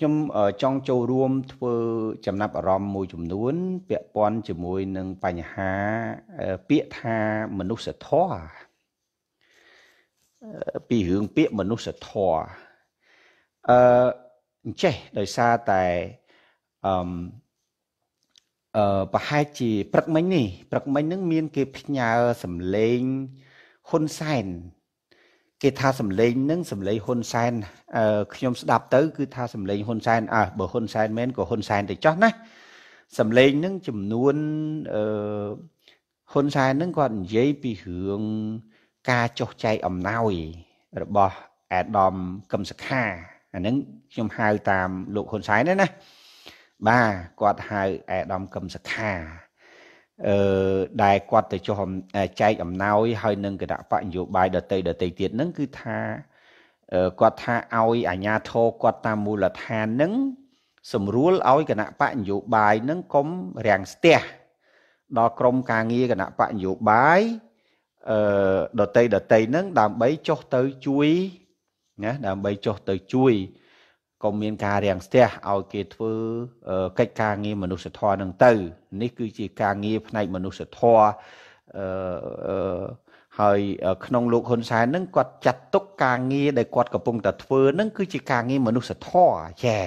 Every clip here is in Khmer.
ខ្ញុំចង់ចូលរួមធ្វើចំណាប់អារម្មណ៍មួយចំនួន ពាក់ព័ន្ធជាមួយនឹងបញ្ហាពាក្យថាមនុស្សធម៌ពីរឿងពាក្យមនុស្សធម៌អឺអញ្ចេះដោយសារតែអឺអឺប្រហែលជាព្រឹកមិញនេះព្រឹកមិញហ្នឹងមាន គេផ្ញើសម្លេងហ៊ុនសែន គេថាសម្លេងនឹងសម្លេងហ៊ុនសែនអឺខ្ញុំស្ដាប់ទៅគឺថាសម្លេងហ៊ុនសែនអើបើហ៊ុនសែនមែនក៏ហ៊ុនសែនទៅចោះណាសម្លេងនឹងចំនួនអឺហ៊ុនសែននឹងគាត់និយាយពីរឿងការចុះចែកអំណោយរបស់អាដាមកឹមសខាអាហ្នឹងខ្ញុំហៅតាមលោកហ៊ុនសែនណាបាទគាត់ហៅអាដាមកឹមសខា អឺដែលគាត់ទៅចុះចែកអំណោយហើយនឹងគណៈបកនយោបាយដតីដតីទៀតហ្នឹងគឺថាគាត់ថាឲ្យអាជ្ញាធរគាត់តាមមូលដ្ឋានហ្នឹងសម្រួលឲ្យគណៈបកនយោបាយហ្នឹងកុំរាំងស្ទះដល់ក្រមការងារគណៈបកនយោបាយអឺដតីដតីហ្នឹងដើម្បីចុះទៅជួយណាដើម្បីចុះទៅជួយ ក៏មានការរាំងស្ទះឲ្យគេធ្វើកិច្ចការងារមនុស្សធម៌នឹងទៅ នេះគឺជាការងារផ្នែកមនុស្សធម៌អឺហើយក្នុងលោកហ៊ុនសែននឹងគាត់ចាត់ទុកការងារដែលគាត់កំពុងតែធ្វើនឹងគឺជាការងារមនុស្សធម៌ចា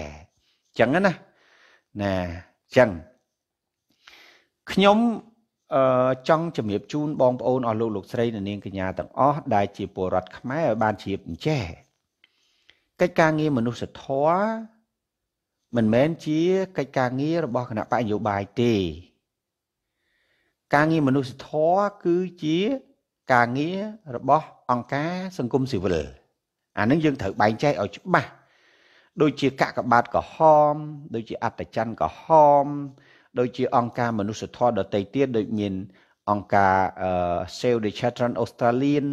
អញ្ចឹងណាណាអញ្ចឹងខ្ញុំអឺចង់ជំរាបជូនបងប្អូនអស់លោកលោកស្រីនិងនាងកញ្ញាទាំងអស់ដែលជាពលរដ្ឋខ្មែរឲ្យបានជ្រាបអញ្ចេះ កិច្ចការងារមនុស្សធម៌មិនមែនជាកិច្ចការងាររបស់គណៈបកនយោបាយទេ ការងារមនុស្សធម៌គឺជាការងាររបស់អង្គការសង្គមស៊ីវិលអានឹងយើងត្រូវបែងចែកឲ្យច្បាស់ដូចជាកកបាតក្រហម ដូចជាអត្តច័ន្ទក្រហម ដូចជាអង្គការមនុស្សធម៌ដទៃទៀតដូចមានអង្គការ Save the Children Australian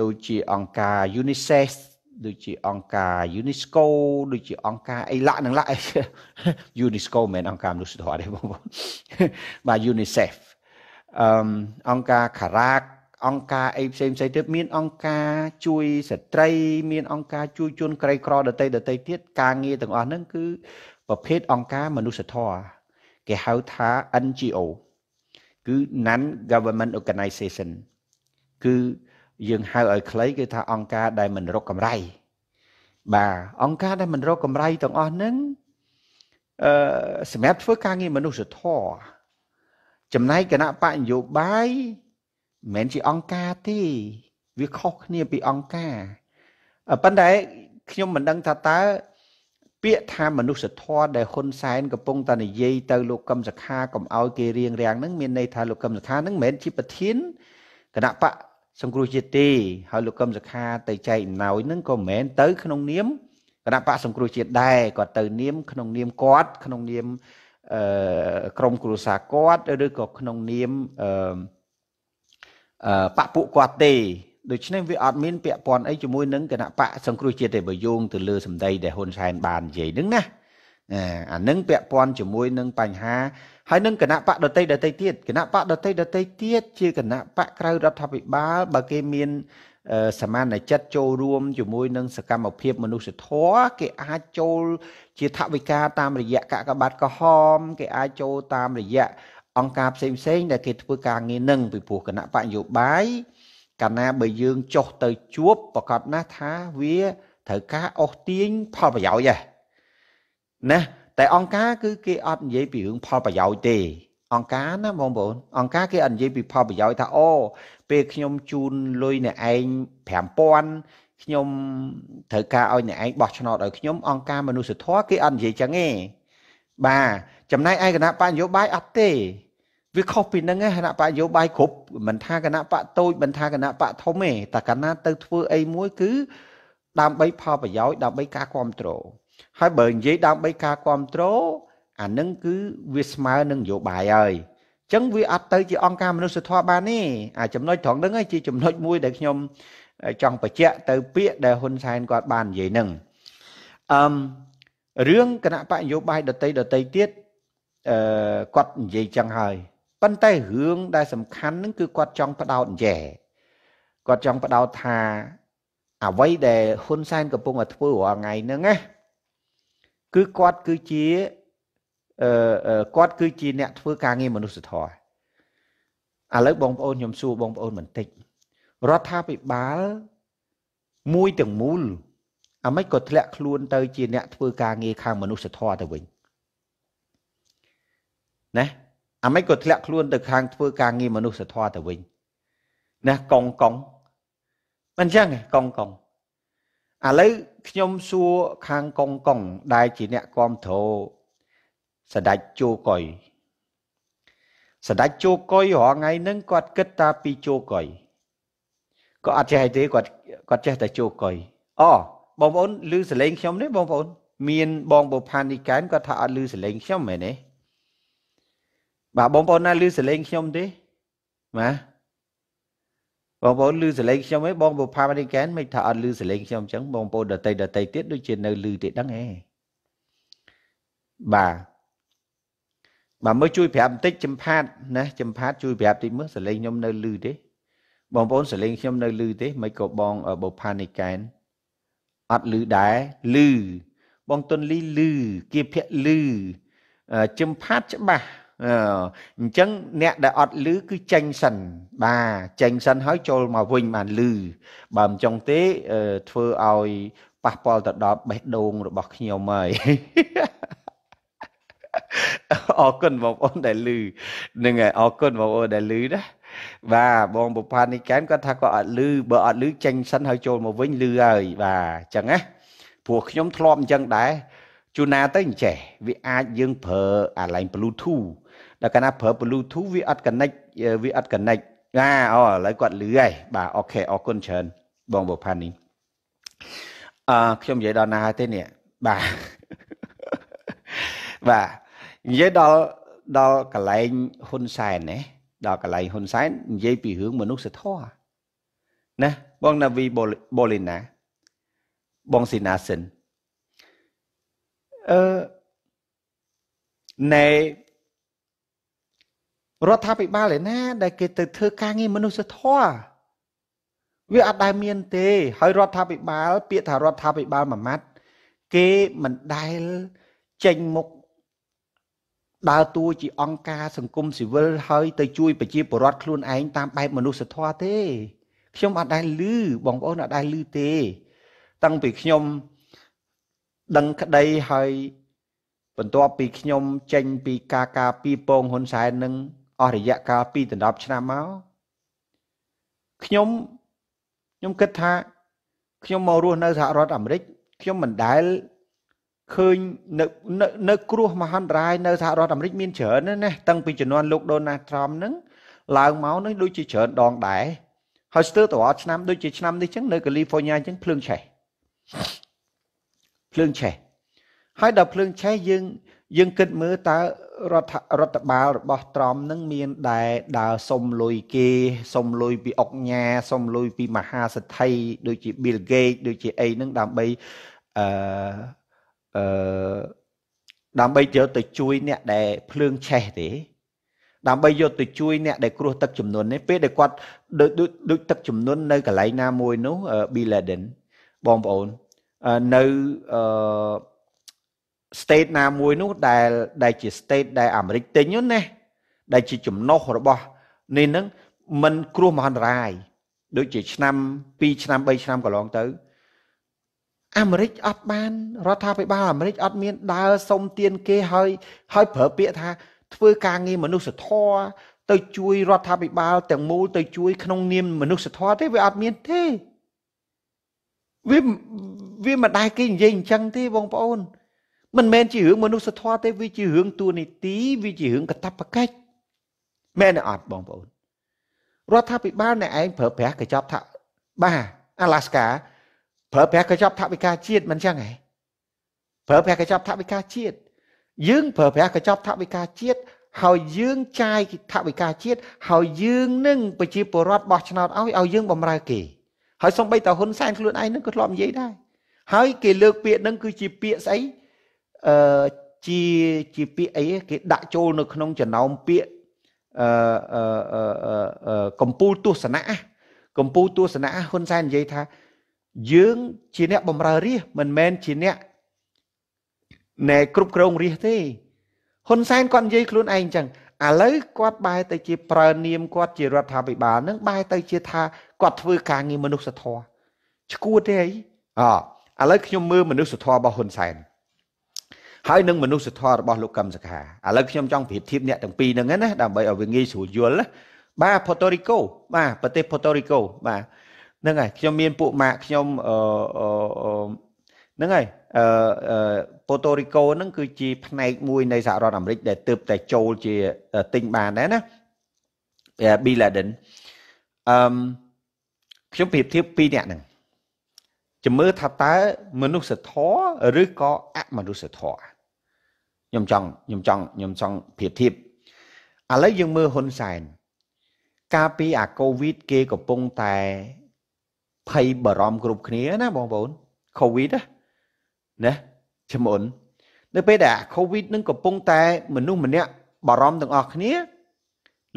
ដូចជាអង្គការ UNICEF ដូចជាអង្គការ UNESCO ដូចជាអង្គការអីឡាក់នឹងឡាក់ UNESCO មិនមែនអង្គការមនុស្សធម៌ទេបងប្អូនបាទ UNICEF អឺអង្គការ Karak អង្គការអីផ្សេងផ្សេងទៀតមានអង្គការជួយស្ត្រី មានអង្គការជួយជនក្រីក្រដតីដតីទៀតការងារទាំងអស់ហ្នឹងគឺប្រភេទអង្គការមនុស្សធម៌គេហៅថា NGO គឺ non government organization គឺ យើងហៅឲ្យខ្លីគឺថាអង្គការដែលមិនរកកម្រៃបាទអង្គការដែលមិនរកកម្រៃទាំងអស់ហ្នឹងអឺសម្រាប់ធ្វើការងារមនុស្សធម៌ចំណែកគណៈបកនយោបាយមិនមែនជាអង្គការទេវាខុសគ្នាពីអង្គការប៉ុន្តែខ្ញុំមិនដឹងថាតើពាក្យថាមនុស្សធម៌ដែលហ៊ុនសែនកំពុងតែនិយាយទៅលោកកឹមសខាកុំឲ្យគេរៀងរាំងហ្នឹងមានន័យថាលោកកឹមសខាហ្នឹងមិនមែនជាប្រធានគណៈបក សង្គ្រោះជាតិទេហើយលោកកឹមសុខាទៅចែកអំណោយនឹងក៏មិនមែនទៅក្នុងនាមគណៈបកសង្គ្រោះជាតិដែរគាត់ទៅនាមក្នុងនាមគាត់ក្នុងនាមអឺក្រមគ្រួសារគាត់ឬក៏ក្នុងនាមអឺអឺបពពួកគាត់ទេដូច្នេះវាអត់មានពាក់ព័ន្ធអីជាមួយនឹងគណៈបកសង្គ្រោះជាតិទេបើយោងទៅលើសម្ដីដែលហ៊ុនសែនបាននិយាយហ្នឹងណា អានឹងពាក់ព័ន្ធជាមួយនឹងបញ្ហាហើយនឹងគណៈបកដតីដតីទៀតគណៈបកដតីដតីទៀតជាគណៈបកក្រៅរដ្ឋាភិបាលបើគេមានសមានចិត្តចូលរួមជាមួយនឹងសកម្មភាពមនុស្សធម៌គេអាចចូលជាថវិកាតាមរយៈកកបាត់ក្រហម គេអាចចូលតាមរយៈអង្គការផ្សេងផ្សេងដែលគេធ្វើការងារនឹងពីព្រោះគណៈបកនយោបាយកាលណាបើយើងចុះទៅជួបប្រកាសណាស់ថាវាត្រូវការអស់ទាញផលប្រយោជន៍ ណាតែអង្គការគឺគេអត់និយាយពីរឿងផលប្រយោជន៍ទេ អង្គការណាបងប្អូនអង្គការគេអត់និយាយពីផលប្រយោជន៍ថាអូពេលខ្ញុំជូនលុយអ្នកឯង5000ខ្ញុំត្រូវការឲ្យអ្នកឯងបោះឆ្នោតឲ្យខ្ញុំអង្គការមនុស្សធម៌គេអត់និយាយចឹងទេបាទចំណែកឯគណៈបញ្ញយោបាយអត់ទេវាខុសពីនឹងគណៈបកយោបាយគ្រប់មិនថាគណៈបកតូចមិនថាគណៈបកធំទេតែកាលណាទៅធ្វើអីមួយគឺដើម្បីផលប្រយោជន៍ដើម្បីការគ្រប់គ្រង ហើយបើនិយាយដើម្បីការគ្រប់គ្រងអានឹងគឺវាស្មើនឹងនយោបាយហើយអញ្ចឹងវាអត់ទៅជាអង្គការមនុស្សធម៌បានទេអាចំណុចត្រង់ហ្នឹងជាចំណុចមួយដែលខ្ញុំចង់បញ្ជាក់ទៅពាក្យដែលហ៊ុនសែនគាត់បាននិយាយហ្នឹងអឺរឿងគណៈបកនយោបាយដតីដតីទៀតអឺគាត់និយាយចឹងហើយប៉ុន្តែរឿងដែលសំខាន់ហ្នឹងគឺគាត់ចង់បដោតយ៉ែគាត់ចង់បដោតថាអ្វីដែលហ៊ុនសែនកំពុងតែធ្វើរាល់ថ្ងៃហ្នឹងណា គឺគាត់គឺជាអឺគាត់គឺជាអ្នកធ្វើការងារមនុស្សធម៌ឥឡូវបងប្អូនខ្ញុំសួរបងប្អូនបន្តិចរដ្ឋាភិបាលមួយទាំងមូលអាម៉េចក៏ធ្លាក់ខ្លួនទៅជាអ្នកធ្វើការងារខាងមនុស្សធម៌ទៅវិញណាអាម៉េចក៏ធ្លាក់ខ្លួនទៅខាងធ្វើការងារមនុស្សធម៌ទៅវិញណាកងកងមិនអញ្ចឹងកងកង ឥឡូវខ្ញុំសួរខាងកងកងដែលជាអ្នកគ្រប់គ្រងសដេចជោកុយសដេចជោកុយរាល់ថ្ងៃហ្នឹងគាត់គិតតាពីជោកុយក៏អត់ចេះទេគាត់គាត់ចេះតែជោកុយអូបងប្អូនឮសលេងខ្ញុំទេបងប្អូន មានបងបុផានីកែនគាត់ថាអត់ឮសលេងខ្ញុំមែនទេបាទបងប្អូនណាឮសលេងខ្ញុំទេបាទ បងប្អូនឮសលេងខ្ញុំឯងបងបុផានីកែនមិនថាអត់ឮសលេងខ្ញុំអញ្ចឹងបងប្អូនដតីដតីទៀតដូចជានៅឮទេដឹងហ៎បាទបាទមើលជួយប្រាប់បន្តិចចំផាតណាចំផាតជួយប្រាប់តិចមើលសលេងខ្ញុំនៅឮទេបងប្អូនសលេងខ្ញុំនៅឮទេមិនក៏បងបុផានីកែនអត់ឮដែរឮបងតុនលីឮគៀភៈឮចំផាតច្បាស់ អញ្ចឹងអ្នកដែលអត់ឮគឺចេញសិនបាទចេញសិនហើយចូលមកវិញបានឮបើមិនចង់ទេធ្វើឲ្យប៉ះពាល់ទៅដល់បេះដូងរបស់ខ្ញុំហើយអរគុណបងប្អូនដែលឮនឹងហើយអរគុណបងប្អូនដែលឮណាបាទបងបុផានីកែនគាត់ថាគាត់អត់ឮបើអត់ឮចេញសិនហើយចូលមកវិញឮហើយបាទអញ្ចឹងណាព្រោះខ្ញុំធ្លាប់អញ្ចឹងដែរជួនណាទៅអញ្ចេះវាអាចយើងប្រើអាឡែង Bluetooth ដល់កាលណាប្រើ Bluetooth វាអត់ connect វាអត់ connect ណាអូឥឡូវគាត់លឺហើយបាទអូខេអរគុណច្រើនបងបុផានីអឺខ្ញុំនិយាយដល់ណាហើយទេនេះបាទបាទនិយាយដល់ដល់កន្លែងហ៊ុនសែនណាដល់កន្លែងហ៊ុនសែននិយាយពីរឿងមនុស្សធម៌ណាបងណាវីបូលីណាបងស៊ីណាសិនអឺណែ រដ្ឋាភិបាលឯណា ដែលគេទៅធ្វើការងារមនុស្សធម៌វាអត់ដែលមានទេ ហើយរដ្ឋាភិបាល ពាក្យថារដ្ឋាភិបាលមួយម៉ាត់គេមិនដែលចេញមុខដើរតួជាអង្គការសង្គមស៊ីវិលហើយទៅជួយប្រជាពលរដ្ឋខ្លួនឯងតាមបែបមនុស្សធម៌ទេខ្ញុំអត់ដែលឮបងប្អូនអត់ដែលឮទេ តាំងពីខ្ញុំដឹងក្តីហើយបន្ទាប់ពីខ្ញុំចេញពីការការពីពងហ៊ុនសែននឹង អស់រយៈកាល2ដល់10ឆ្នាំមកខ្ញុំខ្ញុំគិតថាខ្ញុំមករស់នៅសហរដ្ឋអាមេរិកខ្ញុំមិនដែលឃើញនៅនៅនៅគ្រោះមហន្តរាយនៅសហរដ្ឋអាមេរិកមានច្រើនណាស់តាំងពីជំនាន់លោកដូណាល់ត្រាំហ្នឹងឡើងមកនឹងដូចជាច្រើនដងដែរហើយស្ទើរតរាល់ឆ្នាំដូចជាឆ្នាំនេះចឹងនៅកាលីហ្វ័រញ៉ាចឹងភ្លើងឆេះភ្លើងឆេះហើយដល់ភ្លើងឆេះយើងយើងគិតមើលតើ រដ្ឋរដ្ឋបាលរបស់ត្រមនឹងមានដែលដើរសុំលុយគេសុំលុយពីអុកញ៉ាសុំលុយពីមហាសេដ្ឋីដូចជា Bill Gates ដូចជាអីហ្នឹងដើម្បីអឺអឺដើម្បីយកទៅជួយអ្នកដែលភ្លើងឆេះទេដើម្បីយកទៅជួយអ្នកដែលគ្រោះទឹកចំនួននេះពេលដែលគាត់ដូចដូចទឹកចំនួននៅកន្លែងណាមួយនោះ Bin Laden បងប្អូននៅអឺ state ណាមួយនោះដែលដែលជា state ដែលអាមេរិកទិញនោះណាដែលជាចំណុះរបស់នេះនឹងมันគ្រោះមហន្តរាយដូចជាឆ្នាំ2ឆ្នាំ3ឆ្នាំកន្លងទៅអាមេរិកអត់បានរដ្ឋាភិបាលអាមេរិកអត់មានដើរសុំទានគេហើយហើយប្រើពាក្យថាធ្វើការងារមនុស្សធម៌ទៅជួយរដ្ឋាភិបាលទាំងមូលទៅជួយក្នុងនាមមនុស្សធម៌ទេវាអត់មានទេវាវាមិនដែលគេនិយាយអញ្ចឹងទេបងប្អូន មិនមែនជារឿងមនុស្សធម៌ទេវាជារឿងទួនីតិវាជារឿងកតបកិច្ចមែនទេអត់បងប្អូនរដ្ឋាភិបាលអ្នកឯងប្រើប្រាស់កញ្ចប់ថាបាទអាឡាស្កាប្រើប្រាស់កញ្ចប់ថវិកាជាតិមិនចឹងហ៎ប្រើប្រាស់កញ្ចប់ថវិកាជាតិយើងប្រើប្រាស់កញ្ចប់ថវិកាជាតិហើយយើងចាយថវិកាជាតិហើយយើងនឹងប្រជាពលរដ្ឋបោះឆ្នោតឲ្យឲ្យយើងបំរើគេហើយសំបីតហ៊ុនសែនខ្លួនឯងនឹងក៏ធ្លាប់និយាយដែរហើយគេលើកពាក្យនឹងគឺជាពាក្យស្អី អឺជាជាពាក្យអីគេដាក់ចូលនៅក្នុងចំណោមពាក្យអឺអឺកម្ពុជាទស្សនៈកម្ពុជាទស្សនៈហ៊ុនសែននិយាយថា យើងជាអ្នកបំរើរាជមិនមែនជាអ្នកណែគ្រប់គ្រងរាជទេហ៊ុនសែនគាត់និយាយខ្លួនឯងអញ្ចឹងឥឡូវគាត់បែរទៅជាប្រើនាមគាត់ជារដ្ឋាភិបាលនឹងបែរទៅជាថាគាត់ធ្វើការងារមនុស្សធម៌ឈួតទេអីអឥឡូវខ្ញុំមើលមនុស្សធម៌របស់ហ៊ុនសែន ហើយនឹងមនុស្សធម៌របស់លោកកឹមសុខាឥឡូវខ្ញុំចង់ប្រៀបធៀបអ្នកទាំងពីរហ្នឹងណាដើម្បីឲ្យវាងាយស្រួលយល់បាទផូតូរីកូបាទប្រទេសផូតូរីកូបាទហ្នឹងហើយខ្ញុំមានពួកម៉ាក់ខ្ញុំអឺហ្នឹងហើយអឺប៉ូតូរីកូហ្នឹងគឺជាផ្នែកមួយនៃសហរដ្ឋអាមេរិកដែលទើបតែចូលជាទិញបានដែរណា Bin Laden អឺខ្ញុំប្រៀបធៀបពីរអ្នកហ្នឹងជំមើថាតើមនុស្សធម៌ឬក៏អមនុស្សធម៌ ខ្ញុំចង់ខ្ញុំចង់ខ្ញុំចង់ប្រៀបធៀបឥឡូវយើងមើលហ៊ុនសែនកាលពីអាកូវីដគេកំពុងតែភ័យបារម្ភគ្រប់គ្នាណាបងប្អូនកូវីដណាឈ្មោះនៅពេលដែលកូវីដនឹងកំពុងតែមនុស្សម្នាក់បារម្ភទាំងអស់គ្នា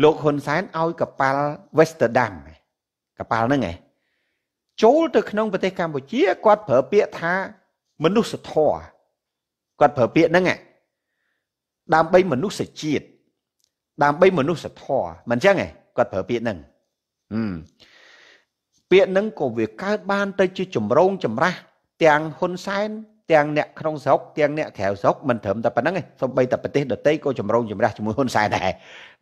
លោកហ៊ុនសែនឲ្យកប៉ាល់ Westerdam កប៉ាល់ហ្នឹងឯងចូលទៅក្នុងប្រទេសកម្ពុជាគាត់ប្រើពាក្យថាមនុស្សធម៌គាត់ប្រើពាក្យហ្នឹង ដើម្បីមនុស្សជាតិដើម្បីមនុស្សធម៌មិនអញ្ចឹងឯងគាត់ប្រើពាក្យហ្នឹងពាក្យហ្នឹងក៏វាកើតបានទៅជាចម្រងចម្រាស់ទាំងហ៊ុនសែនទាំងអ្នកក្នុងស្រុកទាំងអ្នកក្រៅស្រុកមិនត្រឹមតែប៉ុណ្្នឹងទេសូម្បីតែប្រទេសដទៃក៏ចម្រងចម្រាស់ជាមួយហ៊ុនសែនដែរ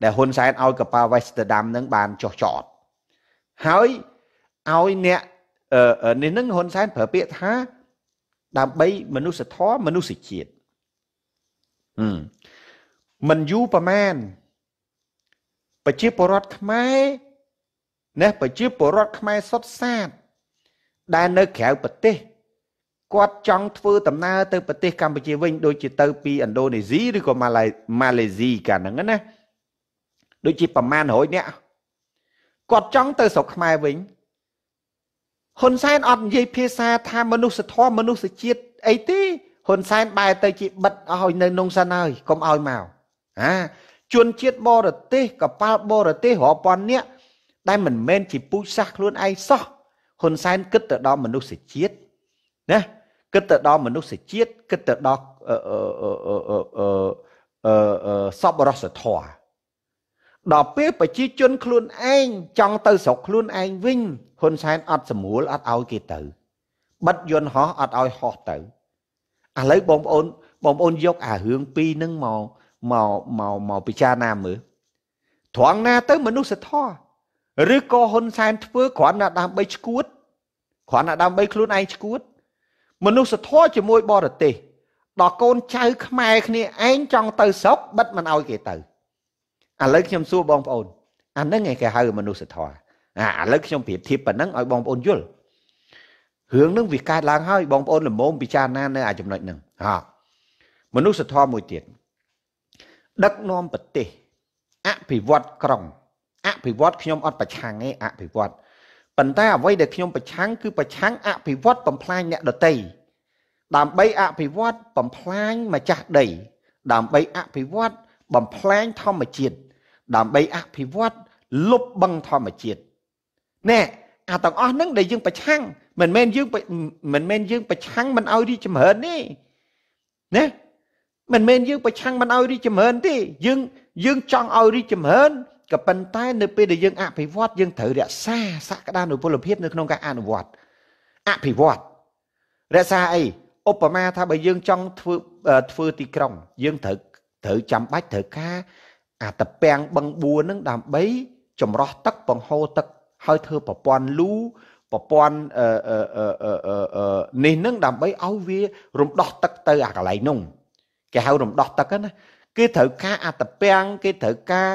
ដែលហ៊ុនសែនឲ្យកប៉ាល់ Westerdam នឹងបានចុះចតហើយឲ្យអ្នកនេះនឹងហ៊ុនសែនប្រើពាក្យថា ដើម្បីមនុស្សធម៌មនុស្សជាតិ មិនយូរប្រមាណប្រជាពលរដ្ឋខ្មែរណាប្រជាពលរដ្ឋខ្មែរសុទ្ធសាធដែលនៅក្រៅប្រទេសគាត់ចង់ធ្វើដំណើរទៅប្រទេសកម្ពុជាវិញដូចជាទៅពីឥណ្ឌូនេស៊ីឬក៏ម៉ាឡេម៉ាឡេស៊ីកាលហ្នឹងណាដូចជាប្រមាណ100នាក់គាត់ចង់ទៅស្រុកខ្មែរវិញហ៊ុនសែនអត់និយាយភាសាថាមនុស្សធម៌មនុស្សជាតិអីទេហ៊ុនសែនបែរទៅជាបិទឲ្យនៅនងសិនហើយកុំឲ្យមក អាជនជាតិបរទេសកប៉ាល់បរទេសរាប់ពាន់នាក់ដែលមិនមែនជាពូជសាសន៍ខ្លួនឯងសោះហ៊ុនសែនគិតទៅដល់មនុស្សជាតិណាគិតទៅដល់មនុស្សជាតិគិតទៅដល់អឺអឺអឺអឺអឺសពរសធរដល់ពេលប្រជាជនខ្លួនឯងចង់ទៅស្រុកខ្លួនឯងវិញហ៊ុនសែនអត់ស្រួលអត់ឲ្យគេទៅបិទយន្តហោះអត់ឲ្យហោះទៅឥឡូវបងប្អូនបងប្អូនយកអារឿងពីរហ្នឹងមក មកមកមកពិចារណាមើលត្រង់ណាទៅមនុស្សធម៌ឬក៏ហ៊ុនសែនធ្វើគ្រាន់តែដើម្បីឈួតគ្រាន់តែដើម្បីខ្លួនឯងឈួត មនុស្សធម៌ជាមួយបរទេសដល់កូនចៅខ្មែរគ្នាឯងចង់ទៅស្រុកបិទមិនឲ្យគេទៅឥឡូវខ្ញុំសួរបងប្អូនអាហ្នឹងឯងគេហៅមនុស្សធម៌អាឥឡូវខ្ញុំប្រៀបធៀបប៉ុណ្ណឹងឲ្យបងប្អូនយល់រឿងហ្នឹងវាកើតឡើងហើយបងប្អូនល្មមពិចារណានៅអាចំណុចហ្នឹងហាមនុស្សធម៌មួយទៀត ដឹកនាំប្រទេសអភិវឌ្ឍក្រុងអភិវឌ្ឍខ្ញុំអត់ប្រឆាំងទេអភិវឌ្ឍប៉ុន្តែអ្វីដែលខ្ញុំប្រឆាំងគឺប្រឆាំងអភិវឌ្ឍបំផ្លាញអ្នកដតីដើម្បីអភិវឌ្ឍបំផ្លាញម្ចាស់ដី ដើម្បីអភិវឌ្ឍបំផ្លាញធម្មជាតិដើម្បីអភិវឌ្ឍលុបបង្ធម្មជាតិណែអាទាំងអស់ហ្នឹងដែលយើងប្រឆាំងមិនមែនយើងមិនមែនយើងប្រឆាំងមិនឲ្យរីចម្រើនទេណា មិនមែនយើងប្រឆាំងមិនឲ្យរីចម្រើនទេយើងយើងចង់ឲ្យរីចម្រើនក៏ប៉ុន្តែនៅពេលដែលយើងអភិវឌ្ឍយើងត្រូវរក្សាសក្តានុពលភាពនៅក្នុងការអនុវត្តអភិវឌ្ឍរក្សាអីឧបមាថាបើយើងចង់ធ្វើធ្វើទីក្រុង យើងត្រូវត្រូវចាំបាច់ត្រូវការអាតពាំងបឹងបួនហ្នឹងដើម្បីចម្រោះទឹកបង្ហូរទឹកហើយធ្វើប្រព័ន្ធលូប្រព័ន្ធនេះនឹងដើម្បីឲ្យវារំដោះទឹកទៅអាកន្លែងនោះ គេហៅរំដោះទឹកណាគេត្រូវការអត្តពាំងគេត្រូវការ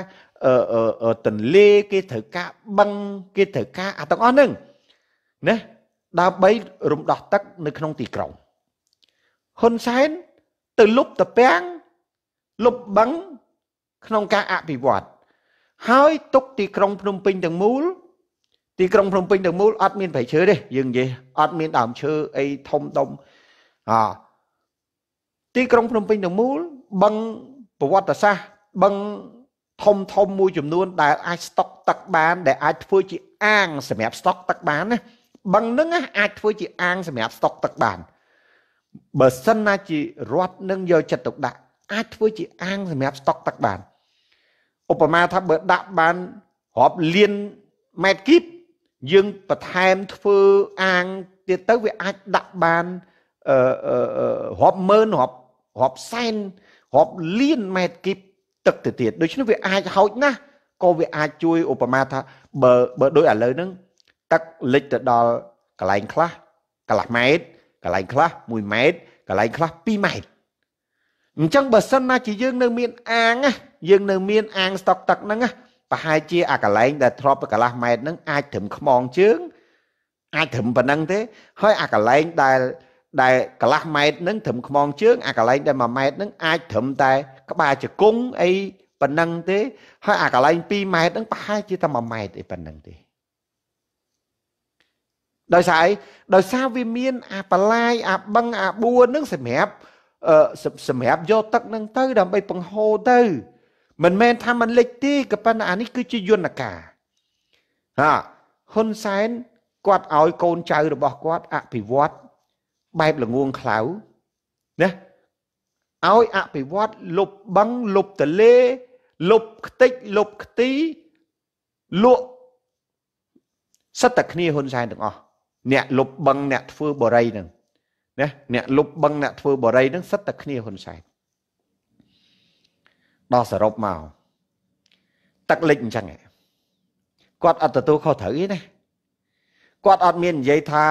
ទន្លេគេត្រូវការបឹងគេត្រូវការអាទាំងអស់ហ្នឹងណាដើម្បីរំដោះទឹកនៅក្នុងទីក្រុងហ៊ុនសែនទៅលុបតពាំងលុបបឹងក្នុងការអភិវឌ្ឍហើយទុកទីក្រុងភ្នំពេញទាំងមូលទីក្រុងភ្នំពេញទាំងមូលអត់មានព្រៃឈើទេយើងនិយាយអត់មានដើមឈើអីធំដុំអ ទីក្រុងភ្នំពេញទាំងមូលបឹងប្រវត្តិសាស្ត្របឹងធំធំមួយចំនួន ដែលអាចស្តុកទឹកបាន ដែលអាចធ្វើជាអាងសម្រាប់ស្តុកទឹកបានណាបឹងហ្នឹងអាចធ្វើជាអាងសម្រាប់ស្តុកទឹកបានបើសិនណាជារដ្ឋនឹងយកចិត្តទុកដាក់អាចធ្វើជាអាងសម្រាប់ស្តុកទឹកបានឧបមាថាបើដាក់បានរាប់លានម៉ែត្រគីបយើងបន្ថែមធ្វើអាងទៀតទៅវាអាចដាក់បានអឺ រាប់ម៉ឺនរាប់រាប់សែនរាប់លានម៉ែត្រគីបទឹកទៅទៀតដូច្នេះវាអាចហោចណាស់ក៏វាអាចជួយឧបមាថាបើបើដូចឥឡូវហ្នឹងទឹកលិចទៅដល់កន្លែងខ្លះកន្លះម៉ែត្រកន្លែងខ្លះ1ម៉ែត្រកន្លែងខ្លះ2ម៉ែត្រអញ្ចឹងបើសិនណាជាយើងនៅមានអាងណាយើងនៅមានអាងស្តុកទឹកហ្នឹងណាប្រហែលជាអាកន្លែងដែលធ្លាប់កន្លះម៉ែត្រហ្នឹងអាចត្រឹមខ្មងជើងអាចត្រឹមប៉ុណ្ណឹងទេ ហើយអាកន្លែងដែល ដែលកន្លះម៉ែត្រហ្នឹងត្រឹមខ្មងជើងអាកន្លែងដែល1ម៉ែត្រហ្នឹងអាចត្រឹមតែក្បាលជង្គង់អីប៉ុណ្ណឹងទេហើយអាកន្លែង2ម៉ែត្រហ្នឹងប្រហែលជាតែ1ម៉ែត្រអីប៉ុណ្ណឹងទេដោយសារអីដោយសារវាមានអាបលាយអាបឹងអាបួនហ្នឹងសម្រាប់សម្រាប់យកទឹកហ្នឹងទៅដើម្បីបង្ហូរទៅមិនមែនថាมันលិចទេក៏ប៉ុន្តែអានេះគឺជាយន្តការហាហ៊ុនសែនគាត់ឲ្យកូនចៅរបស់គាត់អភិវឌ្ឍ បែបល្ងងខ្លៅណាឲ្យអភិវឌ្ឍលុបបឹងលុបទលេលុបខ្ទេចលុបខ្ទីលក់សិតតែគ្នាហ៊ុនសែនទាំងអស់អ្នកលុបបឹងអ្នកធ្វើបរិយហ្នឹងណាអ្នកលុបបឹងអ្នកធ្វើបរិយហ្នឹងសិតតែគ្នាហ៊ុនសែនដល់សរុបមកទឹកលិចអញ្ចឹងគាត់អត់ទទួលខុសត្រូវទេណាគាត់អត់មាននិយាយថា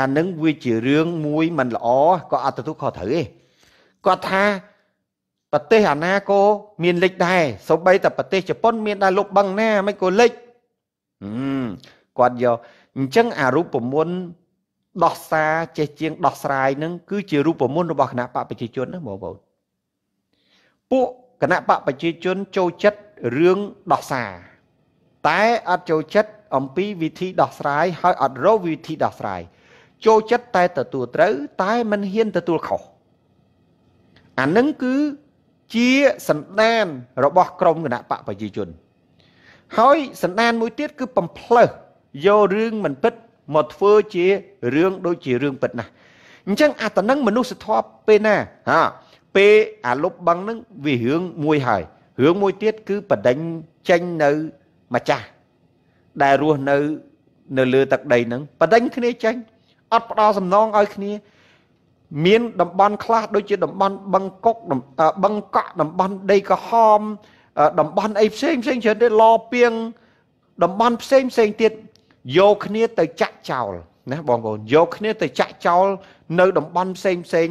អានឹងវាជារឿងមួយមិនល្អក៏អត់ទទួលខុសត្រូវទេគាត់ថាប្រទេសអាណាក៏មានលិចដែរសូម្បីតែប្រទេសជប៉ុនមានដែរលុបបឹងណាមិនក៏លិចគាត់យកអញ្ចឹងអារូបមន្តដោះសារចេះជាងដោះស្រាយនឹងគឺជារូបមន្តរបស់គណៈបកប្រជាជនណាបងប្អូនពួកគណៈបកប្រជាជនចូលចិត្តរឿងដោះសារតែអត់ចូលចិត្តអំពីវិធីដោះស្រាយហើយអត់រកវិធីដោះស្រាយ ចូលចិត្តតែទទួលត្រូវ តែមិនហ៊ានទទួលខុសអានឹងគឺជាសន្តានរបស់ក្រមគណៈបកប្រជាជន ហើយសន្តានមួយទៀតគឺបំផ្លើសយករឿងមិនពិតមកធ្វើជារឿងដូចជារឿងពិតណាស់អញ្ចឹងអាតនឹងមនុស្សធម៌ពេលណាហាពេលអាលុបបឹងហ្នឹងវារឿងមួយហើយរឿងមួយទៀតគឺបដិញចេញនៅម្ចាស់ដែលរស់នៅនៅលើទឹកដីហ្នឹងបដិញគ្នាចេញ អត់ផ្ដល់សំណងឲ្យគ្នា មានតំបន់ខ្លះដូចជាតំបន់បឹងកុកបឹងកក់តំបន់ដីក្រហមតំបន់អីផ្សេងផ្សេងច្រើនទៀតឡពីងតំបន់ផ្សេងផ្សេងទៀតយកគ្នាទៅចាក់ចោលណាបងប្អូនយកគ្នាទៅចាក់ចោលនៅតំបន់ផ្សេងផ្សេង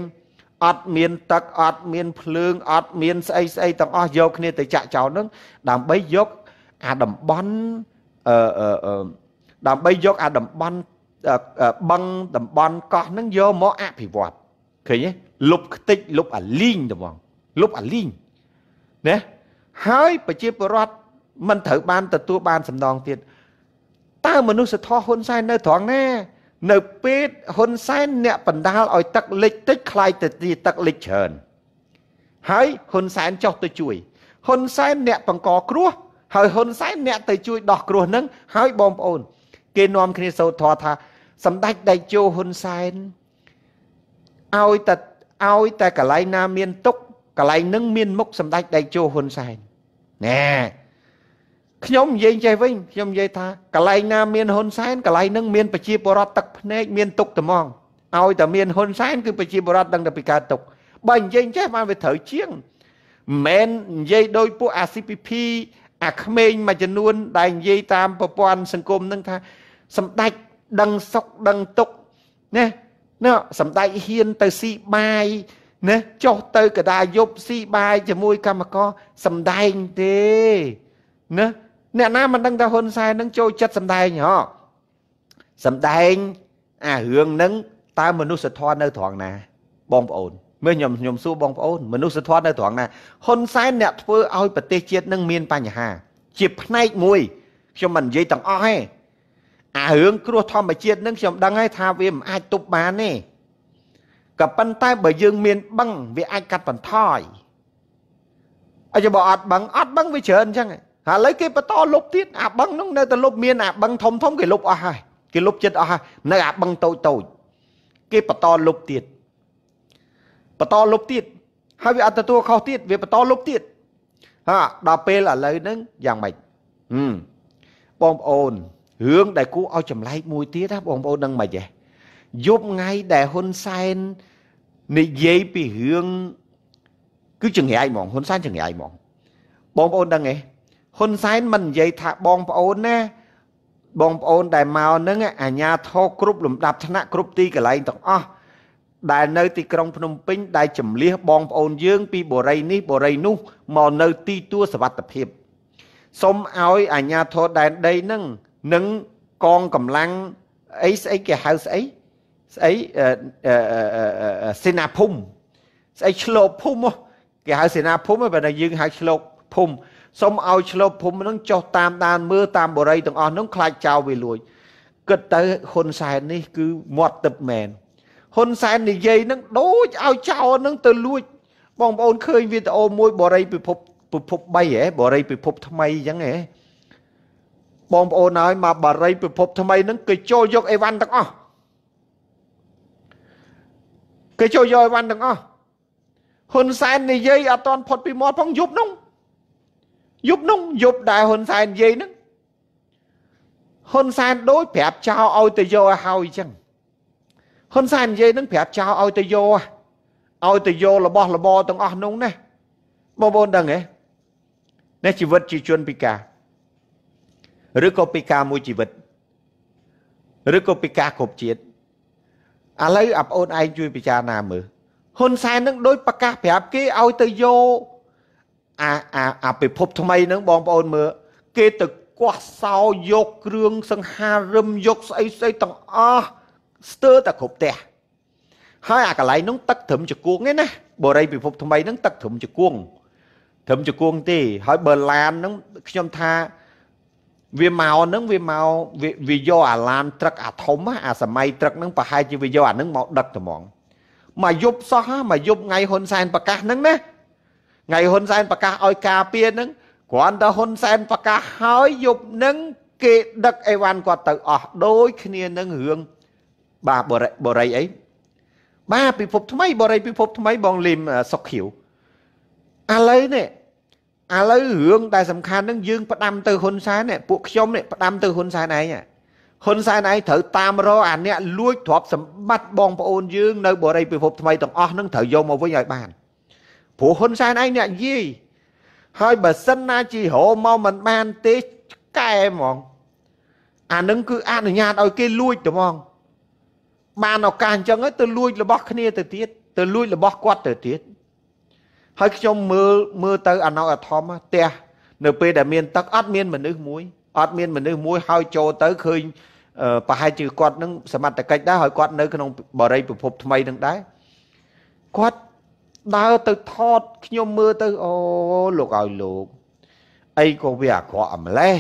អត់មានទឹកអត់មានភ្លើងអត់មានស្អីស្អីទាំងអស់យកគ្នាទៅចាក់ចោលនឹងដើម្បីយកអាតំបន់អឺដើម្បីយកអាតំបន់ បឹងតំបន់កោះនឹងយកមកអភិវឌ្ឍឃើញទេលុបខ្ទេចលុបអាលីងទៅបងលុបអាលីងណាហើយប្រជាពលរដ្ឋមិនត្រូវបានទទួលបានសំណងទៀតតើមនុស្សធម៌ហ៊ុនសែននៅត្រង់ណានៅពេលហ៊ុនសែនអ្នកបណ្ដាលឲ្យទឹកលិចតិចខ្លាយទៅទីទឹកលិចច្រើនហើយហ៊ុនសែនចុះទៅជួយហ៊ុនសែនអ្នកបង្កគ្រោះហើយហ៊ុនសែនអ្នកទៅជួយដោះគ្រោះនឹងហើយបងប្អូន គេនាំគ្នាសូត្រធម៌ថា សម្ដេចដេជោហ៊ុនសែនឲ្យតែឲ្យតែកន្លែងណាមានទុកកន្លែងនឹងមានមុខសម្ដេចដេជោហ៊ុនសែនណែខ្ញុំនិយាយចេះវិញខ្ញុំនិយាយថាកន្លែងណាមានហ៊ុនសែនកន្លែងនឹងមានប្រជាពលរដ្ឋទឹកភ្នែកមានទុកត្មងឲ្យតែមានហ៊ុនសែនគឺប្រជាពលរដ្ឋដឹងតែពីកើតទុកបើនិយាយចេះបានវាត្រូវជាងមិនមែននិយាយដោយពួក ACPP អាក្មេងមួយចំនួនដែលនិយាយតាមប្រព័ន្ធសង្គមនឹងថាសម្ដេច ដឹងសុខដឹងទុកណាណាសម្ដេចហ៊ានទៅស៊ីបាយណាចុះទៅកដាយប់ស៊ីបាយជាមួយកម្មករសម្ដែងទេណាអ្នកណាមិនដឹងថាហ៊ុនសែននឹងចូលចិត្តសម្ដែងហ៎សម្ដែងអារឿងនឹងតើមនុស្សធម៌នៅត្រង់ណា បងប្អូនមើលខ្ញុំខ្ញុំសួរបងប្អូនមនុស្សធម៌នៅត្រង់ណាហ៊ុនសែនអ្នកធ្វើឲ្យប្រទេសជាតិនឹងមានបញ្ហា ជាផ្នែកមួយខ្ញុំមិននិយាយទាំងអស់ទេ អារឿងគ្រោះធម្មជាតិនឹងខ្ញុំដឹងហើយថាវាមិនអាចទប់បានទេក៏ប៉ុន្តែបើយើងមានបឹងវាអាចកាត់បន្ថយអញ្ចឹងបើអត់បឹងអត់បឹងវាច្រើនអញ្ចឹងហើយឥឡូវគេបន្តលុបទៀតអាបឹងនោះនៅតែលុបមានអាបឹងធំធំគេលុបអស់ហើយគេលុបចិត្តអស់ហើយនៅអាបឹងតូចតូចគេបន្តលុបទៀតបន្តលុបទៀតហើយវាអត់ទទួលខុសទៀតវាបន្តលុបទៀតហាដល់ពេលឥឡូវហ្នឹងយ៉ាងម៉េចហឹមបងប្អូន រឿងដែលគួរឲ្យចម្លែកមួយទៀតណាបងប្អូននឹងមិនហ៎យប់ថ្ងៃដែលហ៊ុនសែននិយាយពីរឿងគឺចង្រៃហ្មងហ៊ុនសែនចង្រៃហ្មងបងប្អូនដឹងទេហ៊ុនសែនមិននិយាយថាបងប្អូនណាបងប្អូនដែលមកនឹងអាញាធរគ្រប់លំដាប់ថ្នាក់គ្រប់ទីកន្លែងទាំងអស់ដែលនៅទីក្រុងភ្នំពេញដែលចម្លៀសបងប្អូនយើង ពីបូរីនេះបូរីនោះមកនៅទីទួលសវត្ថភាពសូមឲ្យអាញាធរដែនដីនឹង នឹងកងកម្លាំងអីស្អីគេហៅស្អីស្អីសេនាភូមិស្អីឆ្លូបភូមិគេហៅសេនាភូមិបើតែយើងហៅឆ្លូបភូមិសូមឲ្យឆ្លូបភូមិនឹងចុះតាមដានមើលតាមបរិយទាំងអស់នឹងខ្លាចចោលវាលួចគិតទៅហ៊ុនសែននេះគឺមាត់ទឹកមែនហ៊ុនសែននិយាយនឹងដូចឲ្យចោលនឹងទៅលួចបងប្អូនឃើញវីដេអូមួយបរិយពិភពពិភព3ហ៎បរិយពិភពថ្មីអញ្ចឹងហ៎ បងប្អូនហើយមកបរិយពិភពថ្មីហ្នឹងគេចូលយកអីវ៉ាន់ទាំងអស់គេចូលយកអីវ៉ាន់ទាំងអស់ហ៊ុនសែននិយាយអត់ទាន់ផុតពីមាត់ផងយប់នោះយប់នោះយប់ដែលហ៊ុនសែននិយាយហ្នឹងហ៊ុនសែនដូចប្រាប់ចៅឲ្យទៅយកឲ្យហើយអញ្ចឹងហ៊ុនសែននិយាយហ្នឹងប្រាប់ចៅឲ្យទៅយកឲ្យទៅយករបស់របរទាំងអស់នោះណាបងប្អូនដឹងទេនេះជីវិតជាជនពិការ ឬក៏ពិការមួយជីវិតឬក៏ពិការគ្រប់ជាតិឥឡូវអាប្អូនឯងជួយពិចារណាមើលហ៊ុនសែននឹងដូចប្រកាសប្រាប់គេឲ្យទៅយកអាអាអាពិភពថ្មីហ្នឹងបងប្អូនមើលគេទៅកោះសោយកគ្រឿងសង្ហារឹមយកស្អីស្អីទាំងអស់ស្ទើរតែគ្រប់ផ្ទះហើយអាកន្លែងហ្នឹងទឹកត្រឹមជង្គង់ទេណាបរិយពិភពថ្មីហ្នឹងទឹកត្រឹមជង្គង់ត្រឹមជង្គង់ទេហើយបើឡានហ្នឹងខ្ញុំថា វាមកហ្នឹងវាមកវាយកអាឡានត្រឹកអាធំអាសម័យត្រឹកហ្នឹងប្រហែលជាវាយកអាហ្នឹងមកដឹកត្មងមកយប់សោះមកយប់ថ្ងៃហ៊ុនសែនប្រកាសហ្នឹងណាថ្ងៃហ៊ុនសែនប្រកាសឲ្យការពារហ្នឹងគ្រាន់តែហ៊ុនសែនប្រកាសហើយយប់ហ្នឹងគេដឹកអីវ៉ាន់គាត់ទៅអស់ដូចគ្នានឹងរឿងបាទបរិបរិយអីបាទពិភពថ្មីបរិយពិភពថ្មីបងលឹមសុកខៀវឥឡូវនេះ ឥឡូវរឿងដែលសំខាន់នឹងយើងផ្ដាំទៅហ៊ុនសែននេះពួកខ្ញុំនេះផ្ដាំទៅហ៊ុនសែនឯងហ៊ុនសែនឯងត្រូវតាមរកអាអ្នកលួចទ្រព្យសម្បត្តិបងប្អូនយើងនៅបរិយពិភពថ្មីទាំងអស់នឹងត្រូវយកមកវិញឲ្យបានព្រោះហ៊ុនសែនឯងអ្នកនិយាយហើយបើសិនណាជីរោមកមិនបានទេកែហ្មងអានឹងគឺអនុញ្ញាតឲ្យគេលួចត្មងបានឱកាសអញ្ចឹងទៅលួចរបស់គ្នាទៅទៀតទៅលួចរបស់គាត់ទៅទៀត ហើយខ្ញុំមើលមើលទៅអាណោអធមផ្ទះនៅពេលដែលមានទឹកអត់មានមនុស្សមួយអត់មានមនុស្សមួយហើយចូលទៅឃើញប្រហែលជាគាត់នឹងសមត្ថកិច្ចដែរហើយគាត់នៅក្នុងបរិយពិភពថ្មីនឹងដែរគាត់ដើរទៅថតខ្ញុំមើលទៅអូលោកឲ្យលោកអីក៏វាអាក្រក់ម្លេះ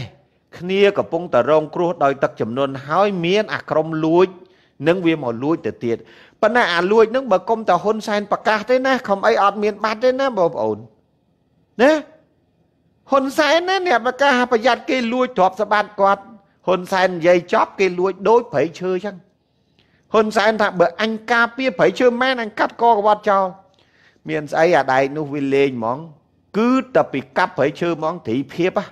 គ្នាកំពុងតែរងគ្រោះដោយទឹកចំនួនហើយមានអាក្រមលួច នឹងវាមកលួចទៅទៀត ប៉ុន្តែអាលួចនឹងបើគុំតែហ៊ុនសែនប្រកាសទេណាខំអីអត់មានបាត់ទេណាបងប្អូនណាហ៊ុនសែនណាអ្នកប្រកាសប្រយ័ត្នគេលួចទ្រព្យសម្បត្តិគាត់ហ៊ុនសែននិយាយចប់គេលួចដូចព្រៃឈើចឹងហ៊ុនសែនថាបើអញការពារព្រៃឈើមែនអញកាត់កកវត្តចោលមានស្អីអាដែកនោះវាលេងហ្មង គឺតែពីកាប់ព្រៃឈើហ្មងត្រីភាពហ៎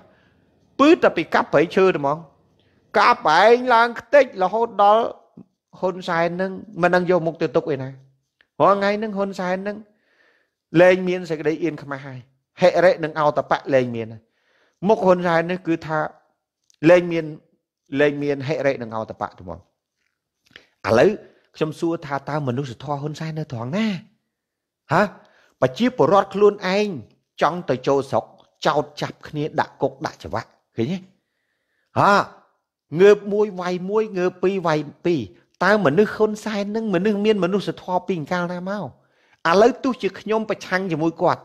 ពឺតែពីកាប់ព្រៃឈើហ្មងកាប់ឯងឡើងខ្ទេចរហូតដល់ ហ៊ុនសែននឹងមិននឹងយកមុខទៅទុកឯណារាល់ថ្ងៃនឹងហ៊ុនសែននឹងលែងមានសេចក្តីអៀនខ្មាស់ហើយហិរិនិងអោតបៈលែងមានមុខហ៊ុនសែននេះគឺថាលែងមានលែងមានហិរិនិងអោតបៈទៅមកឥឡូវខ្ញុំសួរថាតើមនុស្សធម៌ហ៊ុនសែននៅត្រង់ណាហ៎ប្រជាពលរដ្ឋខ្លួនឯងចង់ទៅចូលស្រុកចោតចាប់គ្នាដាក់គុកដាក់ច្បាក់ឃើញទេហាងើបមួយវាយមួយងើបពីរវាយពីរ តើមនុស្សហ៊ុនសែននឹងមនុស្សមានមនុស្សធម៌ពីកាលណាមកឥឡូវទោះជាខ្ញុំប្រឆាំងជាមួយគាត់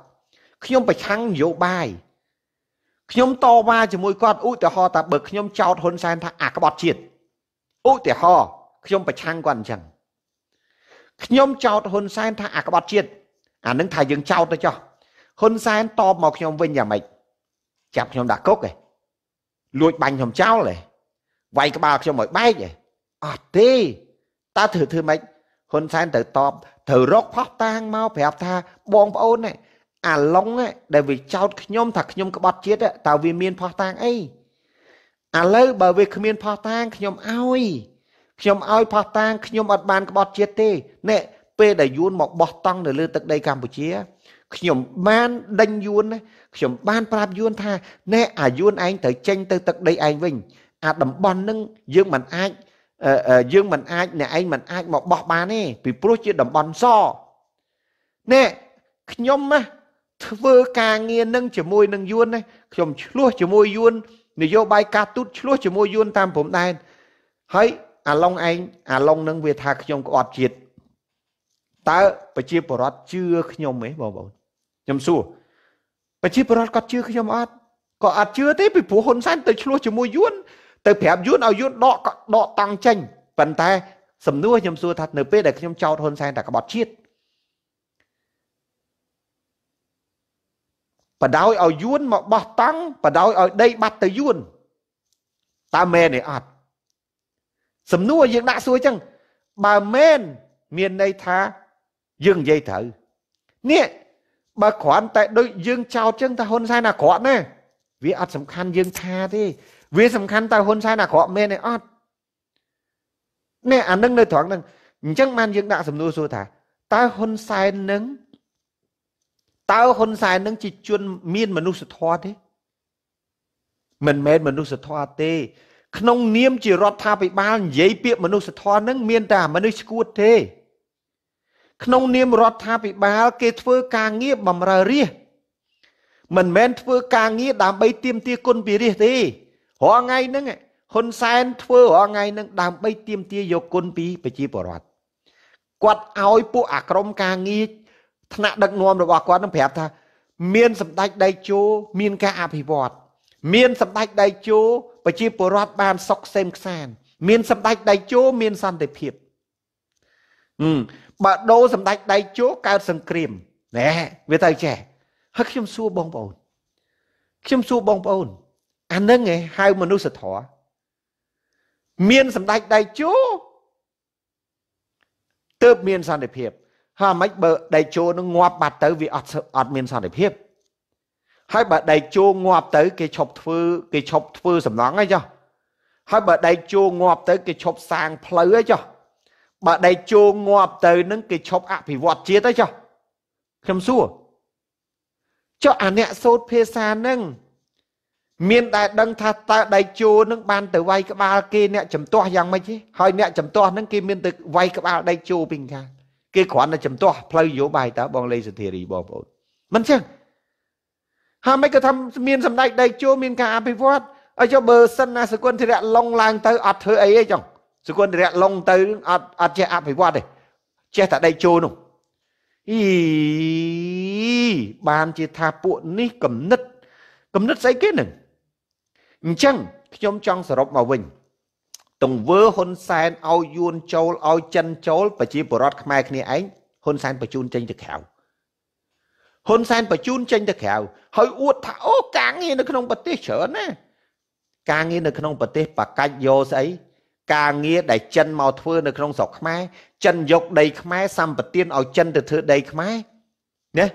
ខ្ញុំប្រឆាំងនយោបាយខ្ញុំតវ៉ាជាមួយគាត់ឧទាហរណ៍ថាបើខ្ញុំចោទហ៊ុនសែនថាអាក្បត់ជាតិឧទាហរណ៍ខ្ញុំប្រឆាំងគាត់អញ្ចឹងខ្ញុំចោទហ៊ុនសែនថាអាក្បត់ជាតិអានឹងថាយើងចោទទៅចោះហ៊ុនសែនតបមកខ្ញុំវិញយ៉ាងម៉េចចាប់ខ្ញុំដាក់គុកឯងលួចបាញ់ខ្ញុំចោលឯងវាយក្បាលខ្ញុំឲ្យបែកឯងអត់ទេ តើធ្វើធ្វើម៉េចហ៊ុនសែនទៅតបត្រូវរកផោះតាងមកប្រាប់ថាបងប្អូនអាឡុងដែលវាចោតខ្ញុំថាខ្ញុំក្បត់ជាតិតើវាមានផោះតាងអីឥឡូវបើវាគ្មានផោះតាងខ្ញុំឲ្យខ្ញុំឲ្យផោះតាងខ្ញុំអត់បានក្បត់ជាតិទេនេះពេលដែលយួនមកបោះតង់នៅលើទឹកដីកម្ពុជាខ្ញុំបានដេញយួនខ្ញុំបានប្រាប់យួនថាណែអាយួនឯងត្រូវចេញទៅទឹកដីឯងវិញអាតំបន់នឹងយើងមិនអាច យើងមិនអាចអ្នកឯងមិនអាចមកបោះបានទេពីព្រោះជាតំបន់សណែខ្ញុំណាធ្វើការងារនឹងជាមួយនឹងយួនណាខ្ញុំឆ្លោះជាមួយយួននយោបាយការទូតឆ្លោះជាមួយយួនតាមព្រំដែនហើយអាឡុងឯងអាឡុងនឹងវាថាខ្ញុំក្បត់ជាតិតើប្រជាពលរដ្ឋជឿខ្ញុំទេបងប្អូនខ្ញុំសួរប្រជាពលរដ្ឋគាត់ជឿខ្ញុំអត់ក៏អត់ជឿទេពីព្រោះហ៊ុនសែនទៅឆ្លោះជាមួយយួន ទៅប្រាប់យួនឲ្យយួនដកដកតង់ចេញប៉ុន្តែសំណួរខ្ញុំសួរថានៅពេលដែលខ្ញុំចោទហ៊ុនសែនតែក្បត់ជាតិបដោយឲ្យយួនមកបោះតង់បដោយឲ្យដីបាត់ទៅយួនតើមែនទេអត់សំណួរយើងដាក់សួរចឹងបើមែនមានន័យថាយើងនិយាយត្រូវនេះបើគ្រាន់តែដូចយើងចោទចឹងថាហ៊ុនសែនអាក្រក់ណាវាអត់សំខាន់យើងថាទេ វាសំខាន់តើហ៊ុនសែនអាក្រក់មែនទេអត់នេះអានឹងនៅត្រង់ហ្នឹងអញ្ចឹងបានយើងដាក់សំណួរសួរថាតើហ៊ុនសែននឹងតើហ៊ុនសែននឹងជាជនមានមនុស្សធម៌ទេមិនមែនមនុស្សធម៌ទេ ក្នុង នាមជារដ្ឋាភិបាលនិយាយពាក្យមនុស្សធម៌នឹងមានតែមនុស្សឈួតទេ ក្នុងនាមរដ្ឋាភិបាល គេធ្វើការងារបម្រើរាជមិនមែនធ្វើការងារដើម្បីទាមទារគុណពីរាជទេ រាល់ថ្ងៃហ្នឹងហ៊ុនសែនធ្វើរាល់ថ្ងៃហ្នឹងដើម្បីទាមទារយកគុណពីប្រជាពលរដ្ឋគាត់ឲ្យពួកអាក្រមការងារថ្នាក់ដឹកនាំរបស់គាត់នឹងប្រាប់ថា មានសម្ដេចដៃជោមានការអភិវឌ្ឍមានសម្ដេចដៃជោប្រជាពលរដ្ឋបានសុខសេមខ្សានមានសម្ដេចដៃជោមានសន្តិភាពបើដូរសម្ដេចដៃជោកើតសង្គ្រាមណែវាទៅចេះហើយខ្ញុំសួរបងប្អូនខ្ញុំសួរបងប្អូន អានឹងឯងហៅមនុស្សធម៌មានសម្ដេចដៃជោទើបមានសន្តិភាពហើយមិនបើដៃជោនឹងងាប់បាត់ទៅវាអត់អត់មានសន្តិភាពហើយបើដៃជោងាប់ទៅ គេឈប់ធ្វើគេឈប់ធ្វើសំណង់ហើយចុះហើយបើដៃជោងាប់ទៅគេឈប់សាងផ្លូវហើយចុះបើដៃជោងាប់ទៅនឹងគេឈប់អភិវឌ្ឍជាតិហើយចុះខ្ញុំសួរចុះអាអ្នកសូត្រភាសានឹង មានតែដឹងថាតើដៃជោនឹងបានទៅវាយក្បាលគេអ្នកចំទាស់យ៉ាងម៉េចទេហើយអ្នកចំទាស់នឹងគេមានទៅវាយក្បាលដៃជោពីខាងគេគ្រាន់តែចំទាស់ផ្លូវនយោបាយតើបងលេសធារីបងប្អូនមិនចឹងហើយមិនក៏ថាមានសម្ដេចដៃជោមានការអភិវឌ្ឍឲ្យចុះបើសិនណាសកុនធរៈឡុងឡើងទៅអត់ធ្វើអីទេចុងសកុនធរៈឡុងទៅអត់អត់ចេះអភិវឌ្ឍទេចេះតែដៃជោនោះអីបានជាថាពួកនេះកំណត់កំណត់ស្អីគេនឹង អញ្ចឹងខ្ញុំចង់សរុបមកវិញទង្វើហ៊ុនសែនឲ្យយួនចូលឲ្យចិនចូលប្រជាពលរដ្ឋខ្មែរគ្នាឯងហ៊ុនសែនបញ្ជូនចេញទៅក្រៅហ៊ុនសែនបញ្ជូនចេញទៅក្រៅហើយអួតថាអូការងារនៅក្នុងប្រទេសច្រើនណាការងារនៅក្នុងប្រទេសបកាច់យកស្អីការងារដែលចិនមកធ្វើនៅក្នុងស្រុកខ្មែរចិនយកដីខ្មែរសម្បទានឲ្យចិនទៅធ្វើដីខ្មែរណា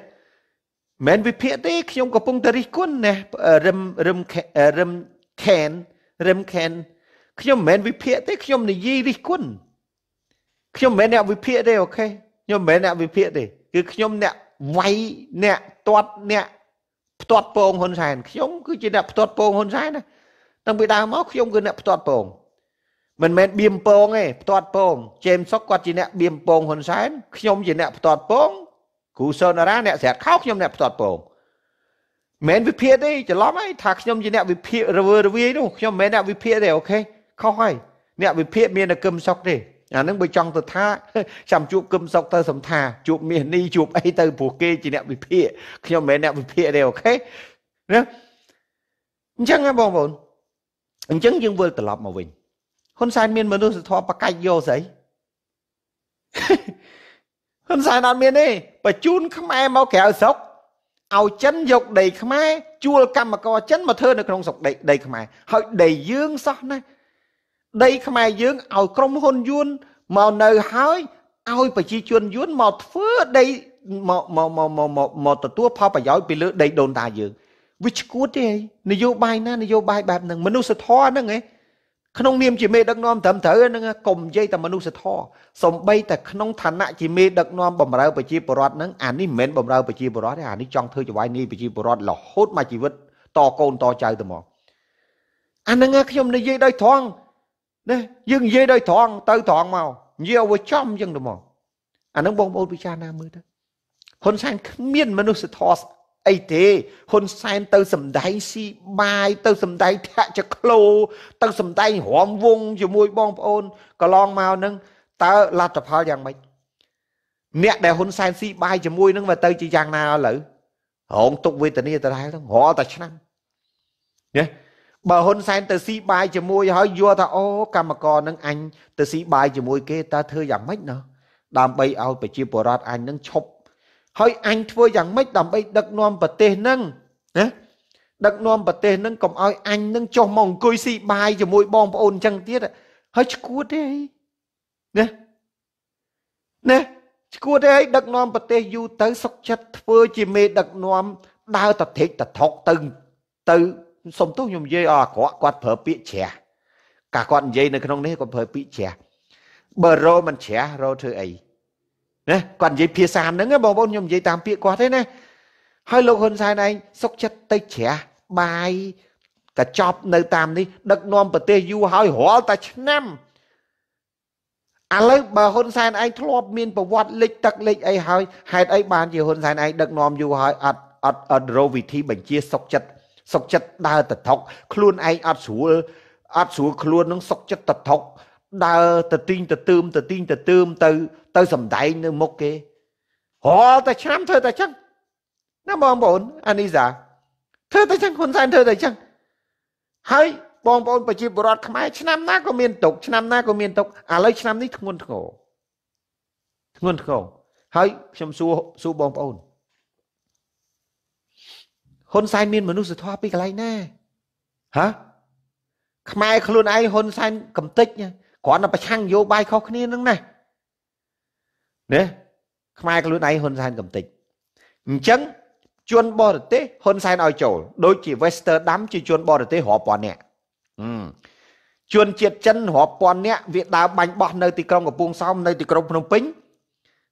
មិនវិភាគទេខ្ញុំកំពុងតែរិះគន់ណារឹមរឹមរឹម ខេនរឹមខេនខ្ញុំមិនមែនវិភាគទេខ្ញុំនិយាយរិះគន់ខ្ញុំមិនមែនអ្នកវិភាគទេអូខេខ្ញុំមិនមែនអ្នកវិភាគទេគឺខ្ញុំអ្នកវាយអ្នកទាត់អ្នកផ្ទាត់ពងហ៊ុនសែនខ្ញុំគឺជាអ្នកផ្ទាត់ពងហ៊ុនសែនណាតាំងពីដើមមកខ្ញុំគឺអ្នកផ្ទាត់ពងមិនមែនបៀមពងទេផ្ទាត់ពងជេមសុកគាត់ជាអ្នកបៀមពងហ៊ុនសែនខ្ញុំជាអ្នកផ្ទាត់ពងគ្រូសនារាអ្នកស្រាត់ខោខ្ញុំអ្នកផ្ទាត់ពង មិនវិភាគទេច្រឡំហើយថាខ្ញុំជាអ្នកវិភាគរវើរវាយនោះខ្ញុំមិនមែនអ្នកវិភាគទេអូខេខុសហើយអ្នកវិភាគមានតែគឹមសុកទេអានឹងបើចង់ទៅថាចាំជួបគឹមសុកទៅសំថាជួបមាសនេះជួបអីទៅព្រោះគេជាអ្នកវិភាគខ្ញុំមិនមែនអ្នកវិភាគទេអូខេណាអញ្ចឹងហ៎បងប្អូនអញ្ចឹងយើងវិលត្រឡប់មកវិញហ៊ុនសែនមានមនុស្សធម៌បកាច់យកស្អីហ៊ុនសែនអត់មានទេបញ្ជូនខ្មែរមកក្រៅស្រុក ឲ្យចិនយកដីខ្មែរជួលកម្មករចិនមកធ្វើនៅក្នុងស្រុកដីដីខ្មែរហើយដីយើងសោះណាដីខ្មែរយើងឲ្យក្រុមហ៊ុនយួនមកនៅហើយឲ្យប្រជាជនយួនមកធ្វើដីមកមកមកមកមកមកទទួលផលប្រយោជន៍ពីលើដីដូនតាយើងវាឈួតទេនយោបាយណានយោបាយបែបហ្នឹងមនុស្សធម៌ហ្នឹងឯង ក្នុងនាមជាមេដឹកនាំត្រឹមត្រូវហ្នឹងកុំនិយាយតែមនុស្សធម៌សំបីតែក្នុងឋានៈជាមេដឹកនាំបម្រើប្រជាពលរដ្ឋហ្នឹងអានេះមិនមែនបម្រើប្រជាពលរដ្ឋទេអានេះចង់ធ្វើចវាយនេះប្រជាពលរដ្ឋរហូតមកជីវិតតកូនតចៅទៅមកអាហ្នឹងខ្ញុំនិយាយដោយត្រង់ណាយើងនិយាយដោយត្រង់ទៅត្រង់មកនិយាយឲ្យចំអញ្ចឹងទៅមកអាហ្នឹងបងប្អូនពិចារណាមើលទៅហ៊ុនសែនគ្មានមនុស្សធម៌ អីទេហ៊ុនសែនទៅសំដែងស៊ីបាយទៅសំដែងធាក់ចក្លូទៅសំដែងរំវងជាមួយបងប្អូនកន្លងមកនឹងតើលទ្ធផលយ៉ាងម៉េចអ្នកដែលហ៊ុនសែនស៊ីបាយជាមួយនឹងវាទៅជាយ៉ាងណាឥឡូវរងទុកវេទនាដដែលហ្នឹងរាល់តែឆ្នាំណាបើហ៊ុនសែនទៅស៊ីបាយជាមួយហើយយល់ថាអូកម្មករនឹងអញទៅស៊ីបាយជាមួយគេតើធ្វើយ៉ាងម៉េចណោះដើម្បីឲ្យប្រជាពលរដ្ឋអញនឹងឈប់ ហើយអញធ្វើយ៉ាងម៉េចដើម្បីដឹកនាំប្រទេសនឹងណាដឹកនាំប្រទេសនឹងកុំឲ្យអញនឹងចុះមកអង្គុយស៊ីបាយជាមួយបងប្អូនអញ្ចឹងទៀតហើយឈួតទេណាណាឈួតទេដឹកនាំប្រទេសយូរទៅសុកចិត្តធ្វើជាមេដឹកនាំដើរតធិកតថុកទៅទៅសុំទោសខ្ញុំនិយាយអអាក្រក់គាត់ប្រើពាក្យជ្រះកាគាត់និយាយនៅក្នុងនេះគាត់ប្រើពាក្យជ្រះបើរោមិនជ្រះរោធ្វើអី ណាគាត់និយាយភាសាហ្នឹងបងប្អូនខ្ញុំនិយាយតាមពាក្យគាត់ទេណាហើយលោកហ៊ុនសែនឯងសុកចិត្តទៅជ្រះបាយកញ្ចប់នៅតាមនេះដឹកនាំប្រទេសយូរហើយរាល់តែឆ្នាំឥឡូវបើហ៊ុនសែនឯងធ្លាប់មានប្រវត្តិលិចទឹកលិចអីហើយហេតុអីបានជាហ៊ុនសែនឯងដឹកនាំយូរហើយអត់អត់អត់រោវិធីបញ្ជាសុកចិត្តសុកចិត្តដើរទៅថុកខ្លួនឯងអត់ស្រួលអត់ស្រួលខ្លួននឹងសុកចិត្តទៅថុក ដើរទៅទីងទៅទើមទៅទីងទៅទើមទៅ ទៅសំដែងនៅមុខគេរាល់តែឆ្នាំធ្វើតែចឹងណាបងប្អូនអានីសាធ្វើតែចឹងហ៊ុនសែនធ្វើតែចឹងហើយបងប្អូនប្រជាពលរដ្ឋខ្មែរឆ្នាំណាក៏មានទុកឆ្នាំណាក៏មានទុកឥឡូវឆ្នាំនេះធ្ងន់ធ្ងរធ្ងន់ធ្ងរហើយខ្ញុំសួរសួរបងប្អូនហ៊ុនសែនមានមនុស្សធម៌ពីកន្លែងណាហ៎ខ្មែរខ្លួនឯងហ៊ុនសែនកំតិច គ្រាន់តែប្រឆាំងនយោបាយខុសគ្នានឹងណាណាខ្មែរខ្លួនឯងហ៊ុនសែនកំតិចអញ្ចឹងជនបរទេសហ៊ុនសែនឲ្យចូលដូចជា Western ដាំជាជនបរទេសរាប់ពាន់នាក់ជនជាតិចិនរាប់ពាន់នាក់វាដើរបាញ់បោះនៅទីក្រុងកំពង់សោមនៅទីក្រុងភ្នំពេញ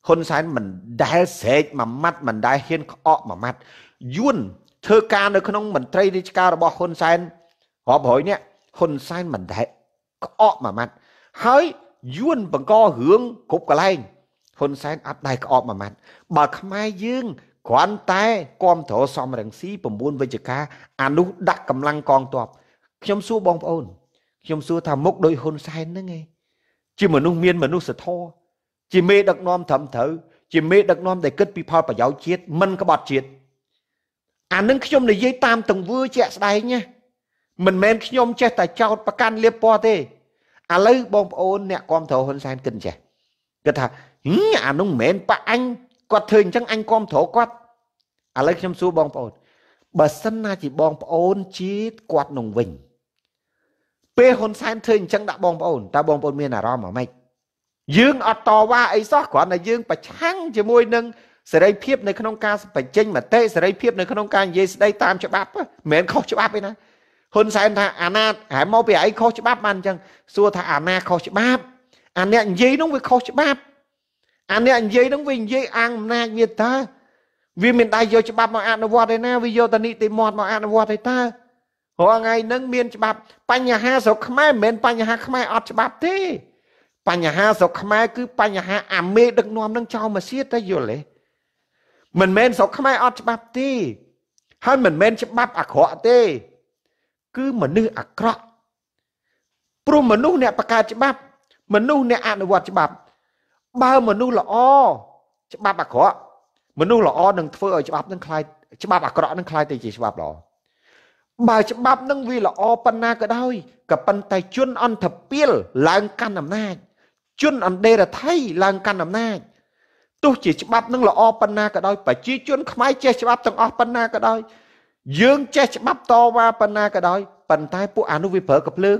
ហ៊ុនសែនមិនដែលស្រែកមួយម៉ាត់មិនដែលហ៊ានក្អកមួយម៉ាត់យួនធ្វើការនៅក្នុងមន្ត្រីរាជការរបស់ហ៊ុនសែនរាប់រយនាក់ហ៊ុនសែនមិនដែលក្អកមួយម៉ាត់ ហើយយួនបង្ករឿងគ្រប់កន្លែងហ៊ុនសែនអត់ដែរក្អបមួយម៉ាត់បើខ្មែរយើងគ្រាន់តែគ្រប់គ្រងសំរងស៊ី9វិជ្ជការអានោះដាក់កម្លាំងកងទ័ពខ្ញុំសួរបងប្អូនខ្ញុំសួរថាមុខដោយហ៊ុនសែនហ្នឹងឯងជាមនុស្សមានមនុស្សធម៌ជាមេដឹកនាំត្រឹមត្រូវជាមេដឹកនាំដែលគិតពីផលប្រយោជន៍ជាតិមិនក្បត់ជាតិអានឹងខ្ញុំនិយាយតាមទង្វើជាក់ស្ដែងណាមិនមែនខ្ញុំចេះតែចោតប្រកាន់លៀបពណ៌ទេ ឥឡូវបងប្អូនអ្នកគ្រប់គ្រងហ៊ុនសែនគិតចេះគិតថាអានោះមិនមែនប៉អញគាត់ធ្វើអញ្ចឹងអញគ្រប់គ្រងគាត់ឥឡូវខ្ញុំសួរបងប្អូនបើសិនណាជាបងប្អូនជាគាត់នឹងវិញពេលហ៊ុនសែនធ្វើអញ្ចឹងដាក់បងប្អូនតើបងប្អូនមានអារម្មណ៍អ្ហ្មេចយើងអត់តវ៉ាអីសោះគ្រាន់តែយើងប្រឆាំងជាមួយនឹងសេរីភាពនៅក្នុងការបញ្ចេញមតិសេរីភាពនៅក្នុងការនិយាយស្ដីតាមច្បាប់មិនមែនខុសច្បាប់ទេណា ហ៊ុនសែនថាអាណាហែមកពីឯងខុសច្បាប់បានអញ្ចឹងសួរថាអាណាខុសច្បាប់អាអ្នកនិយាយនោះវាខុសច្បាប់អាអ្នកនិយាយហ្នឹងវានិយាយអាងអំណាចវាតើវាមានដៃយកច្បាប់មកអនុវត្តឯណាវាយកតនីតិមាត់មកអនុវត្តឯតើរាល់ថ្ងៃហ្នឹងមានច្បាប់បញ្ហាស្រុកខ្មែរមិនមែនបញ្ហាខ្មែរអត់ច្បាប់ទេ បញ្ហាស្រុកខ្មែរគឺបញ្ហាអាមេដឹកនាំនឹងចោលមកសៀតតែយល់ទេមិនមែនស្រុកខ្មែរអត់ច្បាប់ទេហើយមិនមែនច្បាប់អាក្រក់ទេ គឺមនុស្សអាក្រក់ព្រោះមនុស្សអ្នកបង្កើតច្បាប់មនុស្សអ្នកអនុវត្តច្បាប់បើមនុស្សល្អច្បាប់អាក្រក់មនុស្សល្អនឹងធ្វើឲ្យច្បាប់នឹងคล้ายច្បាប់អាក្រក់នឹងคล้ายទៅជាច្បាប់ល្អបើច្បាប់នឹងវាល្អប៉ុណ្ណាក៏ដោយក៏ប៉ុន្តែជនអន្តពាលឡើងកាន់អំណាចជនអន្តេរថៃឡើងកាន់អំណាចទោះជាច្បាប់នឹងល្អប៉ុណ្ណាក៏ដោយប្រជាជនខ្មែរចេះច្បាប់ទាំងអស់ប៉ុណ្ណាក៏ដោយ យើងចេះច្បាប់តវ៉ាប៉ុណ្ណាក៏ដោយប៉ុន្តែពួកអានោះវាប្រើកភ្លើង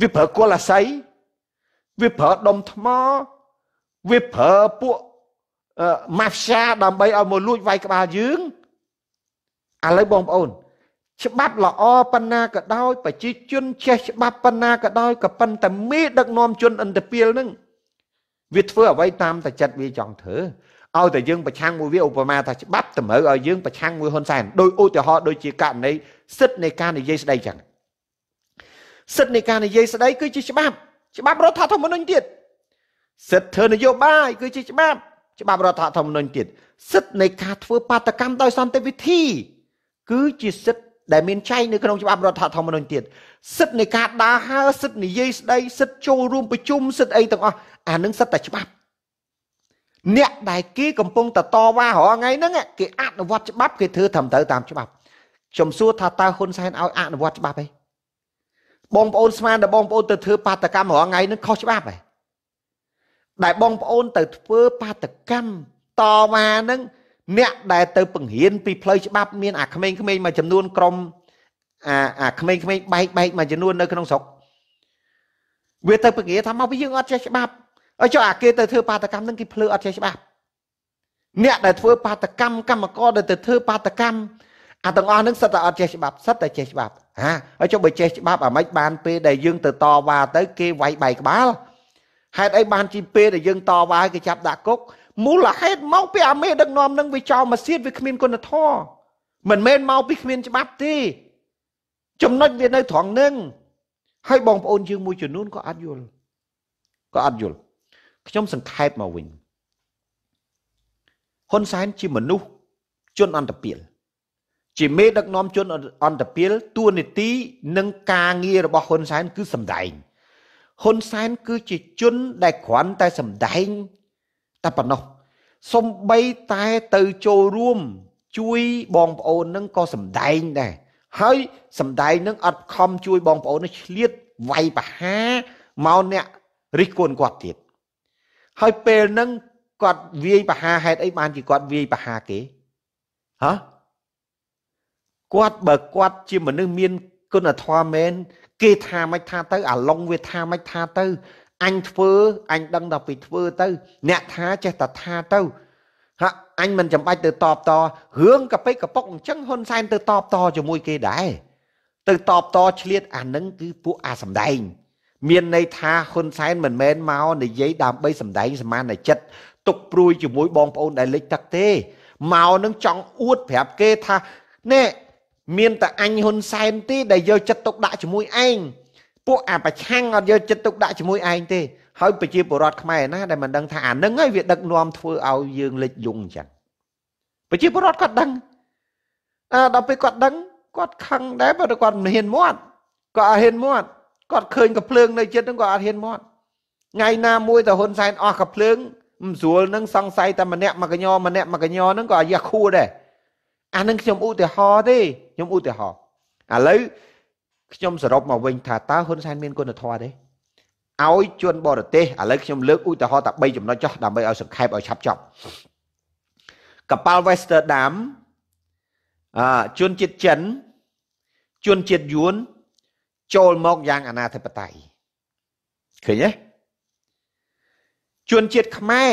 វាប្រើគល់អាស័យវាប្រើដុំថ្មវាប្រើពួកម៉ាហ្វយ៉ាដើម្បីឲ្យមកលួចវាយក្បាលយើងឥឡូវបងប្អូន ច្បាប់ល្អប៉ុណ្ណាក៏ដោយប្រជាជនចេះច្បាប់ប៉ុណ្ណាក៏ដោយក៏ប៉ុន្តែមេដឹកនាំជនអន្តពាលនឹងវាធ្វើអ្វីតាមតែចិត្តវាចង់ធ្វើ ឲ្យតែយើងប្រឆាំងមួយវាឧបមាថាច្បាប់តម្រូវឲ្យយើងប្រឆាំងមួយហ៊ុនសែនដោយឧទាហរណ៍ដូចជាករណីសិទ្ធិនៃការនិយាយស្ដីចឹងសិទ្ធិនៃការនិយាយស្ដីគឺជាច្បាប់ច្បាប់រដ្ឋធម្មនុញ្ញទៀតសិទ្ធិធ្វើនយោបាយគឺជាច្បាប់ច្បាប់រដ្ឋធម្មនុញ្ញទៀតសិទ្ធិនៃការធ្វើបាតកម្មដោយសន្តិវិធី គឺជាសិទ្ធិដែលមានចែងនៅក្នុងច្បាប់រដ្ឋធម្មនុញ្ញទៀតសិទ្ធិនៃការដើរហើរសិទ្ធិនិយាយស្ដីសិទ្ធិចូលរួមប្រជុំសិទ្ធិអីទាំងអស់អានឹងសិទ្ធិតែច្បាប់ អ្នកដែលគេកំពុងតតវ៉ារាល់ថ្ងៃហ្នឹងគេអនុវត្តច្បាប់គេធ្វើត្រឹមត្រូវតាមច្បាប់ខ្ញុំសួរថាតើហ៊ុនសែនឲ្យអនុវត្តច្បាប់ទេបងប្អូនស្មានតែបងប្អូនទៅធ្វើបាតកម្មរាល់ថ្ងៃហ្នឹងខុសច្បាប់ទេដែលបងប្អូនទៅធ្វើបាតកម្មតវ៉ាហ្នឹងអ្នកដែលទៅបង្រៀនពីផ្លូវច្បាប់មានអាក្មេងៗមួយចំនួនក្រុមអាអាក្មេងៗបែកបែកមួយចំនួននៅក្នុងស្រុកវាទៅបង្រៀនថាមកពីយើងអត់ចេះច្បាប់ ឲ្យចុះអាគេទៅធ្វើបាតកម្មហ្នឹងគេភ្លឺអត់ចេះច្បាប់អ្នកដែលធ្វើបាតកម្មកម្មករដែលទៅធ្វើបាតកម្មអាទាំងអស់ហ្នឹងសិតតែអត់ចេះច្បាប់សិតតែចេះច្បាប់ហាហើយចុះបើចេះច្បាប់អាម៉េចបានពេលដែលយើងទៅតវ៉ាទៅគេវាយបែកក្បាលហេតុអីបានជីពេលដែលយើងតវ៉ាគេចាប់ដាក់គុកមូលហេតុមកពីអាមេដឹកនាំនឹងវាចោលមកសៀតវាគ្មានគុណធម៌មិនមែនមកពីគ្មានច្បាប់ទេចំណុចវានៅត្រង់នឹងហើយបងប្អូនយើងមួយចំនួនក៏អត់យល់ក៏អត់យល់ ខ្ញុំសង្ខេបមកវិញហ៊ុនសែនជាមនុស្សជនអន្តពាលជាមេដឹកនាំជនអន្តពាលទួនាទីនិងការងាររបស់ហ៊ុនសែនគឺសម្ដែងហ៊ុនសែនគឺជាជនដែលគ្រាន់តែសម្ដែងតែប៉ុណ្ណោះសំបីតែទៅចូលរួមជួយបងប្អូននឹងក៏សម្ដែងដែរហើយសម្ដែងនឹងអត់ខំជួយបងប្អូននឹងឆ្លៀតវាយបហាមកអ្នករិះគន់គាត់ទៀត ហើយពេលហ្នឹងគាត់វាយបហាហេតុអីបានជាគាត់វាយបហាគេហ៎គាត់បើគាត់ជាមនុស្សមានគុណធម៌មែនគេថាមិនថាទៅ អាឡុងវាថាមិនថាទៅអញធ្វើអញដឹងដល់ពីធ្វើទៅ អ្នកថាចេះតែថាទៅហាក់អញមិនចាំបាច់ទៅតបតរឿងកប៉ិកកប៉ុកអញ្ចឹងហ៊ុនសែនទៅតបតជាមួយគេដែរទៅតបតឆ្លៀតអានឹងគឺពួកអាសំដែង មានន័យថាហ៊ុនសែនមិនមែនមកនិយាយដើម្បីសម្ដែងសមានចិត្តទុកព្រួយជាមួយបងប្អូនដែលលិចទឹកទេមកនឹងចង់អួតប្រាប់គេថាណែមានតែអញហ៊ុនសែនទេដែលយកចិត្តទុកដាក់ជាមួយឯងពួកអាប្រឆាំងអត់យកចិត្តទុកដាក់ជាមួយឯងទេហើយប្រជាពលរដ្ឋខ្មែរណាដែលមិនដឹងថាអានឹងហើយវាដឹកនាំធ្វើឲ្យយើងលិចយងអញ្ចឹងប្រជាពលរដ្ឋគាត់ដឹងអើដល់ពេលគាត់ដឹងគាត់ខឹងដែរបើគាត់មិនហ៊ានមាត់គាត់អត់ហ៊ានមាត់ គាត់ឃើញកំភ្លើងនៅចិត្តហ្នឹងគាត់អត់ហ៊ានមាត់ថ្ងៃណាមួយតហ៊ុនសែនអស់កំភ្លើងមិនស្រួលនឹងសង្ស័យតែម្នាក់មកកញ្ញម្នាក់មកកញ្ញហ្នឹងក៏យ៉ាខួរដែរអានឹងខ្ញុំឧទាហរណ៍ទេខ្ញុំឧទាហរណ៍ឥឡូវខ្ញុំសរុបមកវិញថាតើហ៊ុនសែនមានគុណធម៌ទេឲ្យជនបរទេសឥឡូវខ្ញុំលើកឧទាហរណ៍តែ3ចំណុចចុះដើម្បីឲ្យសង្ខេបឲ្យឆាប់ចប់កប៉ាល់ Westerdam អឺជនជាតិចិនជនជាតិយួន ចូលមកយ៉ាងអនាធិបតេយ្យឃើញទេជនជាតិខ្មែរ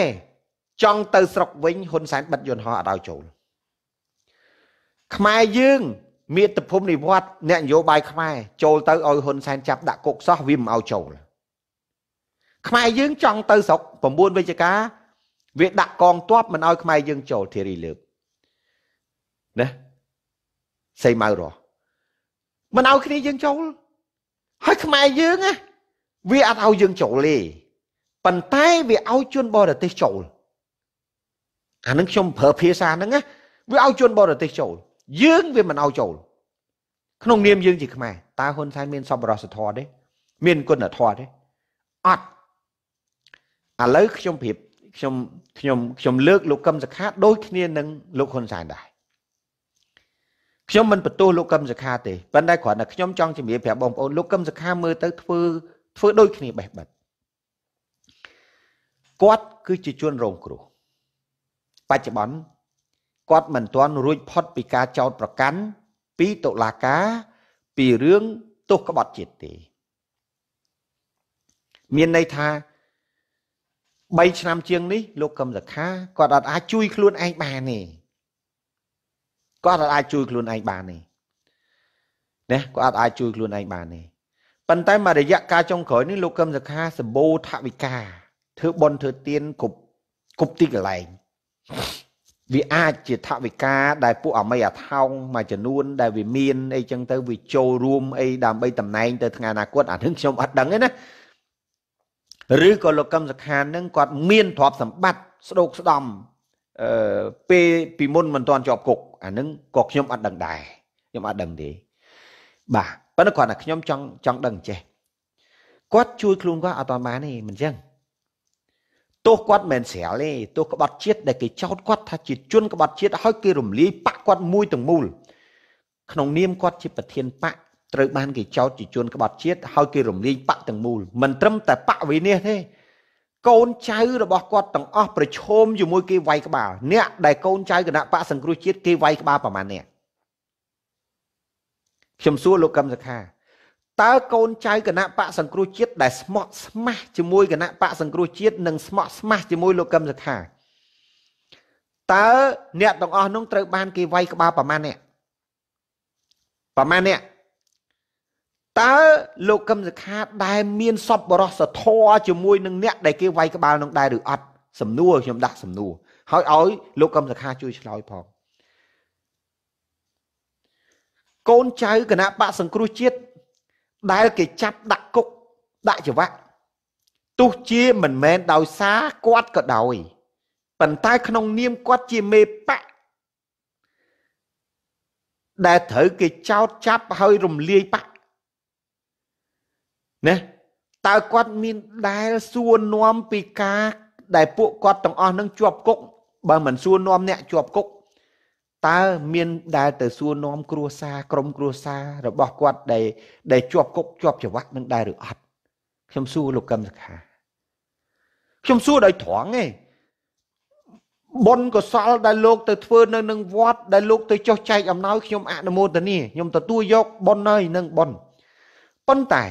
ចង់ទៅស្រុកវិញហ៊ុនសែនបិទយន្តហោះអត់ឲ្យចូលខ្មែរយើងមាតុភូមិនិវត្តអ្នកនយោបាយខ្មែរចូលទៅឲ្យហ៊ុនសែនចាប់ដាក់គុកសោះវាមិនឲ្យចូលខ្មែរយើងចង់ទៅស្រុក9វិច្ឆិកាវាដាក់កងទ័ពមិនឲ្យខ្មែរយើងចូលធារីលើបណាសៃម៉ៅរស់មិនឲ្យគ្នាយើងចូល ហើយខ្មែរយើងណាវាអត់ឲ្យយើងចូលទេប៉ុន្តែវាឲ្យជនបរទេសចូលអានឹងខ្ញុំប្រើភាសាហ្នឹងណាវាឲ្យជនបរទេសចូល យើងវាមិនឲ្យចូលក្នុងនាមយើងជាខ្មែរតើហ៊ុនសែនមានសប្បុរសធម៌ទេមានគុណធម៌ទេអត់ឥឡូវខ្ញុំប្រៀបខ្ញុំខ្ញុំខ្ញុំលើកលោកកឹមសខាដូចគ្នានឹងលោកហ៊ុនសែនដែរ ខ្ញុំមិនបន្ទោសលោកកឹមសុខាទេប៉ុន្តែគ្រាន់តែខ្ញុំចង់ជំរាបប្រាប់បងប្អូនលោកកឹមសុខាមើលទៅធ្វើធ្វើដូចគ្នាបេះបិទគាត់គឺជាជនរងគ្រោះបច្ចុប្បន្នគាត់មិនទាន់រួចផុតពីការចោទប្រកាន់ពីតុលាការពីរឿងទោសក្បត់ជាតិទេមានន័យថា3ឆ្នាំជាងនេះលោកកឹមសុខាគាត់អត់អាចជួយខ្លួនឯងបានទេ គាត់អត់អាចជួយខ្លួនឯងបានទេណាគាត់អត់អាចជួយខ្លួនឯងបានទេប៉ុន្តែមួយរយៈកាលចុងក្រោយនេះលោកកឹមសុខាសម្បូរថវិកាធ្វើបន់ធ្វើទៀនគ្រប់គ្រប់ទីកន្លែងវាអាចជាថវិកាដែលពួកអមីអាថោងមួយចំនួនដែលវាមានអីចឹងទៅវាចូលរួមអីដើម្បីតំណែងទៅថ្ងៃអនាគតអានឹងខ្ញុំអត់ដឹងទេណាឬក៏លោកកឹមសុខានឹងគាត់មានទ្រព្យសម្បត្តិស្ដោកស្ដំ អឺពេលពីមុនមិនទាន់ជាប់គុកអានឹងក៏ខ្ញុំអត់ដឹងដែរខ្ញុំអត់ដឹងទេបាទប៉ុន្តែគាត់ថាខ្ញុំចង់ចង់ដឹងចេះគាត់ជួយខ្លួនគាត់អត់បានទេមិនចឹងទោះគាត់មិនស្រាលទេទោះក្បត់ជាតិដែលគេចោទគាត់ថាជាជនក្បត់ជាតិហើយគេរំលាយបាក់គាត់មួយទាំងមូលក្នុងនាមគាត់ជាប្រធានបកត្រូវបានគេចោទជាជនក្បត់ជាតិហើយគេរំលាយបកទាំងមូលមិនត្រឹមតែបកវិនិច្ឆ័យទេ កូនចៅរបស់គាត់ទាំងអស់ប្រឈមជាមួយគេវាយក្បាលអ្នកដែលកូនចៅគណៈបកសង្គ្រោះជាតិគេវាយក្បាលប្រមាណអ្នកខ្ញុំសួរលោកកឹមសុខាតើកូនចៅគណៈបកសង្គ្រោះជាតិដែលស្មោះស្មាស់ជាមួយគណៈបកសង្គ្រោះជាតិនិងស្មោះស្មាស់ជាមួយលោកកឹមសុខាតើអ្នកទាំងអស់នោះត្រូវបានគេវាយក្បាលប្រមាណអ្នកប្រមាណអ្នក តើលោកកឹមសុខាដែលមានសពបរសធរជាមួយនឹងអ្នកដែលគេវាយក្បាលនឹងដែរឬអត់សំណួរខ្ញុំដាក់សំណួរហើយឲ្យលោកកឹមសុខាជួយឆ្លើយផងកូនចៅគណៈបកសង្គ្រោះជាតិដែលគេចាប់ដាក់គុកដាក់ច្រវាក់ទោះជាមិនមែនដោយសារគាត់ក៏ដោយប៉ុន្តែក្នុងនាមគាត់ជាមេបកដែលត្រូវគេចោតចាប់ហើយរំលាយបក ណាតើគាត់មានដែលសួរនាំពីការដែលពួកគាត់ទាំងអស់នឹងជាប់គុកបើមិនសួរនាំអ្នកជាប់គុកតើមានដែលទៅសួរនាំគ្រួសារក្រុមគ្រួសាររបស់គាត់ដែលដែលជាប់គុកជាប់ច្បាប់នឹងដែរឬអត់ខ្ញុំសួរលោកកឹមសុខាខ្ញុំសួរដោយត្រង់ឯងបុណ្យកុសលដែលលោកទៅធ្វើនៅនឹងវត្តដែលលោកទៅចុះចែកអំណោយខ្ញុំអនុមោទនាខ្ញុំទទួលយកបុណ្យហើយនឹងបុណ្យប៉ុន្តែ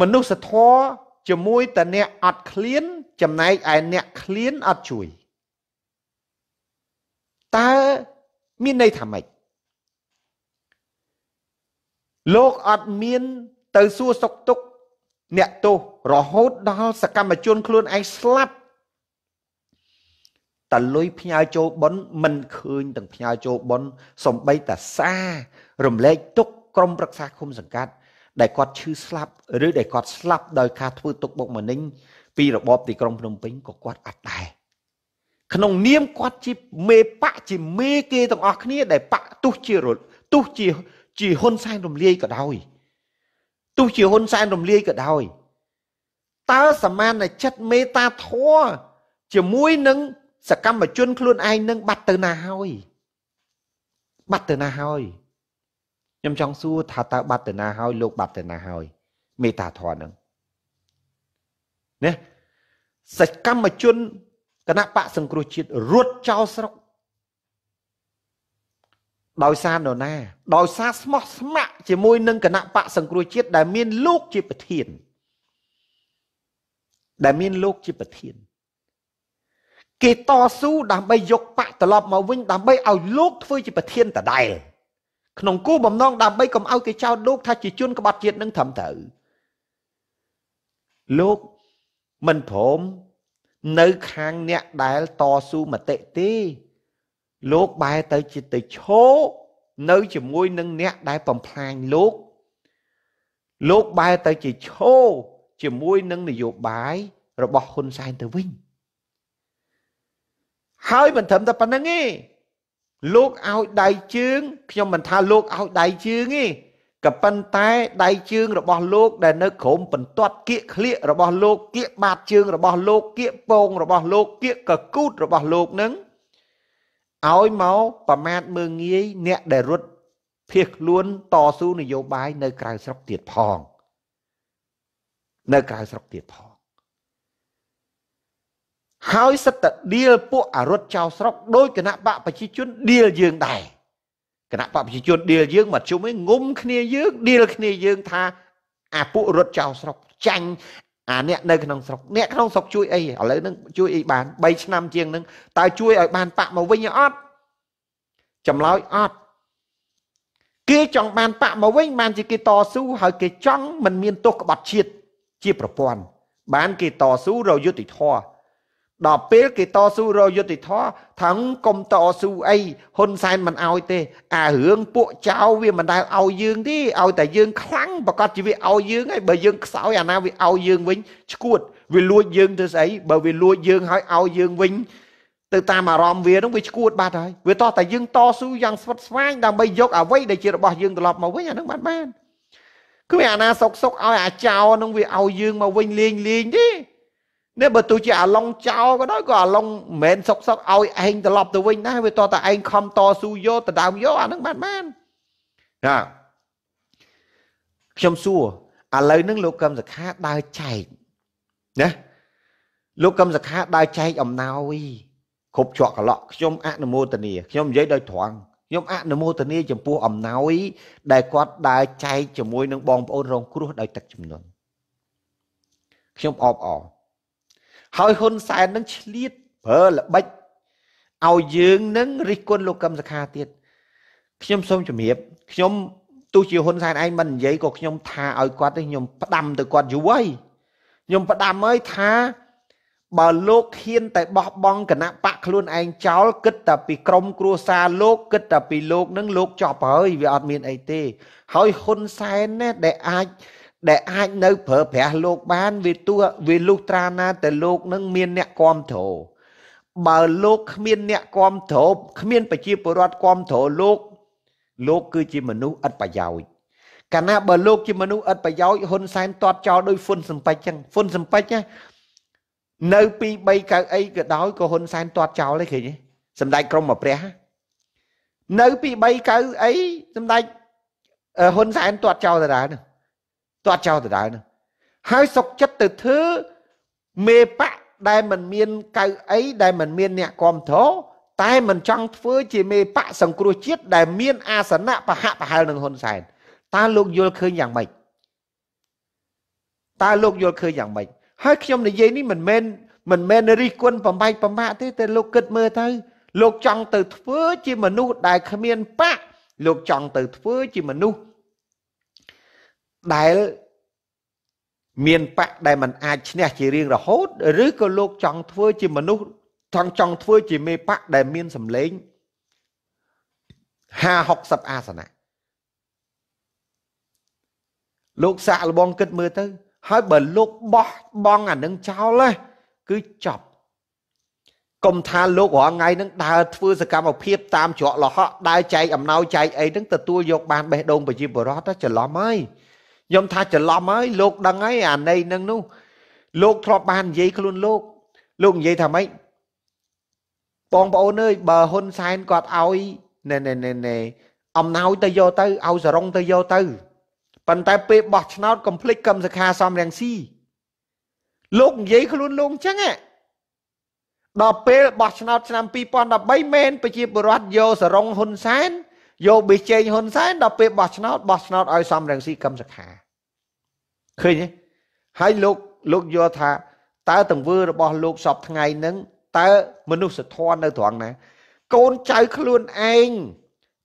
មនុស្សធម៌ជាមួយតអ្នកអត់ឃ្លាន ចំណែកឯអ្នកឃ្លានអត់ជួយតើមានន័យថាម៉េចលោកអត់មាន ទៅសួរសុកទុក អ្នកទោសរហូតដល់សកម្មជនខ្លួនឯងស្លាប់តលុយផ្ញើចូលប៉ុនមិនឃើញទាំងផ្ញើចូលប៉ុនសំបីតាសា រំលែកទុកក្រុមប្រឹក្សាឃុំសង្កាត់ ដែលគាត់ឈឺស្លាប់ឬដែលគាត់ស្លាប់ដោយការធ្វើទុកបុកម្នេញពីរបបទីក្រុងភ្នំពេញក៏គាត់អត់ដែរក្នុងនាមគាត់ជាមេបកជាមេគេទាំងអស់គ្នា ដែលបកទោះជារត់ទោះជាជាហ៊ុនសែនរំលាយក៏ដោយទោះជាហ៊ុនសែនរំលាយក៏ដោយតើសមានចិត្តមេតាធัวជាមួយនឹងសកម្មជនខ្លួនឯងនឹងបាត់ទៅណាហើយបាត់ទៅណាហើយ ខ្ញុំចង់សួរថាតើបាត់ទៅណាហើយលោកបាត់ទៅណាហើយមេតាធម៌នឹងណាសកម្មជនគណៈបកសង្គ្រោះជាតិរត់ចោលស្រុកដោយសារនរណា ដោយសារស្មោះស្ម័គ្រជាមួយនឹងគណៈបកសង្គ្រោះជាតិដែលមានលោកជាប្រធាន ដែលមានលោកជាប្រធានគេតស៊ូដើម្បីយកបកត្រឡប់មកវិញដើម្បីឲ្យលោកធ្វើជាប្រធានដដែល ក្នុងគោលបំណងដើម្បីកុំឲ្យគេចោទលោកថាជាជនក្បត់ជាតិនឹងត្រឹមត្រូវលោកមិនព្រមនៅខាងអ្នកដែលតស៊ូមតិទេលោកបែរទៅជាទៅឈោនៅជាមួយនឹងអ្នកដែលបំផ្លាញលោក លោកបែរទៅជាឈោជាមួយនឹងនយោបាយរបស់ហ៊ុនសែនទៅវិញហើយមិនត្រឹមតែប៉ុណ្្នឹងទេ លោកឲ្យដៃជើងខ្ញុំមិនថាលោកឲ្យដៃជើងទេក៏ប៉ុន្តែដៃជើងរបស់លោកដែលនៅក្រោមបន្ទាត់គៀកក្លៀករបស់លោកគៀកបាតជើងរបស់លោកគៀកពងរបស់លោកគៀកកកូតរបស់លោកនឹងឲ្យមកប្រមាថមើងងាយអ្នកដែលរត់ភៀសខ្លួនតស៊ូនយោបាយនៅក្រៅស្រុកទៀតផង នៅក្រៅស្រុកទៀតផង ហើយសិតតឌៀលពួកអរុតចៅស្រុកដោយគណៈបកប្រជាជនឌៀលយើងដែរគណៈបកប្រជាជនឌៀលយើងមកជុំឯងងុំគ្នាយើងឌៀលគ្នាយើងថាអាពួករត់ចៅស្រុកចាញ់អាអ្នកនៅក្នុងស្រុកអ្នកក្នុងស្រុកជួយអីឥឡូវហ្នឹងជួយអីបាន3ឆ្នាំជាងហ្នឹងតើជួយឲ្យបានបាក់មកវិញអត់ចម្លើយអត់គេចង់បានបាក់មកវិញបានជាគេតស៊ូហើយគេចង់មិនមានទោសក្បត់ជាតិជាប្រព័ន្ធបានគេតស៊ូរយុទ្ធធរ ដល់ពេលគេតស៊ូរយុទ្ធធរថាកុំតស៊ូអីហ៊ុនសែនមិនអោយទេ អារឿងពួកចៅវាមិនដែលឲ្យយើងទេឲ្យតែយើងខ្លាំងប្រកាសជាវាឲ្យយើងហើយបើយើងខ្សោយអាណាវាឲ្យយើងវិញឈួតវាលួចយើងទៅស្អីបើវាលួចយើងហើយឲ្យយើងវិញទៅតាមអារម្មណ៍វានឹងវាឈួតបាត់ហើយវាតោះតែយើងតស៊ូយ៉ាងស្វិតស្វាញដើម្បីយកអ្វីដែលជារបស់យើងត្រឡប់មកវិញអានឹងបានបានគឺអាណាសុកសុកឲ្យអាចោនឹងវាឲ្យយើងមកវិញលេងលេងទេ នេះបើទោះជាអាឡុងចោលក៏ដោយក៏អាឡុងមិនមែនសុកសុកឲ្យឯងត្រឡប់ទៅវិញដែរវាតតែឯងខំតស៊ូយកដដើមយកអានឹងបានបានណាខ្ញុំសួរឥឡូវហ្នឹងលោកកឹមសខាដើរចែកណាលោកកឹមសខាដើរចែកអំណោយគ្រប់ជាប់កឡក់ខ្ញុំអនុមោទនាខ្ញុំនិយាយដោយត្រង់ខ្ញុំអនុមោទនាចំពោះអំណោយដែលគាត់ដើរចែកជាមួយនឹងបងប្អូនរងគ្រោះដោយទឹកចំនួនខ្ញុំអបអរ ហើយហ៊ុនសែននឹងឆ្លៀតប្រើល្បិចឲ្យយើងនឹងរិះគន់លោកកឹមសុខាទៀតខ្ញុំសូមជម្រាបខ្ញុំទោះជាហ៊ុនសែនឯងមិននិយាយក៏ខ្ញុំថាឲ្យគាត់ទេខ្ញុំផ្ដាំទៅគាត់យូរហើយខ្ញុំផ្ដាំហើយថាបើលោកហ៊ានតែបោះបង់គណៈបកខ្លួនឯងចោលគិតតែពីក្រមគ្រួសារលោកគិតតែពីលោកនឹងលោកចប់ហើយវាអត់មានអីទេ ហើយហ៊ុនសែនណាដែលអាច ដែលអាចនៅប្រើប្រាស់លោកបានវាទោះវាលុះត្រាណាតែលោកនឹងមានអ្នកគ្រប់គ្រងបើលោកគ្មានអ្នកគ្រប់គ្រងគ្មានប្រជាពលរដ្ឋគ្រប់គ្រងលោក លោកគឺជាមនុស្សឥតប្រយោជន៍កាលណាបើលោកជាមនុស្សឥតប្រយោជន៍ហ៊ុនសែនទាត់ចោលដោយហ្វុនសំពេចចឹងហ្វុនសំពេចណានៅពី3កៅអីក៏ដោយក៏ហ៊ុនសែនទាត់ចោលទេឃើញទេសម្ដេចក្រមព្រះ នៅពី3កៅអីសម្ដេចហ៊ុនសែនទាត់ចោលដដែលនោះ ទាត់ចោលដដែលនោះហើយសុកចិត្តទៅធ្វើមេបកដែលមិនមានកៅអីដែលមិនមានអ្នកគ្រប់គ្រងតែមិនចង់ធ្វើជាមេបកសង្គ្រោះជាតិដែលមានអាសនៈបហៈប្រហែលនឹងហ៊ុនសែនតើលោកយល់ឃើញយ៉ាងម៉េចតើលោកយល់ឃើញយ៉ាងម៉េចហើយខ្ញុំនិយាយនេះមិនមែនមិនមែនរិះគន់បំបែកបំបាក់ទេតែលោកគិតមើលទៅ លោកចង់ទៅធ្វើជាមនុស្សដែលគ្មានបកលោកចង់ទៅធ្វើជាមនុស្ស ដែលមានបកដែលมันអាចឈ្នះជារៀងរហូតឬក៏លោកចង់ធ្វើជាមនុស្សចង់ចង់ធ្វើជាមេបកដែលមានសម្លេង50 60អាសនៈលោកសាក់លបងគិតមើលទៅ ហើយបើលោកបោះបង់អានឹងចោលណាគឺចប់កុំថាលោករងថ្ងៃហ្នឹងដើរធ្វើសកម្មភាពតាមច្រកលហកដើរចែកអំណោយចែកអីហ្នឹងទទួលយកបានបេះដូងប្រជាពលរដ្ឋច្រឡំហើយ ខ្ញុំថាច្រឡំហើយលោកដឹងហើយអានៃនឹងនោះលោកធ្លាប់បាននិយាយខ្លួនលោកលោកនិយាយថាម៉េចបងប្អូនអើយបើហ៊ុនសែនគាត់ឲ្យណែណែណែណែអំណោយទៅយកទៅឲ្យសរងទៅយកទៅប៉ុន្តែពេលបោះឆ្នោតកុំភ្លេចកឹមសខាសំរងស៊ីលោកនិយាយខ្លួនលោកអញ្ចឹងដល់ពេលបោះឆ្នោតឆ្នាំ2013មែនប្រជាពលរដ្ឋយកសរងហ៊ុនសែន យកបេះជែងហ៊ុនសែនដល់ពេលបោះឆ្នោតបោះឆ្នោតឲ្យសំរងស៊ីកឹមសខាឃើញទេហើយលោកលោកយកថាតើទង្វើរបស់លោកសពថ្ងៃហ្នឹងតើមនុស្សធម៌នៅត្រង់ណា កូនចៅខ្លួនឯង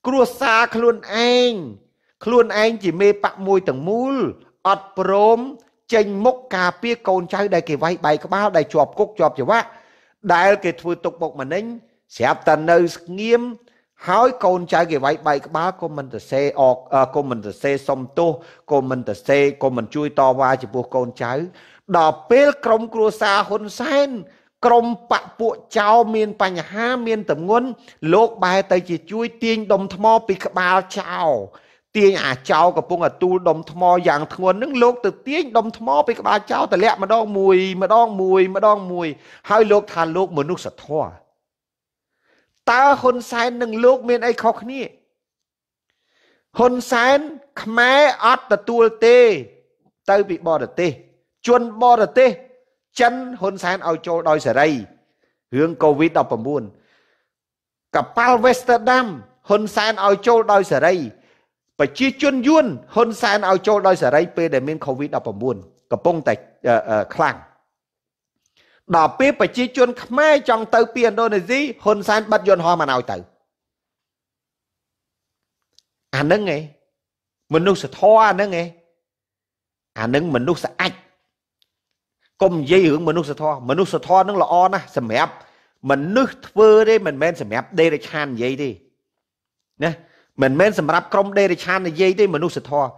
គ្រួសារខ្លួនឯងខ្លួនឯងជាមេបកមួយទាំងមូលអត់ព្រមចេញមុខការពារកូនចៅដែលគេវាយបែកក្បាលដែលជាប់គុកជាប់ច្បាប់ដែលគេធ្វើទុកបុកម្នេញស្រាប់តែនៅស្ងៀម ហើយកូនចៅគេវាយបែកក្បាលក៏មិនទៅសេអកក៏មិនទៅសេសុំទោសក៏មិនទៅសេក៏មិនជួយតវ៉ាចំពោះកូនចៅដល់ពេលក្រុមគ្រួសារហ៊ុនសែនក្រុមបពពួកចៅមានបញ្ហាមានតម្ងន់លោកបែរទៅជាជួយទាញដុំថ្មពីក្បាលចៅទាញអាចោកំពុងអាទូលដុំថ្មយ៉ាងធ្ងន់នឹងលោកទៅទាញដុំថ្មពីក្បាលចោតម្លាក់ម្ដងមួយម្ដងមួយម្ដងមួយហើយលោកថាលោកមនុស្សធម៌ តើហ៊ុនសែននិងលោកមានអីខុសគ្នាហ៊ុនសែនខ្មែរអត់ទទួលទេ ទៅពីបរទេសជនបរទេសចិនហ៊ុនសែនឲ្យចូលដោយសេរីរឿង COVID-19 កប៉ាល់ Westerdam ហ៊ុនសែនឲ្យចូលដោយសេរីប្រជាជនយួនហ៊ុនសែនឲ្យចូលដោយសេរីពេលដែលមាន COVID-19 កំពុងតែខ្លាំង ដល់ពេលប្រជាជនខ្មែរចង់ទៅពីឥណ្ឌូនេស៊ីហ៊ុនសែនបិទយន្តហោះមកឲ្យទៅអានឹងឯងមនុស្សធម៌អានឹងឯងអានឹងមនុស្សស្អាច់កុំនិយាយរឿងមនុស្សធម៌មនុស្សធម៌នឹងល្អណាស់សម្រាប់មនុស្សធ្វើទេមិនមែនសម្រាប់ដេរឆាននិយាយទេណាមិនមែនសម្រាប់ក្រុមដេរឆាននិយាយទេមនុស្សធម៌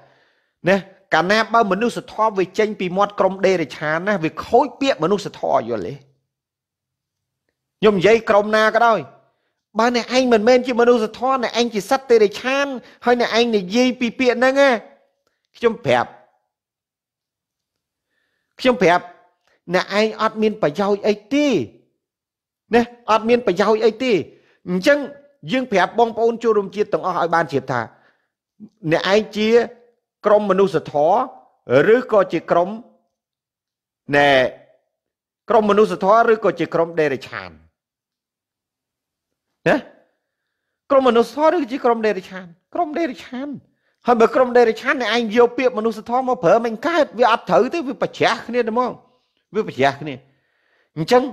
ណា កាលណាបើមនុស្សធម៌វាចេញពីមាត់ក្រុមដេរឆានណាវាខូចពាក្យមនុស្សធម៌យល់ទេខ្ញុំនិយាយក្រុមណាក៏ដោយបើអ្នកឯងមិនមែនជាមនុស្សធម៌អ្នកឯងជាសត្វទេរឆានហើយអ្នកឯងនិយាយពីពាក្យហ្នឹងណាខ្ញុំប្រាប់ខ្ញុំប្រាប់អ្នកឯងអត់មានប្រយោជន៍អីទេណាអត់មានប្រយោជន៍អីទេអញ្ចឹងយើងប្រាប់បងប្អូនចូលរួមជាតិទាំងអស់ឲ្យបានជ្រាបថាអ្នកឯងជា ក្រុមមនុស្សធម៌ឬក៏ជាក្រុមណែក្រុមមនុស្សធម៌ឬក៏ជាក្រុមដេរឆានណាក្រុមមនុស្សធម៌ឬជាក្រុមដេរឆានក្រុមដេរឆានហើយបើក្រុមដេរឆានអ្នកឯងយកពាក្យមនុស្សធម៌មកប្រើមិនកើតវាអត់ត្រូវទេវាប្រជ្រះគ្នាទៅមកវាប្រជ្រះគ្នាអញ្ចឹង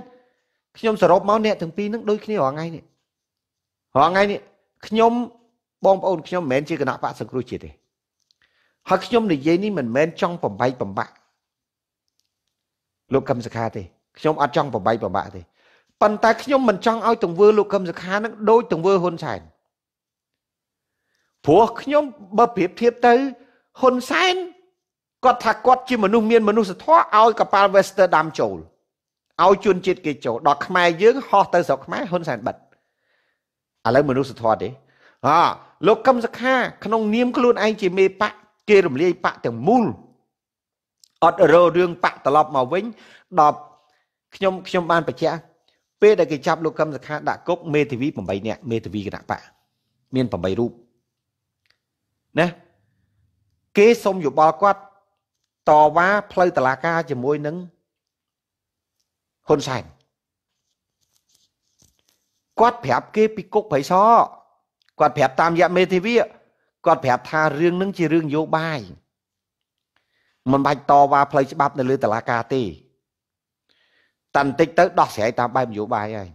ខ្ញុំសរុបមកអ្នកទាំងពីរនឹងដូចគ្នារាល់ថ្ងៃនេះរាល់ថ្ងៃនេះខ្ញុំបងប្អូនខ្ញុំមិនមែនជាគណៈបកសង្គ្រោះជាតិទេ ហើយខ្ញុំនិយាយនេះមិនមែនចង់បំបីបំបាក់លោកកឹមសុខាទេខ្ញុំអត់ចង់បំបីបំបាក់ទេប៉ុន្តែខ្ញុំមិនចង់ឲ្យទង្វើលោកកឹមសុខានឹងដូចទង្វើហ៊ុនសែនព្រោះខ្ញុំបើប្រៀបធៀបទៅហ៊ុនសែនគាត់ថាគាត់ជាមនុស្សមានមនុស្សធម៌ឲ្យកប៉ាល់ Wester ដាំចូលឲ្យជនជាតិគេចូលដល់ខ្មែរយើងហោះទៅស្រុកខ្មែរហ៊ុនសែនបិទឥឡូវមនុស្សធម៌ទេអលោកកឹមសុខាក្នុងនាមខ្លួនឯងជាមេបក គេរំលាយបកទាំងមូលអត់ររឿងបកត្រឡប់មកវិញដល់ខ្ញុំខ្ញុំបានបញ្ជាក់ពេលដែលគេចាប់លោកកឹមសុខាដាក់គុកមេធាវី8នាក់មេធាវីគណៈបកមាន8រូបណាគេសុំយោបល់គាត់តវ៉ាផ្លូវតឡាការជាមួយនឹងហ៊ុនសែនគាត់ប្រាប់គេពីគុកប្រៃសគាត់ប្រាប់តាមរយៈមេធាវី គាត់ប្រាប់ថារឿងនឹងជារឿងនយោបាយមិនបាច់តវ៉ាផ្លូវច្បាប់នៅលើតឡាការទេតែបន្តិចទៅដោះស្រាយតាមបែបនយោបាយហើយ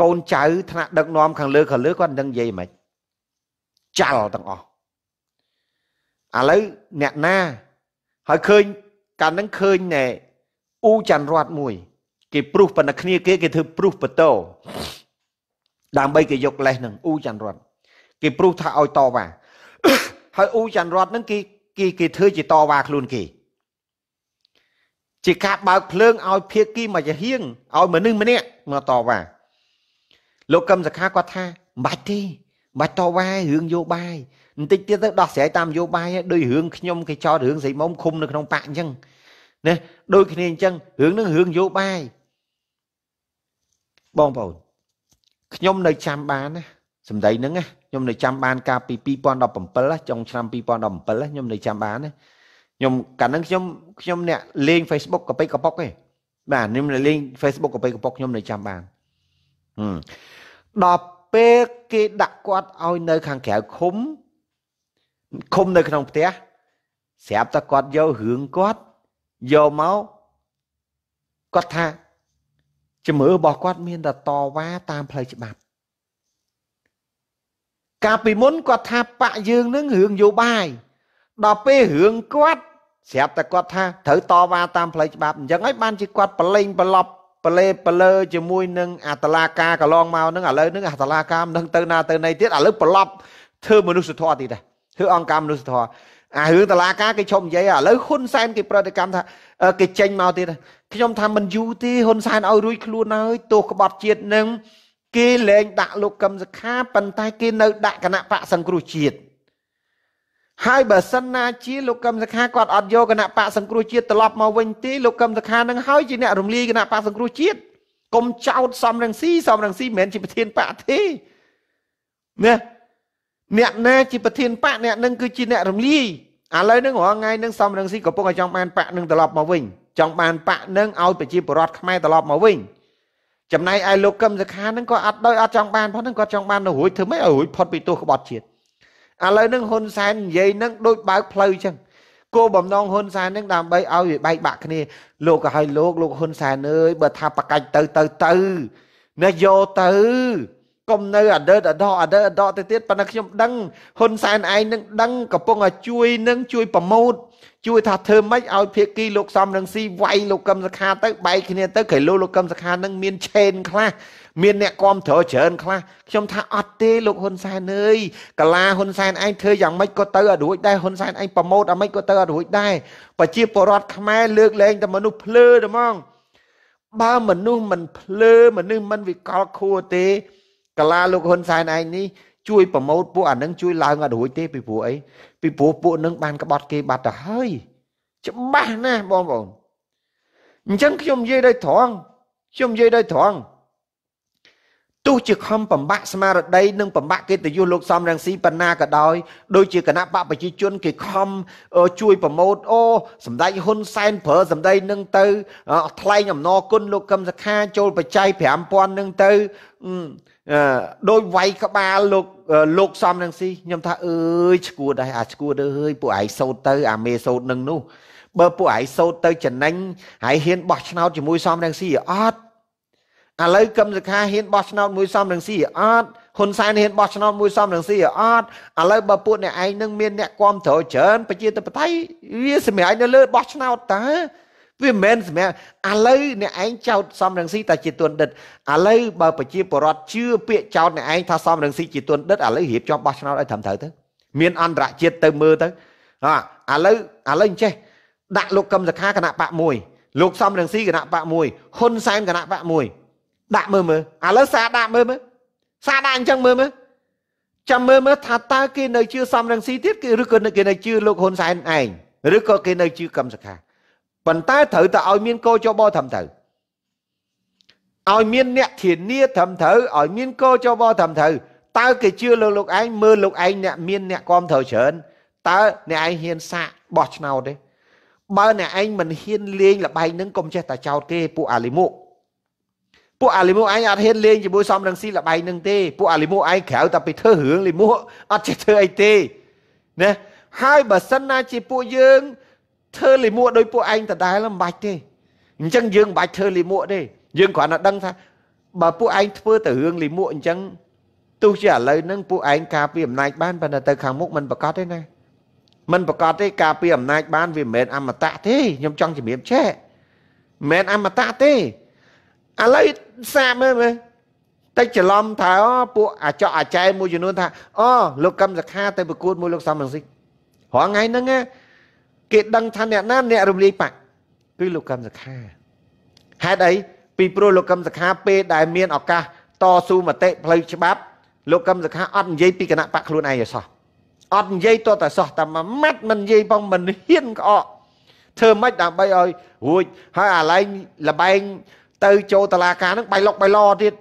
កូនចៅថ្នាក់ដឹកនាំខាងលើខាងលើគាត់មិនដឹងនិយាយមិនចាល់ទាំងអស់ឥឡូវអ្នកណាហើយឃើញកាលហ្នឹងឃើញណែអ៊ូច័ន្ទរតមួយ គេព្រុសប៉ុណ្ណឹងគ្នាគេគេធ្វើព្រុសបតោដើម្បីគេយកលេសហ្នឹងអ៊ូច័ន្ទរត គេព្រុសថាឲ្យតវ៉ាហើយអ៊ូច័ន្ទរតហ្នឹងគេគេគេធ្វើជាតវ៉ាខ្លួនគេជាការបើកភ្លើងឲ្យភៀកគីមកជាហៀងឲ្យមនុស្សម្នាក់មកតវ៉ាលោកកឹមសខាគាត់ថាមិនបាច់ទេមិនបាច់តវ៉ារឿងយោបាយបន្តិចទៀតទៅដោះស្រាយតាមនយោបាយដោយរឿងខ្ញុំគេចោទរឿងស្រីមុំឃុំនៅក្នុងបកអញ្ចឹងណាដូចគ្នាអញ្ចឹងរឿងហ្នឹងរឿងនយោបាយបងប្អូនខ្ញុំនៅចាំបានណាសម្ដីហ្នឹងណា ខ្ញុំនៅចាំបានកាលពី2017ចុងឆ្នាំ2017ខ្ញុំនៅចាំបានណាខ្ញុំកាលហ្នឹងខ្ញុំខ្ញុំអ្នកលេង Facebook កប៉ិកកប៉ុកទេបាទខ្ញុំលេង Facebook កប៉ិកកប៉ុកខ្ញុំនៅចាំបានដល់ពេលគេដាក់គាត់ឲ្យនៅ ខាងក្រៅឃុំឃុំនៅក្នុងផ្ទះស្រាប់តែគាត់យករឿងគាត់យកមកគាត់ថាជំរឿរបស់គាត់មានតែតវ៉ាតាមផ្លូវច្បាប់ កាលពីមុនគាត់ថាបាក់យើងនឹងរឿងយោបាយដល់ពេលរឿងគាត់ស្រាប់តែគាត់ថាត្រូវតវ៉ាតាមផ្លូវច្បាប់អញ្ចឹងហើយបានជាគាត់ប្រឡែងប្រឡប់ប្រលេប្រលើជាមួយនឹងអាតឡាការកន្លងមកហ្នឹងឥឡូវហ្នឹងអាតឡាការមិនដឹងទៅណាទៅណីទៀតឥឡូវប្រឡប់ធ្វើមនុស្សធម៌ទៀតដែរធ្វើអង្គការមនុស្សធម៌អារឿងតឡាការគេឈប់និយាយឥឡូវហ៊ុនសែនគេប្រតិកម្មថាគេចេញមកទៀតខ្ញុំថាមិនយូរទេហ៊ុនសែនឲ្យរួចខ្លួនហើយទោសក្បត់ជាតិនឹង គេលែងដាក់លោកកឹមសុខាប៉ុន្តែគេនៅដាក់គណៈបកសង្គ្រោះជាតិហើយបើសិនណាជាលោកកឹមសុខាគាត់អត់យកគណៈបកសង្គ្រោះជាតិត្រឡប់មកវិញទេលោកកឹមសុខានឹងហើយជាអ្នករំលាយគណៈបកសង្គ្រោះជាតិកុំចោតសំរងស៊ីសំរងស៊ីមិនមែនជាប្រធានបកទេណាអ្នកណាជាប្រធានបកអ្នកនឹងគឺជាអ្នករំលាយឥឡូវហ្នឹងរងថ្ងៃហ្នឹងសំរងស៊ីកំពុងតែចង់បានបកនឹងត្រឡប់មកវិញចង់បានបកនឹងឲ្យប្រជាពលរដ្ឋខ្មែរត្រឡប់មកវិញ ចំណែកឯលោកកឹមសុខាហ្នឹងក៏អត់ដោយអត់ចង់បានផងហ្នឹងគាត់ចង់បានទៅរួចធ្វើម៉េចឲ្យរួចផុតពីទោសក្បត់ជាតិឥឡូវហ្នឹងហ៊ុនសែននិយាយហ្នឹងដូចបើកផ្លូវអញ្ចឹងគោលបំណងហ៊ុនសែននឹងដើម្បីឲ្យវាបែកបាក់គ្នាលោកក៏ឲ្យលោកលោកហ៊ុនសែនអើយបើថាប្រកាច់ទៅទៅទៅណាយកទៅកុំនៅអដិតអដកអដិតអដកទៅទៀតប៉ុន្តែខ្ញុំដឹងហ៊ុនសែនឯងនឹងដឹងកំពុងតែជួយនឹងជួយប្រម៉ូទ ជួយថាធ្វើម៉េចឲ្យភាគីលោកសំនឹងស៊ីវាយលោកកឹមសខាទៅបែកគ្នាទៅក្រៃលោកលោកកឹមសខានឹងមានឆេនខ្លះមានអ្នកគាំទ្រច្រើនខ្លះខ្ញុំថាអត់ទេលោកហ៊ុនសែនអើយកាលាហ៊ុនសែនឯងធ្វើយ៉ាងម៉េចក៏ទៅអត់រួចដែរហ៊ុនសែនឯងប្រម៉ូទអាម៉េចក៏ទៅអត់រួចដែរប្រជាពលរដ្ឋខ្មែរលើកលែងតែមនុស្សភ្លើតែហ្មងបើមនុស្សមិនភ្លើមនុស្សមិនវិកលខួរទេកាលាលោកហ៊ុនសែនឯងនេះ ជួយប្រម៉ូទពួកអានឹងជួយឡើងអត់រួចទេពីព្រោះអីពីព្រោះពួកនឹងបានក្បត់គេបាត់ទៅហើយច្បាស់ណាស់បងប្អូនអញ្ចឹងខ្ញុំនិយាយដោយត្រង់ខ្ញុំនិយាយដោយត្រង់ ទោះជាខំបំបាក់ស្មារតីនិងបំបាក់កិត្តិយសលោកសំរងស៊ីបណ្ណាក៏ដោយដូចជាគណៈបកប្រជាជនគេខំជួយប្រម៉ូទអូសម្ដេចហ៊ុនសែនប្រើសម្ដីនឹងទៅថ្លែងអំណរគុណលោកកឹមសុខាចូលបច្ច័យ5000នឹងទៅដោយវាយក្បាលលោកលោកសំនឹងស៊ីខ្ញុំថាអើយឈួតដែរអាឈួតអើយពួកឯងសោតទៅអាមេសោតនឹងនោះបើពួកឯងសោតទៅចំណេញហើយហ៊ានបោះឆ្នោតជាមួយសំនឹងស៊ីអត់ ឥឡូវកឹមសុខាហ៊ានបោះឆ្នោតមួយសំនឹងស៊ីអត់ហ៊ុនសែនហ៊ានបោះឆ្នោតមួយសំនឹងស៊ីអត់ឥឡូវបើពួកអ្នកឯងនឹងមានអ្នកគ្រប់គ្រងច្រើនប្រជាធិបតេយ្យវាសម្រាប់នៅលើបោះឆ្នោតតើវាមិនមែនសម្រាប់ឥឡូវអ្នកឯងចោតសំរងស៊ីតែជាទុនដិតឥឡូវបើប្រជាពលរដ្ឋជឿពាក្យចោតអ្នកឯងថាសំរងស៊ីជាទុនដិតឥឡូវរៀបចំបោះឆ្នោតឲ្យត្រឹមត្រូវទៅមានអន្តរជាតិទៅមើលទៅអឥឡូវឥឡូវអញ្ចេះដាក់លោកកឹមសខាគណៈបកមួយលោកសំរងស៊ីគណៈបកមួយហ៊ុនសែនគណៈបកមួយ ដាក់មើលមើលឥឡូវសារដាក់មើលមើលសារដាក់អញ្ចឹងមើលមើលចាំមើលមើលថាតើគេនៅជឿសំរងស៊ីទៀតគេឬក៏គេនៅជឿលោកហ៊ុនសែនឯងឬក៏គេនៅជឿកឹមសខាប៉ុន្តែត្រូវតែឲ្យមានកោចបត្រឹមត្រូវឲ្យមានអ្នកធានាត្រឹមត្រូវឲ្យមានកោចបត្រឹមត្រូវតើគេជឿលើលោកឯងមើលលោកឯងអ្នកមានអ្នកគ្រប់ត្រូវច្រើនតើអ្នកឯងហ៊ានសាកបោះឆ្នោតទេបើអ្នកឯងមិនហ៊ានលេងលបែងនឹងកុំចេះតែចោតគេពួកអាលីមុ ពួកអាលីមុឯងអត់ហ៊ានលេងជាមួយសំរងស៊ីលបែងនឹងទេពួកអាលីមុឯងក្រៅតែពីធ្វើរឿងលីមុអត់ចេះធ្វើអីទេណាហើយបើសិនណាជាពួកយើងធ្វើលិមួកដោយពួកឯងដដែលមិនបាច់ទេអញ្ចឹងយើងមិនបាច់ធ្វើលិមួកទេយើងគ្រាន់តែដឹងថាបើពួកឯងធ្វើតែរឿងលិមួកអញ្ចឹងទោះជាឥឡូវហ្នឹងពួកឯងការពារអំណាចបានប៉ុន្តែទៅខាងមុខមិនប្រកាសទេណាមិនប្រកាសទេការពារអំណាចបានវាមិនមែនអមតៈទេខ្ញុំចង់ជំរាបចែកមិនមែនអមតៈទេ ឥឡូវសាកមើលមើលតិចច្រឡំថាអូពួកអាចកអាចែមួយចំនួនថាអូលោកកឹមសខាទៅប្រកួតមួយលោកសំរងស៊ីរងថ្ងៃហ្នឹងណាគេដឹងថាអ្នកណាអ្នករំលាយបាក់គឺលោកកឹមសុខាហេតុអីពីព្រោះលោកកឹមសុខាពេលដែលមានឱកាសតស៊ូមតិផ្លូវច្បាប់លោកកឹមសុខាអត់និយាយពីគណៈបកខ្លួនឯងឲ្យសោះអត់និយាយតតែសោះតែមួយម៉ាត់មិននិយាយផងមិនហ៊ានក្អកធ្វើម៉េចដើម្បីឲ្យរួចហើយអាឡែងលបែង ទៅចូលតឡាការហ្នឹងបៃលុកបៃឡទៀត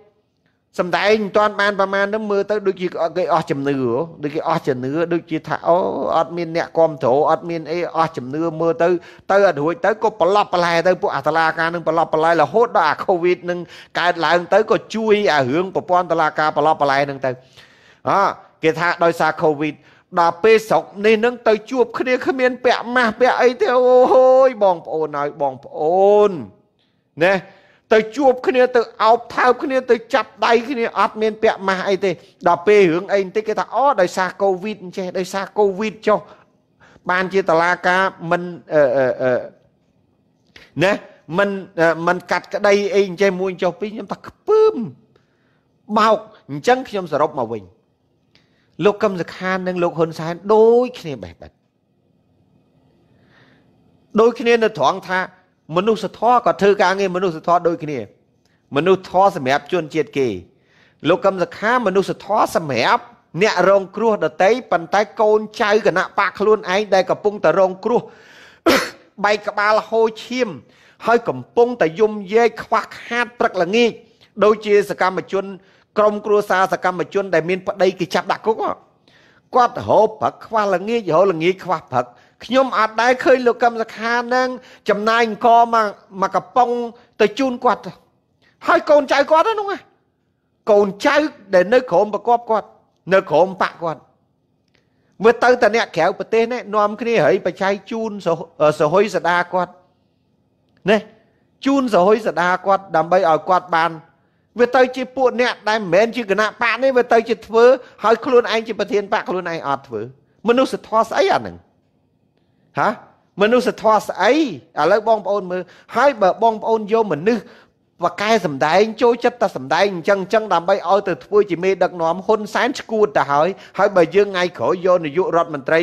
សំដែងមិនទាន់បានប្រមាណនឹងមើលទៅដូចជាគេអស់ជំនឿដូចគេអស់ជំនឿដូចជាថាអូអត់មានអ្នកគ្រប់គ្រងអត់មានអីអស់ជំនឿមើលទៅទៅអត់រួចទៅក៏ប្រឡប់ប្រឡែទៅពួកអាតឡាការនឹងប្រឡប់ប្រឡែរហូតដល់អាកូវីដនឹងកើតឡើងទៅក៏ជួយអារឿងប្រព័ន្ធតឡាការប្រឡប់ប្រឡែនឹងទៅអគេថាដោយសារកូវីដដល់ពេលស្រុកនេះនឹងទៅជួបគ្នាគ្មានពាក់ម៉ាស់ពាក់អីទេអូយបងប្អូនហើយបងប្អូនណា ទៅជួបគ្នាទៅអោបថើបគ្នាទៅចាប់ដៃគ្នាអត់មានពាក់ម៉ាស់អីទេដល់ពេលរឿងអីបន្តិចគេថាអូដោយសារកូវីដអញ្ចេះដោយសារកូវីដចុះបានជាតឡាការមិនអឺអឺណាមិនមិនកាត់ក្តីអីអញ្ចេះមួយចុះពីរខ្ញុំថាខ្ពើមបោកអញ្ចឹងខ្ញុំសរុបមកវិញលោកកឹមសុខាននិងលោកហ៊ុនសែនដូចគ្នាបេះបិទដូចគ្នានៅត្រង់ថា មនុស្សធម៌ក៏ធ្វើការងារមនុស្សធម៌ដូចគ្នា មនុស្សធម៌សម្រាប់ជនជាតិគេលោកកឹមសុខាមនុស្សធម៌សម្រាប់អ្នករងគ្រោះដតីប៉ុន្តែកូនចៅគណៈបកខ្លួនឯងដែលកំពុងតែរងគ្រោះបែកក្បាលហូរឈាម ហើយកំពុងតែយំយែកខ្វះខាតព្រឹកល្ងាចដូចជាសកម្មជនក្រុមគ្រួសារសកម្មជនដែលមានប្តីគេចាប់ដាក់គុកគាត់រហូតព្រឹកខ្វះល្ងាចរហូតល្ងាចខ្វះព្រឹក ខ្ញុំអត់ដែរឃើញលោកកឹមសុខានឹងចំណាយអង្គមកមកកំប៉ុងទៅជូនគាត់ហើយកូនចៅគាត់ហ្នឹងណាកូនចៅដែលនៅក្រុមប្រកបគាត់ នៅក្រុមបាក់គាត់វាទៅតែអ្នកក្រៅប្រទេសនេះនាំគ្នាហើយបច្ច័យជូនសហុយសដាគាត់ណាជូនសហុយសដាគាត់ដើម្បីឲ្យគាត់បានវាទៅជាពួកអ្នកដែលមិនមែនជាគណៈបកនេះវាទៅជាធ្វើហើយខ្លួនឯងជាប្រធានបកខ្លួនឯងអត់ធ្វើមនុស្សធម៌ស្អីអាហ្នឹង ហាមនុស្សធម៌ស្អីឥឡូវបងប្អូនមើលហើយបើបងប្អូនយកមនុស្សបកកែសំដែងចូលចិត្តតែសំដែងអញ្ចឹងអញ្ចឹងដើម្បីឲ្យទៅធ្វើជាមេដឹកនាំហ៊ុនសែនឈួតទៅហើយហើយបើយើងថ្ងៃក្រោយយកនាយករដ្ឋមន្ត្រី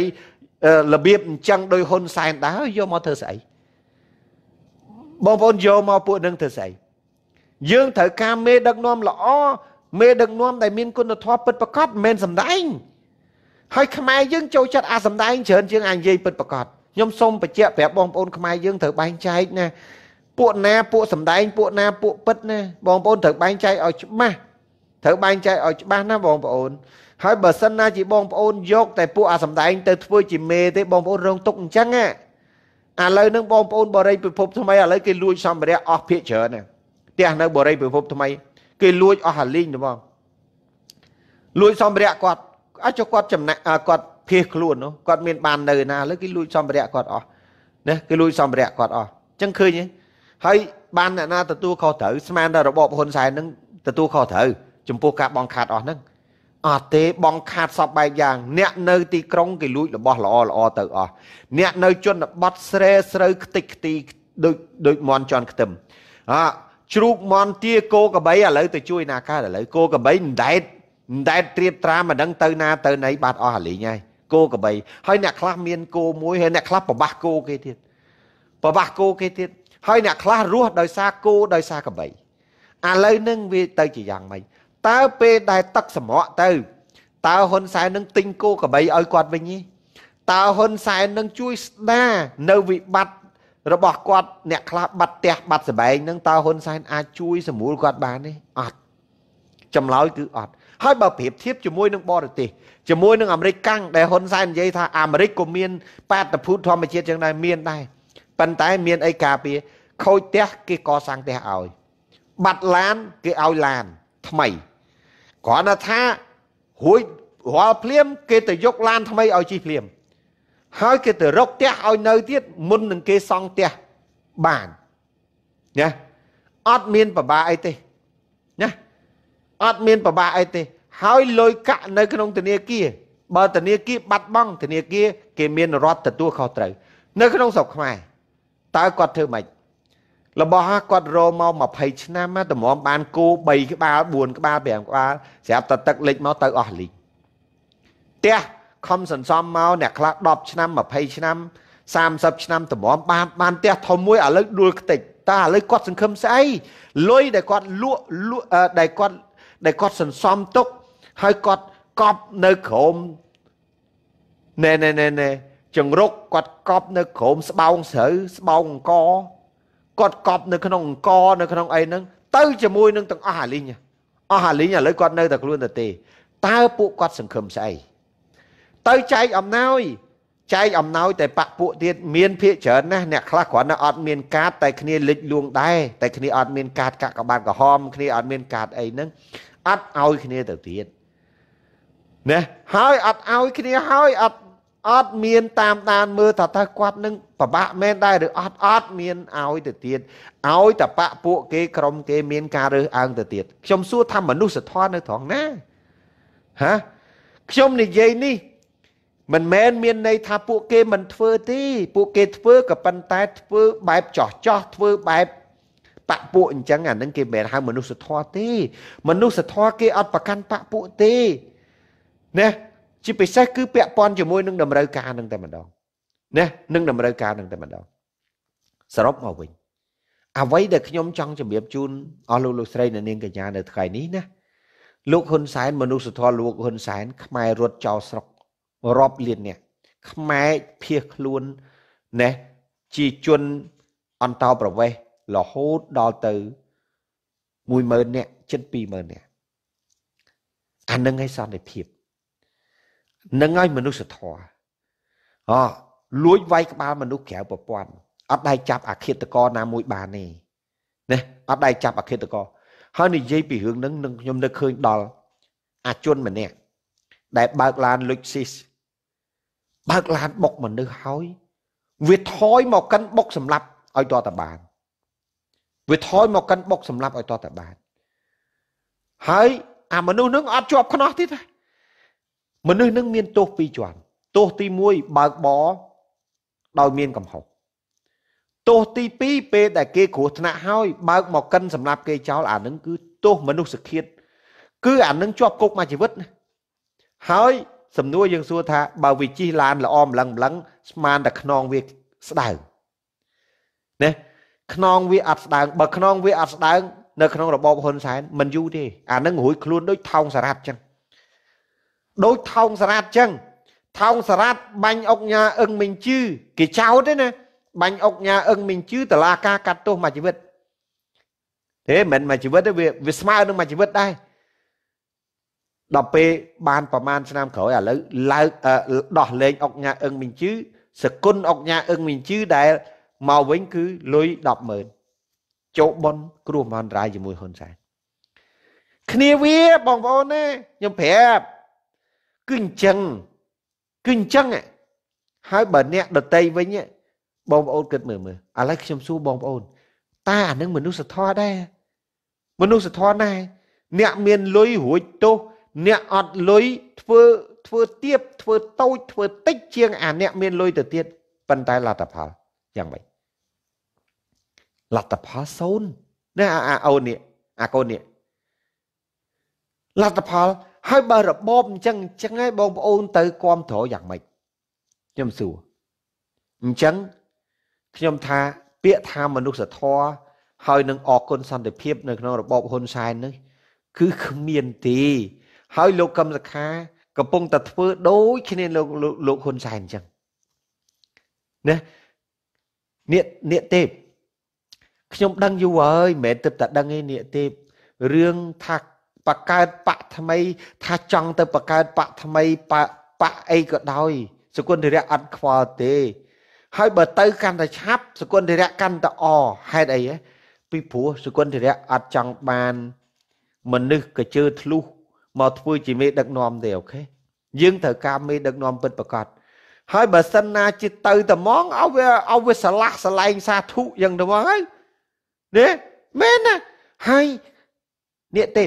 របៀបអញ្ចឹងដោយហ៊ុនសែនដែរយកមកធ្វើស្អីបងប្អូនយកមកពួកនឹងធ្វើស្អីយើងត្រូវការមេដឹកនាំល្អមេដឹកនាំដែលមានគុណធម៌ពិតប្រាកដមិនមែនសំដែងហើយខ្មែរយើងចូលចិត្តអាសំដែងច្រើនជាងអានិយាយពិតប្រាកដ ខ្ញុំសូមបញ្ជាក់ប្រាប់បងប្អូនខ្មែរយើងត្រូវបែងចែកណាពួកណាពួកសំដែងពួកណាពួកពិតណាបងប្អូនត្រូវបែងចែកឲ្យច្បាស់ត្រូវបែងចែកឲ្យច្បាស់ណាបងប្អូនហើយបើសិនណាជាបងប្អូនយកតែពួកអាសំដែងទៅធ្វើជាមេទេបងប្អូនរងទុកអញ្ចឹងណាឥឡូវនឹងបងប្អូនបរិយពិភពថ្មីឥឡូវគេលួចសម្ភារៈអស់ភាកច្រើនណាផ្ទះនៅបរិយពិភពថ្មីគេលួចអស់អាលីងទៅបងលួចសម្ភារៈគាត់អាចចុះគាត់ចំណាក់គាត់ ភៀសខ្លួនគាត់មានបាននៅណាឥឡូវគេលួចសម្ភារៈគាត់អស់ណាគេលួចសម្ភារៈគាត់អស់អញ្ចឹងឃើញទេហើយបានអ្នកណាទទួលខុសត្រូវស្មានតែរបបហ៊ុនសែននឹងទទួលខុសត្រូវចំពោះការបងខាតអស់ហ្នឹងអត់ទេបងខាតសពបែបយ៉ាង អ្នកនៅទីក្រុងគេលួចរបស់ល្អល្អទៅអស់អ្នកនៅជនបទស្រែស្រូវខ្ទេចខ្ទីដូចដូចមន់ជន់ខ្ទឹមអជ្រូកមន់ទាគោកបីឥឡូវទៅជួយណាកើតឥឡូវគោកបីមិនដែតមិនដែតត្រៀបត្រាមិនដឹងទៅណាទៅណីបាត់អស់អាលីងហើយ គោកបីហើយអ្នកខ្លះមានគោមួយហើយអ្នកខ្លះប្របាស់គោគេទៀតប្របាស់គោគេទៀតហើយអ្នកខ្លះរស់ដោយសារគោដោយសារកបីឥឡូវនឹងវាទៅជាយ៉ាងម៉េចតើពេលដែលទឹកសម្រក់ទៅតើហ៊ុនសែននឹងទិញគោកបីឲ្យគាត់វិញទេតើហ៊ុនសែននឹងជួយស្ដារនៅវិបត្តិរបស់គាត់អ្នកខ្លះបាត់ផ្ទះបាត់សបែងនឹងតើហ៊ុនសែនអាចជួយសម្រួលគាត់បានទេអត់ចម្លើយគឺអត់ ហើយបើប្រៀបធៀបជាមួយនឹងបរទេសជាមួយនឹងអាមេរិកកាំងដែលហ៊ុនសែននិយាយថាអាមេរិកក៏មានបាតុភូតធម្មជាតិចឹងដែរមានដែរប៉ុន្តែមានអីការពារខូចផ្ទះគេកសាងផ្ទះឲ្យបាត់ឡានគេឲ្យឡានថ្មីគ្រាន់តែថារួចរាល់ភ្លាម គេទៅយកឡានថ្មីឲ្យជិះភ្លាមហើយគេទៅរកផ្ទះឲ្យនៅទៀតមុននឹងគេសង់ផ្ទះបានណាអត់មានប្របាអីទេណា អត់មានប្របាអីទេ ហើយលុយកាក់នៅក្នុងធនាគារបើធនាគារបាត់បង់ធនាគារគេមានរដ្ឋទទួលខុសត្រូវនៅក្នុងស្រុកខ្មែរតើគាត់ធ្វើម៉េចរបស់គាត់រមក20ឆ្នាំតម្រាំបានគោ3ក្បាល4ក្បាល5ក្បាលស្រាប់តែទឹកលិចមកទៅអស់លីងផ្ទះខំសន្សំមកអ្នកខ្លះ10ឆ្នាំ20ឆ្នាំ30ឆ្នាំតម្រាំបានបានផ្ទះធំមួយឥឡូវដួលខ្ទេចតើឥឡូវគាត់សង្ឃឹមស្អីលុយដែលគាត់លក់លក់ដែលគាត់ ដែលគាត់សន្សំទុកហើយគាត់កប់នៅក្រោមណែណែណែណែចង្រុកគាត់កប់នៅក្រោមស្បោងស្រូវស្បោងអង្គគាត់កប់នៅក្នុងអង្គនៅក្នុងអីហ្នឹងទៅជាមួយនឹងទាំងអស់អាលីងអស់អាលីងឥឡូវគាត់នៅតែខ្លួនទៅទេតើពួកគាត់សង្ឃឹមស្អីទៅចែកអំណោយចែកអំណោយតែបាក់ពួកទៀតមានភាកច្រើនណាស់អ្នកខ្លះគ្រាន់តែអត់មានកាតតែគ្នាលិចលួងដែរតែគ្នាអត់មានកាតកាក់កបាតក្រហមគ្នាអត់មានកាតអីហ្នឹង អត់ឲ្យគ្នាទៅទៀតណាហើយអត់ឲ្យគ្នាហើយអត់អត់មានតាមដានមើលថាតើគាត់នឹងប្របាក់មែនដែរឬអត់អត់មានឲ្យទៅទៀតឲ្យតែបាក់ពួកគេក្រុមគេមានការរើសអើងទៅទៀតខ្ញុំសួរថាមនុស្សធម៌នៅត្រង់ណាហាខ្ញុំនិយាយនេះមិនមែនមានន័យថាពួកគេមិនធ្វើទេពួកគេធ្វើក៏ប៉ុន្តែធ្វើបែបចោះចោះធ្វើបែប បពពួកអញ្ចឹងអានឹងគេមិនមែនហៅមនុស្សធម៌ទេ មនុស្សធម៌គេអត់ប្រកាន់បពពួកទេណាជាពិសេសគឺពាក់ព័ន្ធជាមួយនឹងតម្រូវការនឹងតែម្ដងណានឹងតម្រូវការនឹងតែម្ដងសរុបមកវិញអ្វីដែលខ្ញុំចង់ជម្រាបជូនអស់លោកលោកស្រីនៅនាងកញ្ញានៅថ្ងៃនេះណាលោកហ៊ុនសែនមនុស្សធម៌លោកហ៊ុនសែនខ្មែររត់ចោលស្រុករាប់លានអ្នកខ្មែរភៀសខ្លួនណេះជាជនអន្តោប្រវេសន៍ រហូតដល់ទៅ10000អ្នកជិត20000អ្នកអានឹងឲ្យសន្តិភាពនឹងឲ្យមនុស្សធម៌អលួចវាយក្បាលមនុស្សក្រៅប្រព័ន្ធអត់ដែរចាប់អាឃាតករណាមួយបានទេណាអត់ដែរចាប់អាឃាតករហើយនិយាយពីរឿងហ្នឹងនឹងខ្ញុំនឹកឃើញដល់អាជនម្នាក់ដែលបើកឡាន Lexus បើកឡានបុកមនុស្សហើយវាថយមកកិនបុកសម្លាប់ឲ្យតតបាន វាថយមកកិនបុកសម្លាប់ឲ្យតតបានហើយអាមនុស្សនឹងអត់ជាប់ខ្នោះទៀតមនុស្សនឹងមានទោសពីរជាន់ទោសទី1បើកបរដោយមានកំហុសទោសទី2ពេលដែលគេគ្រោះថ្នាក់ហើយបើកមកកិនសម្រាប់គេចោលអានឹងគឺទោសមនុស្សឃាតគឺអានឹងជាប់គុកមួយជីវិតណាហើយសំណួរយើងសួរថាបើវាជិះឡានល្អម្លឹងម្លឹងស្មានតែខ្នងវាស្ដើងណា ខ្នងវាអត់ស្ដើងបើខ្នងវាអត់ស្ដើងនៅក្នុងរបបហ៊ុនសែនមិនយូរទេអានឹងរួយខ្លួនដូចថោងសារ៉ាត់ចឹងដូចថោងសារ៉ាត់ចឹងថោងសារ៉ាត់បាញ់អុកញ៉ាអឹងមិញជឺគេចោតទេណាបាញ់អុកញ៉ាអឹងមិញជឺតឡាការកាត់ទោសមួយជីវិតទេមិនមួយជីវិតទេវាវាស្មើនឹងមួយជីវិតដែរដល់ពេលបានប្រមាណឆ្នាំក្រោយឥឡូវឡើងដោះលែងអុកញ៉ាអឹងមិញជឺសគុណអុកញ៉ាអឹងមិញជឺដែល មកវិញគឺលុយ100,000ចូលប៉ុនគ្រោះមហន្តរាយជាមួយហ៊ុនសែនគ្នាវាបងប្អូនណាខ្ញុំប្រាប់គឺអញ្ចឹងគឺអញ្ចឹងហើយបើអ្នកដតីវិញបងប្អូនគិតមើលមើលឥឡូវខ្ញុំសួរបងប្អូនតើអានឹងមនុស្សធម៌ដែរមនុស្សធម៌ដែរអ្នកមានលុយរួចទោសអ្នកអត់លុយធ្វើធ្វើទៀបធ្វើតូចធ្វើតិចជាងអាអ្នកមានលុយទៅទៀតប៉ុន្តែលទ្ធផលយ៉ាងម៉េច លទ្ធផលសូន្យណាអាអូននេះអាកូននេះលទ្ធផលហើយបើរបបអញ្ចឹងអញ្ចឹងហើយបងប្អូនទៅគ្រប់គ្រងយ៉ាងម៉េចខ្ញុំសួរអញ្ចឹងខ្ញុំថាពាក្យថាមនុស្សធម៌ហើយនឹងអគុណសន្តិភាពនៅក្នុងរបបហ៊ុនសែននេះគឺគ្មានទេហើយលោកកឹមសុខាកំពុងតែធ្វើដូចគ្នាលោកលោកហ៊ុនសែនអញ្ចឹងណានាគនាគទេព ខ្ញុំដឹងយូរហើយមិនមែនទឹកតែដឹងទេនាគទេពរឿងថាបកកើតបកថ្មី ថាចង់ទៅបកកើតបកថ្មីបបកអីក៏ដោយសគុណធិរៈអត់ខ្វល់ទេ ហើយបើទៅកាន់តែឆាប់សគុណធិរៈកាន់តែអហេតុអីពីព្រោះសគុណធិរៈអត់ចង់បានមនុស្សកជើធ្លុះមកធ្វើជាមេដឹកនាំទេអូខេយើងត្រូវការមេដឹកនាំពិតប្រាកដហើយបើសិនណាជាទៅតែហ្មងឲ្យវាឲ្យវាឆ្លាស់ឆ្លែងសាធុយ៉ាងទៅហ្មងហើយ នេះមែនណាហើយនេះទេ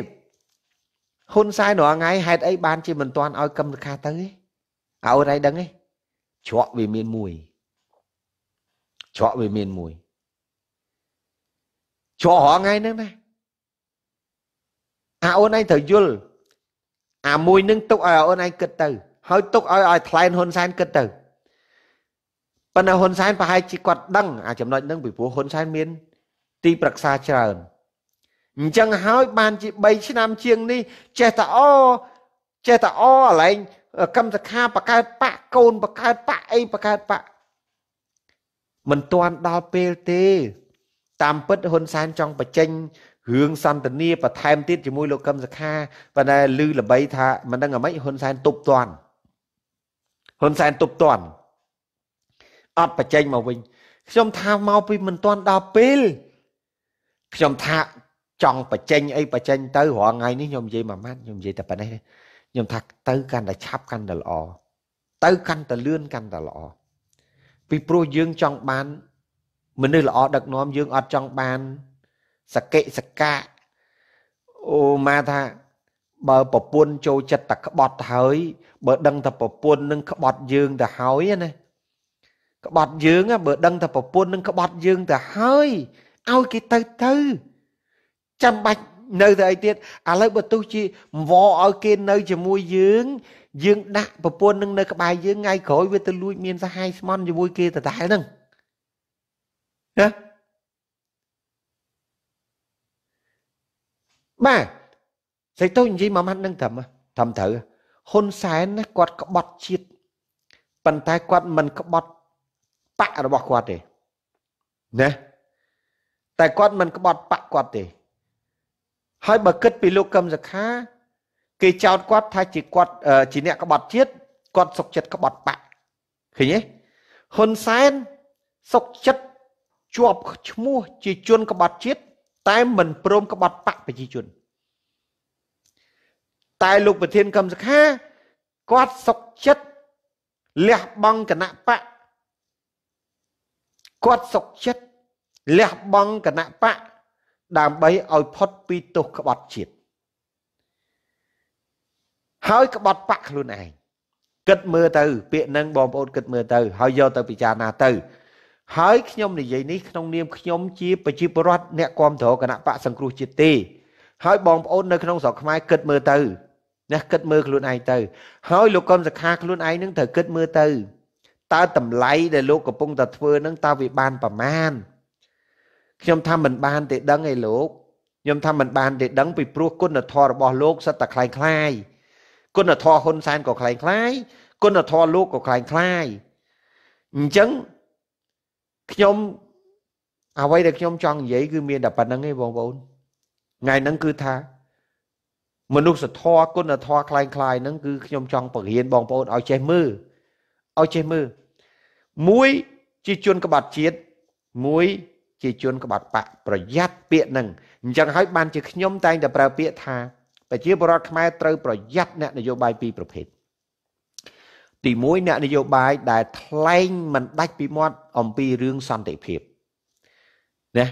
ហ៊ុនសែនរាល់ថ្ងៃហេតុអីបានជាមិនទាន់ឲ្យកម្មសខាទៅទេឲ្យរៃដឹងទេច្រកវាមានមួយច្រកវាមានមួយច្រករាល់ថ្ងៃហ្នឹងណាអាអូនឯងត្រូវយល់អាមួយនឹងទុកឲ្យអូនឯងគិតទៅ ហើយទុកឲ្យឲ្យថ្លែងហ៊ុនសែនគិតទៅប៉ុន្តែហ៊ុនសែនប្រហែលជាគាត់ដឹងអាចំណុចហ្នឹងពីព្រោះហ៊ុនសែនមាន ទីប្រឹក្សាច្រើនអញ្ចឹងហើយបានជា3ឆ្នាំជាងនេះចេះតែអចេះតែអកន្លែងកម្មសខាបកើតបកកូនបកើតបកអីបកើតបកមិនទាន់ដល់ពេលទេ តាមពិតហ៊ុនសែនចង់បញ្ចេញរឿងសន្តានាបន្ថែមទៀតជាមួយលោកកឹមសុខាប៉ុន្តែឮល្បីថាមិនដឹងអ្មេចហ៊ុនសែនទប់តាន់ហ៊ុនសែនទប់តាន់អត់បញ្ចេញមកវិញខ្ញុំថាមកពីមិនតាន់ដល់ពេល ខ្ញុំថាចង់បញ្ចេញអីបញ្ចេញទៅរាល់ថ្ងៃនេះខ្ញុំនិយាយមួយម៉ាត់ខ្ញុំនិយាយតែប៉ុណ្ណេះខ្ញុំថាទៅកាន់តែឆាប់កាន់តែល្អទៅកាន់តែលឿនកាន់តែល្អពីព្រោះយើងចង់បានមនុស្សល្អដឹកនាំយើងអត់ចង់បានសកិសកាអូម៉ាថាបើប្រពន្ធចូលចិត្តតែក្បត់ហើយបើដឹងតែប្រពន្ធនឹងក្បត់យើងទៅហើយណាក្បត់យើងបើដឹងតែប្រពន្ធនឹងក្បត់យើងទៅហើយ ឲ្យគេទៅទៅចាំបាច់នៅទៅអីទៀតឥឡូវបើទោះជាវឲ្យគេនៅជាមួយយើង យើងដាក់ប្រពន្ធនឹងនៅក្បែរយើងថ្ងៃក្រោយវាទៅលួចមានសហាយស្មន់ជាមួយគេដដែលហ្នឹងណាបាទស្អីទៅនិយាយមួយម៉ាត់នឹងត្រឹមត្រឹមត្រូវហ៊ុនសែនណាគាត់ក្បត់ជាតិប៉ុន្តែគាត់មិនក្បត់បករបស់គាត់ទេណា តែគាត់មិនក្បត់បកគាត់ទេ ហើយបើគិតពីលោកកឹមសខាគេចោទគាត់ថាជាគាត់ជាអ្នកក្បត់ជាតិគាត់សុកចិត្តក្បត់បកឃើញទេហ៊ុនសែនសុកចិត្តជាប់ឈ្មោះជាជនក្បត់ជាតិតែមិនព្រមក្បត់បកប្រជាជន តែលោកប្រធានកម្មសខាគាត់សុកចិត្តលះបង់គណៈបកគាត់សុកចិត្ត លះបង់គណៈបកដើម្បីឲ្យផុតពីទោសក្បត់ជាតិហើយក្បត់បកខ្លួនឯងគិតមើលទៅ ពាក្យនឹងបងប្អូនគិតមើលទៅ ហើយយកទៅពិចារណាទៅ ហើយខ្ញុំនិយាយនេះក្នុងនាមខ្ញុំជាប្រជាពលរដ្ឋអ្នកគ្រប់គ្រងគណៈបកសង្គ្រោះជាតិទេ ហើយបងប្អូននៅក្នុងស្រុកខ្មែរគិតមើលទៅអ្នកគិតមើលខ្លួនឯងទៅ ហើយលោកកុំសខាខ្លួនឯងនឹងត្រូវគិតមើលទៅតើតម្លៃដែលលោកកំពុងតែធ្វើនឹងតើវាបានប្រមាណ ខ្ញុំថាមិនបានទេដឹងឯលោកខ្ញុំថាមិនបានទេដឹងពីព្រោះគុណធម៌របស់លោកសិតតែคล้ายคล้ายគុណធម៌ហ៊ុនសែនក៏คล้ายคล้ายគុណធម៌លោកក៏คล้ายคล้ายអញ្ចឹងខ្ញុំអ្វីដែលខ្ញុំចង់និយាយគឺមានតែប៉ុណ្្នឹងឯងបងប្អូនថ្ងៃហ្នឹងគឺថាមនុស្សធម៌គុណធម៌คล้ายคล้ายហ្នឹងគឺខ្ញុំចង់បង្រៀនបងប្អូនឲ្យចេះមើលឲ្យចេះមើលមួយជាជនក្បត់ជាតិមួយ ជាជនក្បត់បកប្រយ័ត្នពាក្យហ្នឹងអញ្ចឹងហើយបានជាខ្ញុំតែងតែប្រើពាក្យថាប្រជាពលរដ្ឋខ្មែរត្រូវប្រយ័ត្នអ្នកនយោបាយពីរប្រភេទទី1អ្នកនយោបាយដែលថ្លែងមិនដាច់ពីមាត់អំពីរឿងសន្តិភាពណា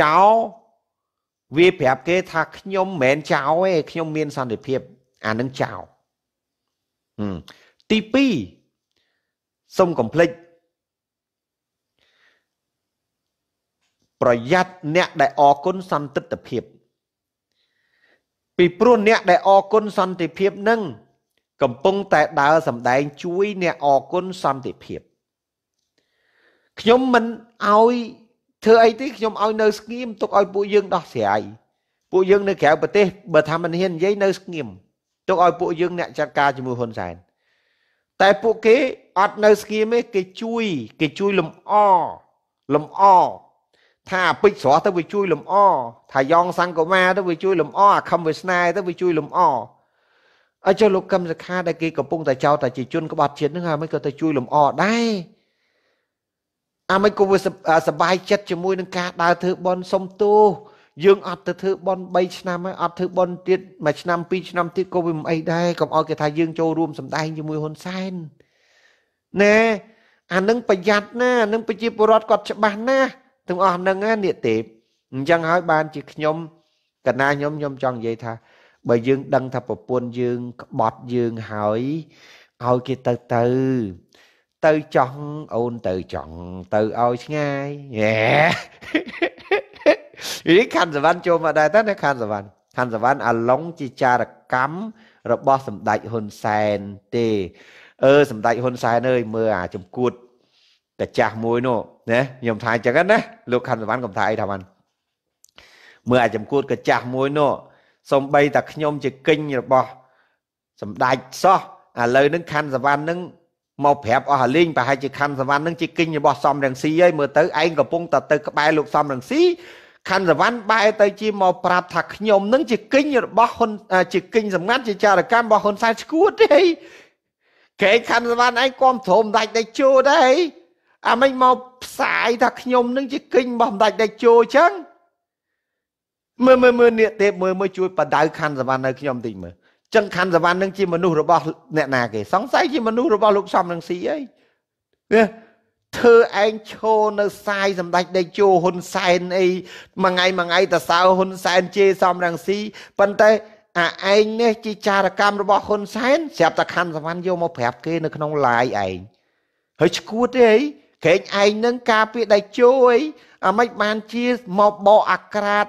ចោលវាប្រាប់គេថាខ្ញុំមិនមែនចោលទេខ្ញុំមានសន្តិភាព អានឹងចោលទី2សុំកុំភ្លេច ប្រយ័ត្នអ្នកដែលអគុណសន្តិភាព ពីព្រោះអ្នកដែលអគុណសន្តិភាពនឹងកំពុងតែដើរសម្ដែងជួយអ្នកអគុណសន្តិភាពខ្ញុំមិនឲ្យធ្វើអីទេខ្ញុំឲ្យនៅស្ងៀមទុកឲ្យពួកយើងដោះស្រាយពួកយើងនៅក្រៅប្រទេសបើថាមិនហ៊ាននិយាយនៅស្ងៀមទុកឲ្យពួកយើងអ្នកចាត់ការជាមួយហ៊ុនសែនតែពួកគេអត់នៅស្ងៀមទេគេជួយ គេជួយលំអលំអ ថាពេជ្រស្រស់ទៅវាជួយលំអថាយ៉ងសង្គមាទៅវាជួយលំអអាខំវាស្នេហ៍ទៅវាជួយលំអអញ្ចឹងលោកកឹមសខាដែលគេកំពុងតែចោទតែជាជនក្បត់ជាតិហ្នឹងអាមិនក៏ទៅជួយលំអដែរអាមិនក៏វាសบายចិត្តជាមួយនឹងការដើរធ្វើបន់សុំទោសយើងអត់ទៅធ្វើបន់3ឆ្នាំហើយអត់ធ្វើបន់ទៀតមួយឆ្នាំ2ឆ្នាំទៀតក៏វាមិនអីដែរកុំឲ្យគេថាយើងចូលរួមសម្ដែងជាមួយហ៊ុនសែនណែអានឹងប្រយ័ត្នណានឹងប្រជាពលរដ្ឋគាត់ច្បាស់ណាស់ ទាំងអស់ហ្នឹងនាគទេពអញ្ចឹងហើយបានជាខ្ញុំកណាខ្ញុំខ្ញុំចង់និយាយថា បើយើងដឹងថាប្រពន្ធយើងក្បត់យើងហើយឲ្យគេទៅទៅទៅចង់អូនទៅចង់ទៅឲ្យឆ្ងាយហេនេះខាន់សវណ្ណចូលមកដែរតើខាន់សវណ្ណខាន់សវណ្ណអាឡុងជាចារកម្មរបស់សម្ដេចហ៊ុនសែនទេអឺសម្ដេចហ៊ុនសែនអើយមើលអាចំគួត កាចាស់មួយនោះណាខ្ញុំថាអញ្ចឹងណាលោកខាន់សវណ្ណកុំថាអីថាបានមើលអាចំគួតកាចាស់មួយនោះសំបីតែខ្ញុំជាគិញរបស់សម្ដេចសោះឥឡូវហ្នឹងខាន់សវណ្ណហ្នឹងមកប្រាប់អស់អាលីងប្រហែលជាខាន់សវណ្ណហ្នឹងជាគិញរបស់សំរងស៊ីហើយមើលទៅឯងកំពុងតែទៅក្បែរលោកសំរងស៊ីខាន់សវណ្ណបែរទៅជាមកប្រាប់ថាខ្ញុំនឹងជាគិញរបស់ហ៊ុនជាគិញសម្ងាត់ជាចារកម្មរបស់ហ៊ុនសែនឈួតទេគេខាន់សវណ្ណឯងគាំទ្រម្ដេចដេជោដែរ អាមិនមកផ្សាយថាខ្ញុំនឹងជាគិញរបស់ម្ដេចដេជោអញ្ចឹងមើលមើលមើលនេះទេមើលមើលជួយបដៅខាន់សវណ្ណនៅខ្ញុំតិចមើលចឹងខាន់សវណ្ណនឹងជាមនុស្សរបស់អ្នកណាគេសង្ស័យជាមនុស្សរបស់លោកសំនឹងស៊ីអីណាធ្វើឯងឈោនៅសាយសម្ដេចដេជោហ៊ុនសែនអីមួយថ្ងៃមួយថ្ងៃតសៅហ៊ុនសែនជេរសំរងស៊ីប៉ុន្តែអាឯងនេះជាចារកម្មរបស់ហ៊ុនសែនស្រាប់តែខាន់សវណ្ណយកមកប្រាប់គេនៅក្នុងឡាយឯងហើយឈួតទេអី ក្រែងឯងនឹងការពារដៃជោអីអាមិនបានជាមកបកអាក្រាត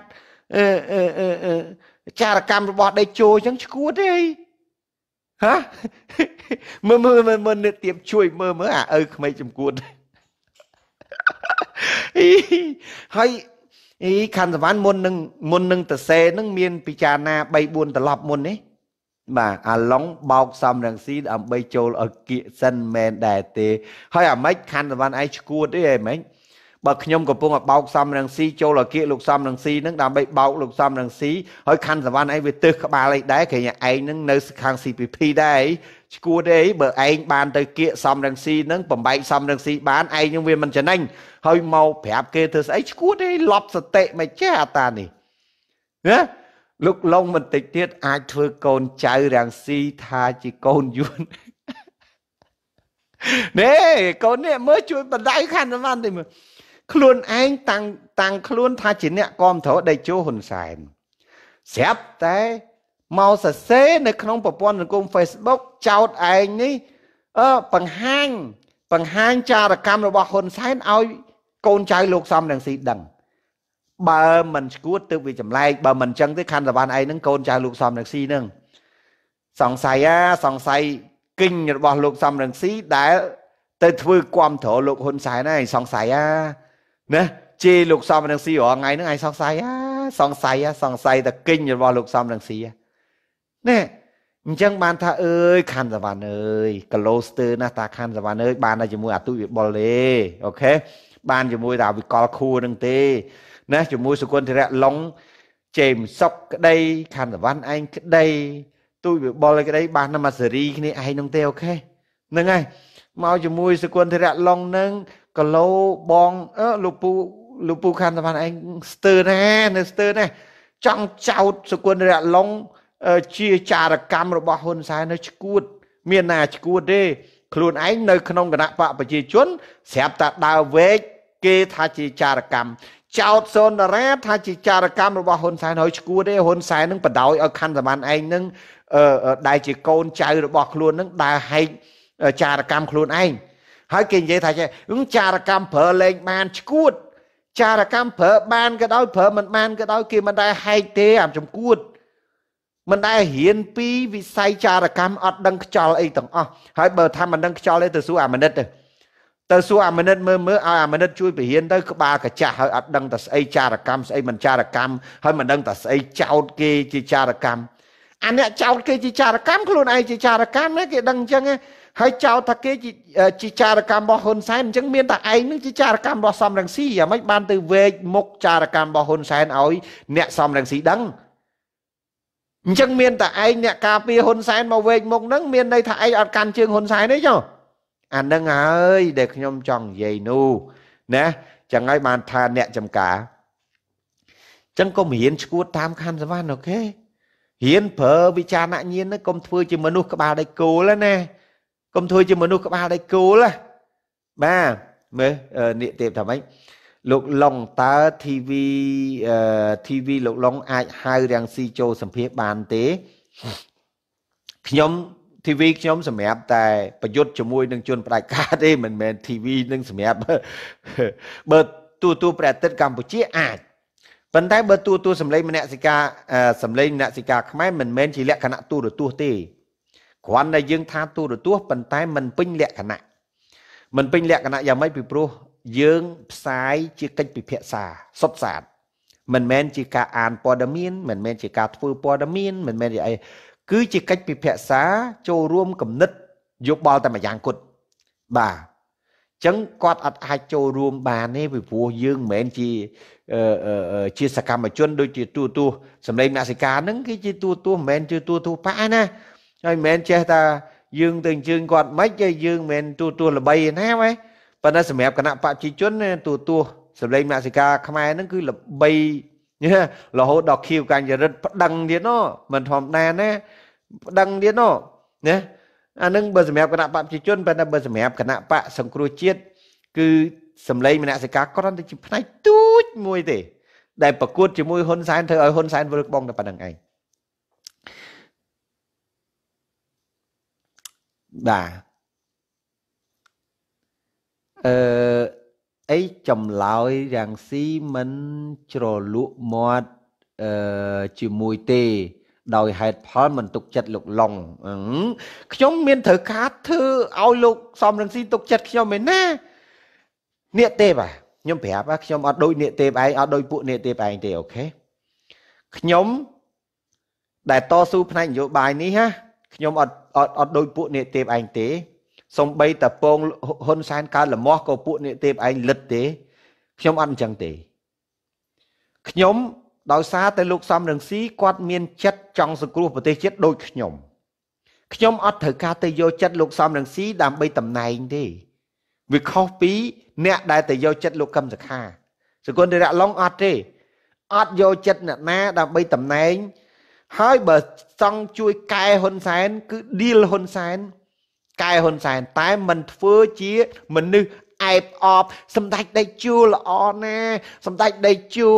អឺអឺអឺចារកម្មរបស់ដេជោអញ្ចឹងឈួតទេអីហាមើលមើលមើលនេះទៀបជួយមើលមើលអាឪក្មេងចំគួតហើយអីខណ្ឌសវណ្ណមុននឹងមុននឹងតសេនឹងមានពិចារណា3 4ត្រឡប់មុននេះ បាទអាឡុងបោកសំរងស៊ីដើម្បីចូលឲ្យគៀកសិនមែនដែរទេ ហើយអាម៉េចខណ្ឌសវណ្ណឯងឈួតទេអីម៉េចបើខ្ញុំកំពុងតែបោកសំរងស៊ីចូលឲ្យគៀកលោកសំរងស៊ីនឹងដើម្បីបោកលោកសំរងស៊ីហើយខណ្ឌសវណ្ណឯងវាទើសក្បាលអីដែរគេឯងនឹងនៅខាង CPP ដែរអីឈួតទេបើឯងបានទៅគៀកសំរងស៊ីនឹងបំបែកសំរងស៊ីបានឯងនឹងវាមិនចំណេញហើយមកប្រាប់គេធ្វើស្អីឈួតទេលប់សតិមិនចេះអាតានេះណា លោកឡុងបន្តិចទៀតអាចធ្វើកូនចៅរាំងស៊ីថាជាកូនយួននេះកូននេះមើលជួយបណ្ដៃខណ្ឌបានទេមើលខ្លួនឯងតាំងតាំងខ្លួនថាជាអ្នកគ្រប់គ្រងដេជោហ៊ុនសែនស្រាប់តែមកសរសេរនៅក្នុងប្រព័ន្ធសង្គម Facebook ចោតឯងនេះអឺបង្ហាញបង្ហាញចារកម្មរបស់ហ៊ុនសែនឲ្យកូនចៅលោកសំរងស៊ីដឹង បើមិនឈួតទើបវាចម្លែកបើមិនអញ្ចឹងទេខណ្ឌសវណ្ណឯងហ្នឹងកូនចៅលោកសំរងស៊ីហ្នឹងសង្ស័យអាសង្ស័យគិញរបស់លោកសំរងស៊ីដែល ទៅធ្វើគ្រប់គ្រងលោកហ៊ុនសែនហើយសង្ស័យអាណាជេរលោកសំរងស៊ីរាល់ថ្ងៃហ្នឹងឯងសង្ស័យអាសង្ស័យអាសង្ស័យតែគិញរបស់លោកសំរងស៊ីណែអញ្ចឹងបានថាអើយខាន់សវណ្ណអើយគីឡូស្ទើណាស់តាខាន់សវណ្ណអើយបានតែជាមួយអាទុយវិបុលទេអូខេបានជាមួយតាវិកលខួរនឹងទេ ណាជាមួយសុគន្ធរៈឡុងជេមសុកក្តីខាន់សវណ្ណឯងក្តីទុយវិបុលក្តីបានតែមកសេរីគ្នាឯងនឹងទេអូខេហ្នឹងហើយមកជាមួយសុគន្ធរៈឡុងនឹងគីឡូបងអឺលោកពូលោកពូខាន់សវណ្ណឯងស្ទើណានៅស្ទើណាចង់ចោតសុគន្ធរៈឡុងជាចារកម្មរបស់ហ៊ុនសែននៅឈួត មានណាឈួតទេខ្លួនឯងនៅក្នុងគណៈបកប្រជាជនស្រាប់តែដើរវែកគេថាជាចារកម្ម ចោតសូនតារាថាជាចារកម្មរបស់ហ៊ុនសែនហើយឈួតទេហ៊ុនសែននឹងបដ ாய் ឲ្យខណ្ឌសម្បានឯងនឹងដែលជាកូនចៅរបស់ខ្លួននឹងដើរហែកចារកម្មខ្លួនឯងហើយគេនិយាយថាចារកម្មប្រើលេងបានឈួតចារកម្មប្រើបានក៏ដោយប្រើមិនបានក៏ដោយគេមិនដែលហែកទេអាចំគួតមិនដែលរៀនពីវិស័យចារកម្មអត់ដឹងខ្យល់អីទាំងអស់ហើយបើថាមិនដឹងខ្យល់ទេទៅសួរអាមនិតទៅ ទៅសួរអាមនិតមើលមើលឲ្យអាមនិតជួយបរៀនទៅក្បាលកាចាស់ហើយអត់ដឹងតែស្អីចារកម្មស្អីមិនចារកម្មហើយមិនដឹងតែស្អីចោតគេជាចារកម្មអាអ្នកចោតគេជាចារកម្មខ្លួនឯងជាចារកម្មគេដឹងអញ្ចឹងហើយចោតថាគេជាចារកម្មរបស់ហ៊ុនសែនអញ្ចឹងមានតែឯងនឹងជាចារកម្មរបស់សំរងស៊ីយ៉ាងម៉េចបានទៅវែកមុខចារកម្មរបស់ហ៊ុនសែនឲ្យអ្នកសំរងស៊ីដឹងអញ្ចឹងមានតែឯងអ្នកការពារហ៊ុនសែនមកវែកមុខហ្នឹងមានន័យថាឯងអត់កាន់ជើងហ៊ុនសែនទេចុះ អានឹងហើយដែលខ្ញុំចង់និយាយនោះណាចឹងហើយបានថាអ្នកចំការចឹងកុំរៀនឈួតតាមខណ្ឌសវណ្ណអូខេរៀនប្រើវិចារណញ្ញាណហ្នឹងកុំធ្វើជាមនុស្សក្បាលដៃគោលណាកុំធ្វើជាមនុស្សក្បាលដៃគោលណាបាទមើលនេះទេថាម៉េចលោកឡុងតើ TV TV លោកឡុងអាចហៅរាំងស៊ីចូលសម្ភារបានទេខ្ញុំ TV ខ្ញុំសម្រាប់តែប្រយុទ្ធជាមួយនឹងជនផ្ដាច់ការទេមិនមែន TV នឹងសម្រាប់បើទូទូព្រះអាទិត្យកម្ពុជាអាចប៉ុន្តែបើទូទូសម្លេងមនសិការសម្លេងមនសិការខ្មែរមិនមែនជាលក្ខណៈទូរទស្សន៍ទេគ្រាន់តែយើងថាទូរទស្សន៍ប៉ុន្តែមិនពេញលក្ខណៈមិនពេញលក្ខណៈយ៉ាងម៉េចពីព្រោះយើងផ្សាយជាកិច្ចពិភាក្សាសុទ្ធសាធមិនមែនជាការអានព័ត៌មានមិនមែនជាការធ្វើព័ត៌មានមិនមែនជាអី គឺជាកិច្ចពិភាក្សាចូលរួមគំនិតយោបល់តែម្យ៉ាងគត់បាទចឹងគាត់អត់អាចចូលរួមបានទេពីព្រោះយើងមិនមែនជាជាសកម្មជនដូចជាទូទួសម្លេងអ្នកសិកាហ្នឹងគឺជាទូទួមិនមែនជាទូទួប៉ាណាហើយមិនមែនចេះតែយើងទៅអញ្ជើញគាត់មិនទេយើងមិនមែនទូទួល្បីណាហ៎ប៉ុន្តែសម្រាប់គណៈបព្វជិជនទូទួសម្លេងមសិកាខ្មែរហ្នឹងគឺល្បីរហូតដល់ខៀវកញ្ញរិទ្ធប្តឹងទៀតណមិនធម្មតាណា ប្តឹងទៀតណណាអានឹងបើសម្រាប់គណៈបព្វជិជនប៉ុន្តែបើសម្រាប់គណៈបកសង្គ្រោះជាតិគឺសម្លេងមនសិកាគ្រាន់តែជាផ្នែកទូចមួយទេ ដែលប្រកួតជាមួយហ៊ុនសែនធ្វើឲ្យហ៊ុនសែនវិលក្បងតែប៉ុណ្្នឹងឯងបាទអឺអីចម្លើយរាំងស៊ីមិនជ្រលក់មាត់អឺជាមួយទេ ដោយហេតុផលមិនទុកចិត្តលោកឡុងខ្ញុំមានត្រូវការធ្វើឲ្យលោកសំរងស៊ីទុកចិត្តខ្ញុំឯណានេះទេបាទខ្ញុំប្រាប់ខ្ញុំអត់ដូចនេះទេឯងអត់ដូចពួកនេះទេឯងទេអូខេខ្ញុំដែលតស៊ូផ្នែកនយោបាយនេះណាខ្ញុំអត់អត់ដូចពួកនេះទេឯងទេសំបីតពងហ៊ុនសែនកើតលមាស់ក៏ពួកនេះទេឯងលិតទេ ខ្ញុំអត់អញ្ចឹងទេខ្ញុំ ដោយសារតែលោកសំរងស៊ីគាត់មានចិត្តចង់សង្គ្រោះប្រទេសជាតិដូចខ្ញុំខ្ញុំអត់ត្រូវការទៅយកចិត្តលោកសំរងស៊ីដើម្បីតំណែងទេវាខុសពីអ្នកដែលទៅយកចិត្តលោកកឹមសខាសកុនរៈឡុងអត់ទេអត់យកចិត្តអ្នកណាដើម្បីតំណែង ហើយបើចង់ជួយកែហ៊ុនសែនគឺឌីលហ៊ុនសែនកែហ៊ុនសែនតែមិនធ្វើជាមនុស្ស អែបអបសម្ដេចដេជោល្អណាសម្ដេចដេជោ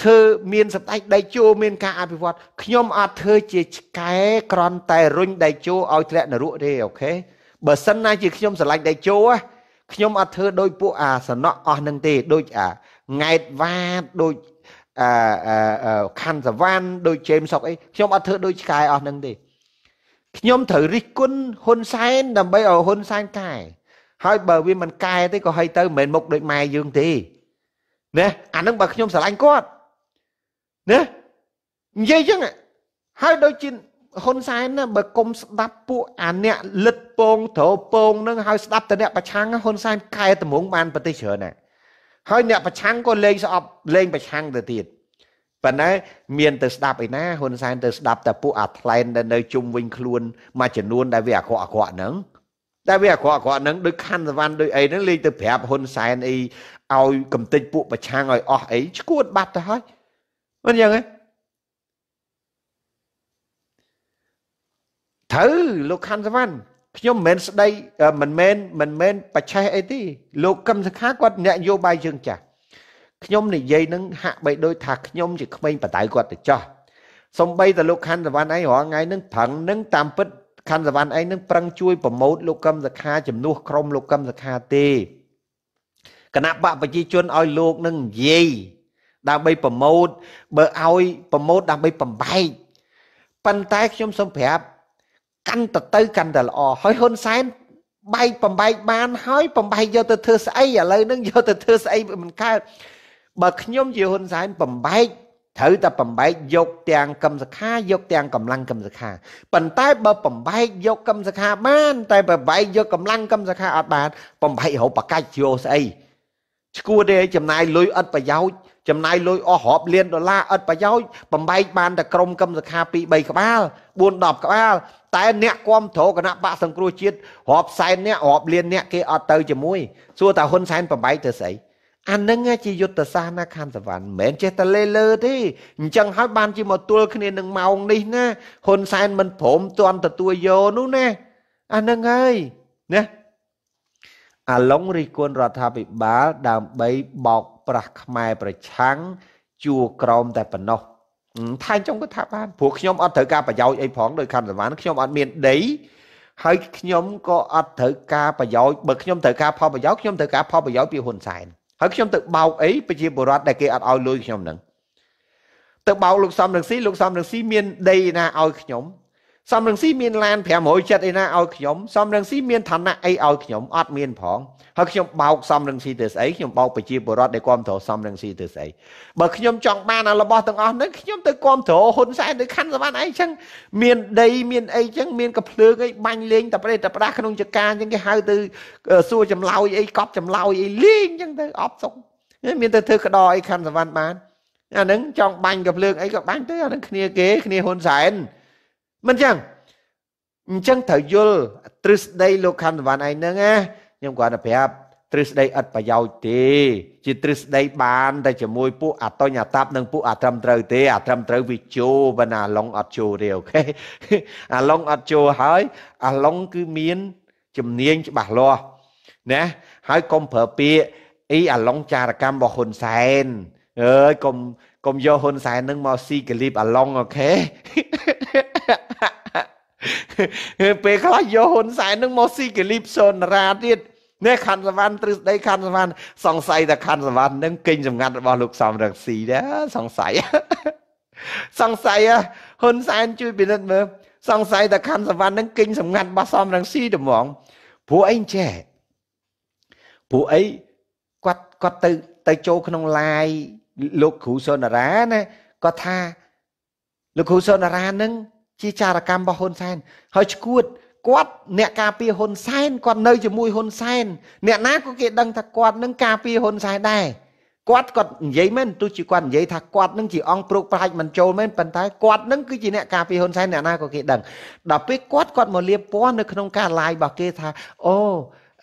ធ្វើមានសម្ដេចដេជោមានការអភិវឌ្ឍខ្ញុំអត់ធ្វើជាឆ្កែក្រន់តែរុញដេជោឲ្យធ្លាក់នរកទេអូខេបើសិនណាជាខ្ញុំស្រឡាញ់ដេជោខ្ញុំអត់ធ្វើដោយពួកអាសនៈអស់នឹងទេដូចអាង៉ែតវ៉ាតដូចអឺខណ្ឌសវណ្ណដូចជេមសុកអីខ្ញុំអត់ធ្វើដូចឆ្កែអស់នឹងទេខ្ញុំត្រូវរិះគន់ហ៊ុនសែនដើម្បីឲ្យហ៊ុនសែនកែ ហើយបើវាមិនកែទេក៏ឲ្យទៅមិនមែនមុខដូចម៉ែយើងទេណាអានឹងបើខ្ញុំស្រឡាញ់គាត់ណានិយាយចឹងហើយដូចជាហ៊ុនសែនណាបើគុំស្ដាប់ពួកអាអ្នកលិតពងត្រោពងនឹងហើយស្ដាប់តែអ្នកប្រឆាំងហ៊ុនសែនកែតម្រង់បានប្រទេសច្រើនណាហើយអ្នកប្រឆាំងក៏លេងស្អប់លេងប្រឆាំងទៅទៀតប៉ុន្តែមានទៅស្ដាប់ឯណាហ៊ុនសែនទៅស្ដាប់តែពួកអាថ្លែនដែលនៅជុំវិញខ្លួនមួយចំនួនដែលវាអាក្រក់អាក្រក់ហ្នឹង តែវាអាក្រក់អាក្រក់ហ្នឹងដូចខណ្ឌសវណ្ណដូចអីហ្នឹងលេងទៅប្រាប់ហ៊ុនសែនអីឲ្យកំតិចពួកប្រឆាំងឲ្យអស់អីឈួតបាត់ទៅហើយមិនយ៉ាងទេត្រូវលោកខាន់សវណ្ណខ្ញុំមិនមែនស្ដីមិនមែនមិនមែនបច្ឆេះអីទេលោកកឹមសខាគាត់អ្នកនយោបាយជើងចាស់ខ្ញុំនិយាយនឹងហាក់បីដូចថាខ្ញុំជាក្មេងបដៅគាត់ទៅចោះសំបីតលោកខាន់សវណ្ណឯងរាល់ថ្ងៃនឹងប្រឹងនឹងតាមពិត ខាន់សវណ្ណឯងនឹងប្រឹងជួយប្រម៉ូតលោកកឹមសខាជំនួសក្រុមលោកកឹមសខាទេគណៈបកប្រជាជនឲ្យលោកនឹងនិយាយដើម្បីប្រម៉ូតបើឲ្យប្រម៉ូតដើម្បីបំបែកប៉ុន្តែខ្ញុំសូមប្រាប់កាន់ទៅទៅកាន់តែល្អហើយហ៊ុនសែនបែកបំបែកបានហើយបំបែកយកទៅធ្វើស្អីឥឡូវហ្នឹងយកទៅធ្វើស្អីមិនកើតបើខ្ញុំជាហ៊ុនសែនបំបែក ត្រូវតែបំបែកយកទាំងកម្មសខាយកទាំងកម្លាំងកម្មសខាប៉ុន្តែបើបំបែកយកកម្មសខាបាន តែបំបែកយកកម្លាំងកម្មសខាអត់បានបំបែករហូតបកាច់យកស្អីឈួរទេចំណាយលុយអត់ប្រយោជន៍ចំណាយលុយអស់រាប់លានដុល្លារឥតប្រយោជន៍បំបែកបានតែក្រុមកម្មសខា2 3ក្បាល4 10ក្បាលតែអ្នកគ្រប់គ្រងគណៈបកសង្គ្រោះជាតិរាប់សែនអ្នករាប់លានអ្នកគេអត់ទៅជាមួយសួរតាហ៊ុនសែនបំបែកទៅស្អី អានឹងជាយុទ្ធសាស្ត្រណាខាន់សវណ្ណមិនមែនចេះតែលេលើទេអញ្ចឹងហើយបានជាមកទល់គ្នានឹងម៉ោងនេះណាហ៊ុនសែនមិនព្រមទាន់ទទួលយកនោះណាអានឹងហើយណាអាឡុងរិះគន់រដ្ឋាភិបាលដើម្បីបោកប្រាស់ខ្មែរប្រឆាំងជួក្រមតែប៉ុណ្ណោះថែចុងក៏ថាបានព្រោះខ្ញុំអត់ត្រូវការប្រយោជន៍អីផងដោយខណ្ឌសវណ្ណខ្ញុំអត់មានដីហើយខ្ញុំក៏អត់ត្រូវការប្រយោជន៍បើខ្ញុំត្រូវការផលប្រយោជន៍ខ្ញុំត្រូវការផលប្រយោជន៍ពីហ៊ុនសែន ហើយខ្ញុំទៅបោកអីប្រជាពលរដ្ឋដែលគេអត់ឲ្យលុយខ្ញុំហ្នឹងទៅបោកលោកសំរងស៊ីលោកសំរងស៊ីមានដីណាឲ្យខ្ញុំ សំរងស៊ីមានឡាន500ចិត្តឯណាឲ្យខ្ញុំសំរងស៊ីមានឋានៈអីឲ្យខ្ញុំអត់មានផងហើយខ្ញុំបោកសំរងស៊ីទៅស្អីខ្ញុំបោកប្រជាពលរដ្ឋដែលគ្រប់គ្រងសំរងស៊ីទៅស្អីបើខ្ញុំចង់បានរបស់ទាំងអស់ហ្នឹងខ្ញុំទៅគ្រប់គ្រងហ៊ុនសែនទៅខណ្ឌសវណ្ណអីចឹងមានដីមានអីចឹងមានកភ្លើងអីបាញ់លេងតែប្រេតតែផ្ដាស់ក្នុងចការចឹងគេហៅទៅសួរចម្លើយអីកប់ចម្លើយអីលេងចឹងទៅអបសុកមានទៅធ្វើក្តរអីខណ្ឌសវណ្ណបានអាហ្នឹងចង់បាញ់កភ្លើងអីក៏បាញ់ទៅអាហ្នឹងគ្នាគេគ្នាហ៊ុនសែន មិនចឹងអញ្ចឹងត្រូវយល់ទ្រឹស្ដីលោកខណ្ឌវណ្ណឯហ្នឹងណាខ្ញុំគាត់ទៅប្រាប់ទ្រឹស្ដីឥតប្រយោជន៍ទេ ជាទ្រឹស្ដីបានតែជាមួយពួកអតញ្ញតាប់និងពួកអាត្រឹមត្រូវទេអាត្រឹមត្រូវវាជោបើណាឡុងអត់ជោទេអូខេអាឡុងអត់ជោហើយអាឡុងគឺមានជំនាញច្បាស់លាស់ណាហើយកុំប្រើពាក្យអីអាឡុងចារកម្មរបស់ហ៊ុនសែនអើយកុំកុំយកហ៊ុនសែននឹងមកស៊ីកលីបអាឡុងអូខេ ពេលខ្លះយកហ៊ុនសែននឹងមកស៊ីកលីបសូនរាទៀតនេះខណ្ឌសវណ្ណទ្រឹស្ដីខណ្ឌសវណ្ណសង្ស័យតែខណ្ឌសវណ្ណនឹងគិញសម្ងាត់របស់លោកសំរងស៊ីដែរសង្ស័យសង្ស័យហ៊ុនសែនជួយពិនិត្យមើលសង្ស័យតែខណ្ឌសវណ្ណនឹងគិញសម្ងាត់របស់សំរងស៊ីត្មងព្រោះអីចេះព្រោះអីគាត់គាត់ទៅទៅចូលក្នុងឡាយលោកគ្រូសុនារាណាគាត់ថាលោកគ្រូសុនារានឹង ជាចារកម្មរបស់ហ៊ុនសែនហើយឈួតគាត់អ្នកការពារហ៊ុនសែនគាត់នៅជាមួយហ៊ុនសែនអ្នកណាក៏គេដឹងថាគាត់នឹងការពារហ៊ុនសែនដែរគាត់គាត់និយាយមែនទោះជាគាត់និយាយថាគាត់នឹងជាអង្គប្រុកប្រាជ្ញមិនចូលមែនប៉ុន្តែគាត់នឹងគឺជាអ្នកការពារហ៊ុនសែនអ្នកណាក៏គេដឹងដល់ពេលគាត់គាត់មកលៀបពណ៌នៅក្នុងការ live របស់គេថាអូ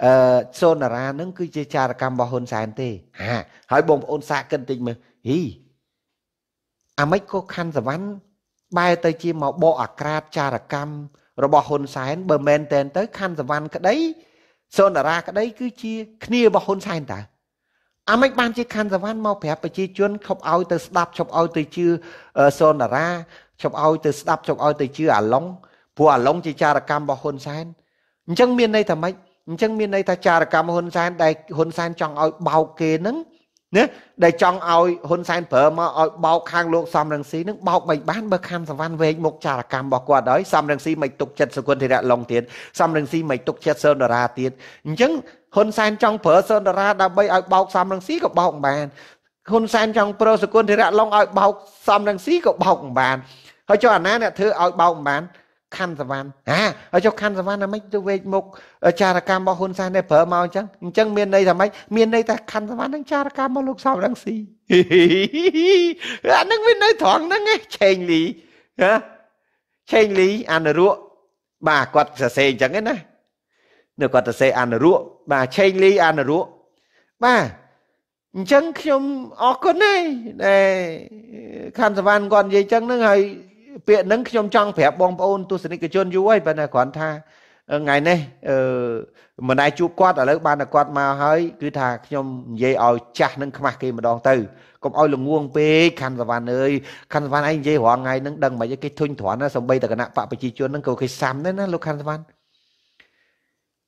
អឺសូនារានឹងគឺជាចារកម្មរបស់ហ៊ុនសែនទេហាហើយបងប្អូនសាកគិតតិចមើលហ៊ីអាម៉េចក៏ខាន់សវណ្ណ បែរទៅជាមកបកអាក្រាតចារកម្មរបស់ហ៊ុនសែនបើមែនតែនទៅខណ្ឌសវណ្ណក្តីសូនតារាក្តី គឺជាគ្នារបស់ហ៊ុនសែនតើអាមិនបានជាខណ្ឌសវណ្ណមកប្រាប់ប្រជាជនឈប់ឲ្យទៅស្ដាប់ឈប់ឲ្យទៅជឿសូនតារាឈប់ឲ្យទៅស្ដាប់ឈប់ឲ្យទៅជឿអាឡុងព្រោះអាឡុងជាចារកម្មរបស់ហ៊ុនសែនអញ្ចឹងមានន័យថាម៉េចអញ្ចឹងមានន័យថាចារកម្មហ៊ុនសែនដែលហ៊ុនសែនចង់ឲ្យបោកគេហ្នឹង ណាដែលចង់ឲ្យហ៊ុនសែនប្រើមកឲ្យបោកខាងលោកសំរងស៊ីនឹងបោកមិនបានបើខណ្ឌសវណ្ណវែងមុខចារកម្មរបស់គាត់ហើយសំរងស៊ីមិនទុកចិត្តសគុណធិរៈឡុងទៀតសំរងស៊ីមិនទុកចិត្តសើនតារាទៀតអញ្ចឹងហ៊ុនសែនចង់ប្រើសើនតារាដើម្បីឲ្យបោកសំរងស៊ីក៏បោកមិនបានហ៊ុនសែនចង់ប្រើសគុណធិរៈឡុងឲ្យបោកសំរងស៊ីក៏បោកមិនបានហើយចុះអាណាអ្នកធ្វើឲ្យបោកមិនបាន ខណ្ឌសវណ្ណហាហើយចុះខណ្ឌសវណ្ណអាម៉េចទៅវេកមុខចារកម្មរបស់ហ៊ុនសែននេះប្រើមកអញ្ចឹងអញ្ចឹងមានន័យថាម៉េចមានន័យថាខណ្ឌសវណ្ណនឹងចារកម្មរបស់លោកសំរងស៊ីអានឹងមានន័យត្រង់ហ្នឹងឯងឆេងលីហ៎ឆេងលីអនុរុបាទគាត់សរសេរអញ្ចឹងឯណានៅគាត់សរសេរអនុរុបាទឆេងលីអនុរុបាទអញ្ចឹងខ្ញុំអរគុណហើយដែលខណ្ឌសវណ្ណគាត់និយាយអញ្ចឹងហ្នឹងហើយ ពាក្យហ្នឹងខ្ញុំចង់ប្រាប់បងប្អូនទស្សនិកជនយូរហើយប៉ុន្តែគ្រាន់ថាថ្ងៃនេះអឺមិនដែលជួបគាត់ឥឡូវបានតែគាត់មកហើយគឺថាខ្ញុំនិយាយឲ្យចាស់នឹងខ្មាស់គេម្ដងទៅកុំឲ្យល្ងងពេកខណ្ឌសវណ្ណអើយខណ្ឌសវណ្ណឯងនិយាយរាល់ថ្ងៃហ្នឹងដឹងមិនគេធុញទ្រាន់ណាសំបីតគណៈបកប្រជាជនហ្នឹងក៏គេសាំដែរណាលោកខណ្ឌសវណ្ណ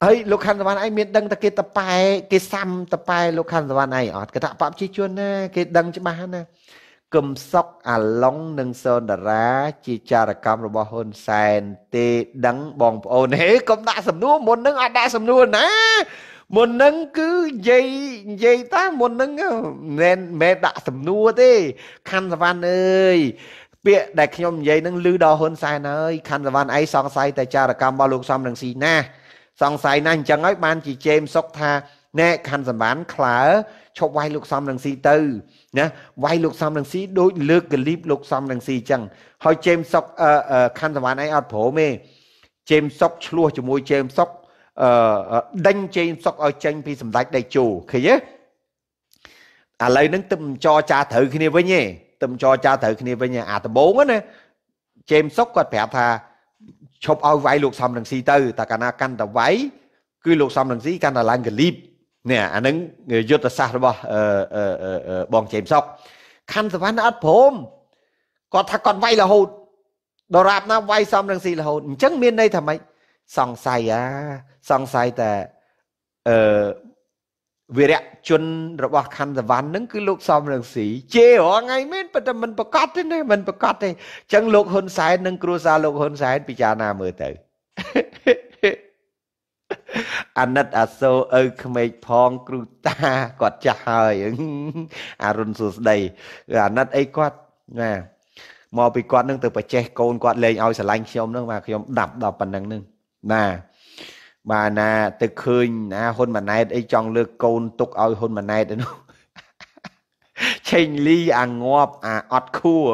ហើយលោកខណ្ឌសវណ្ណឯងមានដឹងតែគេតប៉ែគេសាំតប៉ែលោកខណ្ឌសវណ្ណឯងអត់គណៈបកប្រជាជនណាគេដឹងច្បាស់ណា កឹមសុកអាឡុងនិងសូនតារា ជាចារកម្មរបស់ហ៊ុនសែនទេដឹងបងប្អូនហេកុំដាក់សំណួរមុននឹងអត់ដាក់សំណួរណាមុននឹងគឺនិយាយនិយាយតាមុននឹងមិនមែនដាក់សំណួរទេខណ្ឌសវណ្ណអើយពាក្យដែលខ្ញុំនិយាយនឹងលឺដល់ហ៊ុនសែនហើយខណ្ឌសវណ្ណអីសង្ស័យតែចារកម្មរបស់លោកសំរងស៊ីណាសង្ស័យណាអញ្ចឹងហើយបានជាជេមសុកថាណែខណ្ឌសម្បានក្លើឈប់វាយលោកសំរងស៊ីទៅណាវាយលោកសំរងស៊ីដូចលើកកលីបលោកសំរងស៊ីអញ្ចឹងហើយជេមសុកខណ្ឌសវណ្ណឯងអត់ព្រមទេជេមសុកឆ្លោះជាមួយជេមសុកអឺដេញជេមសុកឲ្យចេញពីសម្ដេចដេជោឃើញទេឥឡូវហ្នឹងទៅចរចាត្រូវគ្នាវិញទេទៅចរចាត្រូវគ្នាវិញអាដំបងណាជេមសុកគាត់ប្រាប់ថាឈប់ឲ្យវាយលោកសំរងស៊ីទៅតែកាលណាកាន់តែវាយគឺលោកសំរងស៊ីកាន់តែឡើងកលីប នេះអានឹងយុទ្ធសាស្ត្ររបស់បងជេមសុកខណ្ឌសវណ្ណអត់ព្រមគាត់ថាគាត់វាយរហូតដរាបណាវាយសំរងស៊ីរហូតអញ្ចឹងមានន័យថាម៉េចសង្ស័យអាសង្ស័យតែអឺវិរៈជនរបស់ខណ្ឌសវណ្ណហ្នឹងគឺលោកសំរងស៊ីជេរហងៃមែនប៉ុន្តែមិនប្រកាសទេណាមិនប្រកាសទេអញ្ចឹងលោកហ៊ុនសែននិងគ្រួសារលោកហ៊ុនសែនពិចារណាមើលទៅ អាណិតអាសូរឪក្មេកផងគ្រូតាគាត់ចាស់ហើយអារុនសួស្ដីអាណិតអីគាត់ណាមកពីគាត់នឹងទៅប្រជេះកូនគាត់លេងឲ្យស្រឡាញ់ខ្ញុំនឹងបាទខ្ញុំដាប់ដល់ប៉ុណ្ណឹងនឹងណាបាទណាទៅឃើញណាហ៊ុនម៉ាណែតអីចង់លើកកូនទុកឲ្យហ៊ុនម៉ាណែតនោះឆេងលីអាងាប់អាអត់ខួរ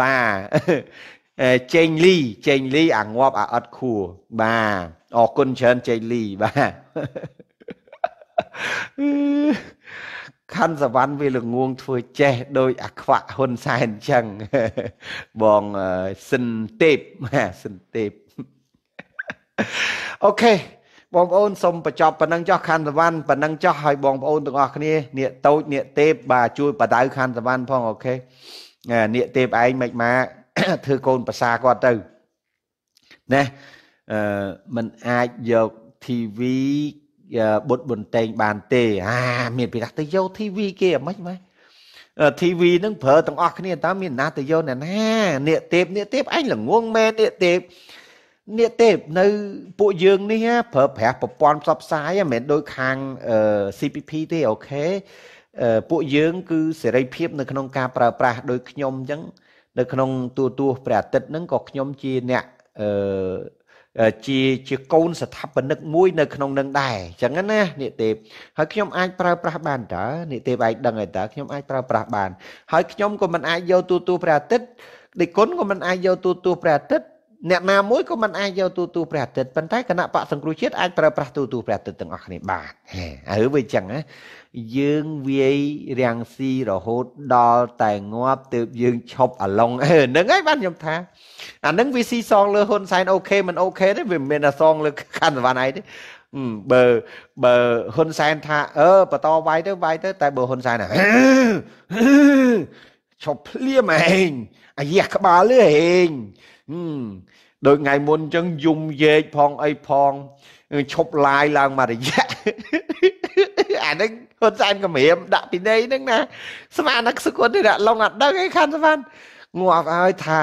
បាទជេងលីជេងលីអាងាប់អាអត់ខួរបាទ អរគុណច្រើនជ័យលីបាទខណ្ឌសវណ្ណវាល្ងងធ្វើចេះដោយអាខ្វាក់ហ៊ុនសែនអញ្ចឹងបងសិនទេពសិនទេពអូខេបងប្អូនសូមបញ្ចប់ប៉ុណ្ណឹងចោះខណ្ឌសវណ្ណប៉ុណ្ណឹងចោះឲ្យបងប្អូនទាំងអស់គ្នានាកតូចនាកទេពបាទជួយបដៅខណ្ឌសវណ្ណផងអូខេនាកទេពឯងមិនមកធ្វើកូនប្រសាគាត់ទៅណា អឺมันអាចយក TV បុតបន្តែងបានទេអាមានពីថាទៅយក TV គេអាម៉េចម៉េច TV ហ្នឹងប្រើទាំងអស់គ្នាតើមានណាទៅយកអ្នកណានាកទេពនាកទេពអញល្ងងមែននាកទេពនាកទេពនៅពួកយើងនេះប្រើប្រាស់ប្រព័ន្ធផ្សព្វផ្សាយមិនមែនដូចខាង CPP ទេអូខេពួកយើងគឺសេរីភាពនៅក្នុងការប្រើប្រាស់ដោយខ្ញុំអញ្ចឹងនៅក្នុងទូទួព្រះអាទិត្យហ្នឹងក៏ខ្ញុំជាអ្នកអឺ ជាជាកូនស្ថាបនិកមួយនៅក្នុងនឹងដែរអញ្ចឹងណានិទេពហើយខ្ញុំអាចប្រើប្រាស់បានតើនិទេពឯងដឹងហើយតើខ្ញុំអាចប្រើប្រាស់បាន ហើយខ្ញុំក៏មិនអាចយកទូទូព្រះអាទិត្យដេគុណក៏មិនអាចយកទូទូព្រះអាទិត្យ អ្នកណាមួយក៏មិនអាចយកទូទូព្រះអាទិត្យប៉ុន្តែគណៈបកសង្គ្រោះជាតិអាចប្រើប្រាស់ទូទូព្រះអាទិត្យទាំងអស់គ្នាបានហេរឿងវាអញ្ចឹងណាយើងវាយរាំងស៊ីរហូតដល់តែងាប់ទើបយើងឈប់អាឡុងហ្នឹងហើយបានខ្ញុំថាអាហ្នឹងវាស៊ីសងលើហ៊ុនសែនអូខេមិនអូខេទេវាមិនមែនថាសងលើខណ្ឌសវណ្ណឯងទេបើបើហ៊ុនសែនថាអឺបន្តវាយទៅវាយទៅតែបើហ៊ុនសែនថាឈប់ភ្លាមឯងអាយះក្បាលលឿឯង ដូចថ្ងៃមុនអញ្ចឹងយំយែកផងអីផងឈប់ឡាយឡើងមករយៈអាហ្នឹងហ៊ុនសែនកម្រាមដាក់ពីនៃហ្នឹងណាស្មានតែសុគន្ធរៈឡងអត់ដឹងឯខានសវណ្ណងាប់ហើយថា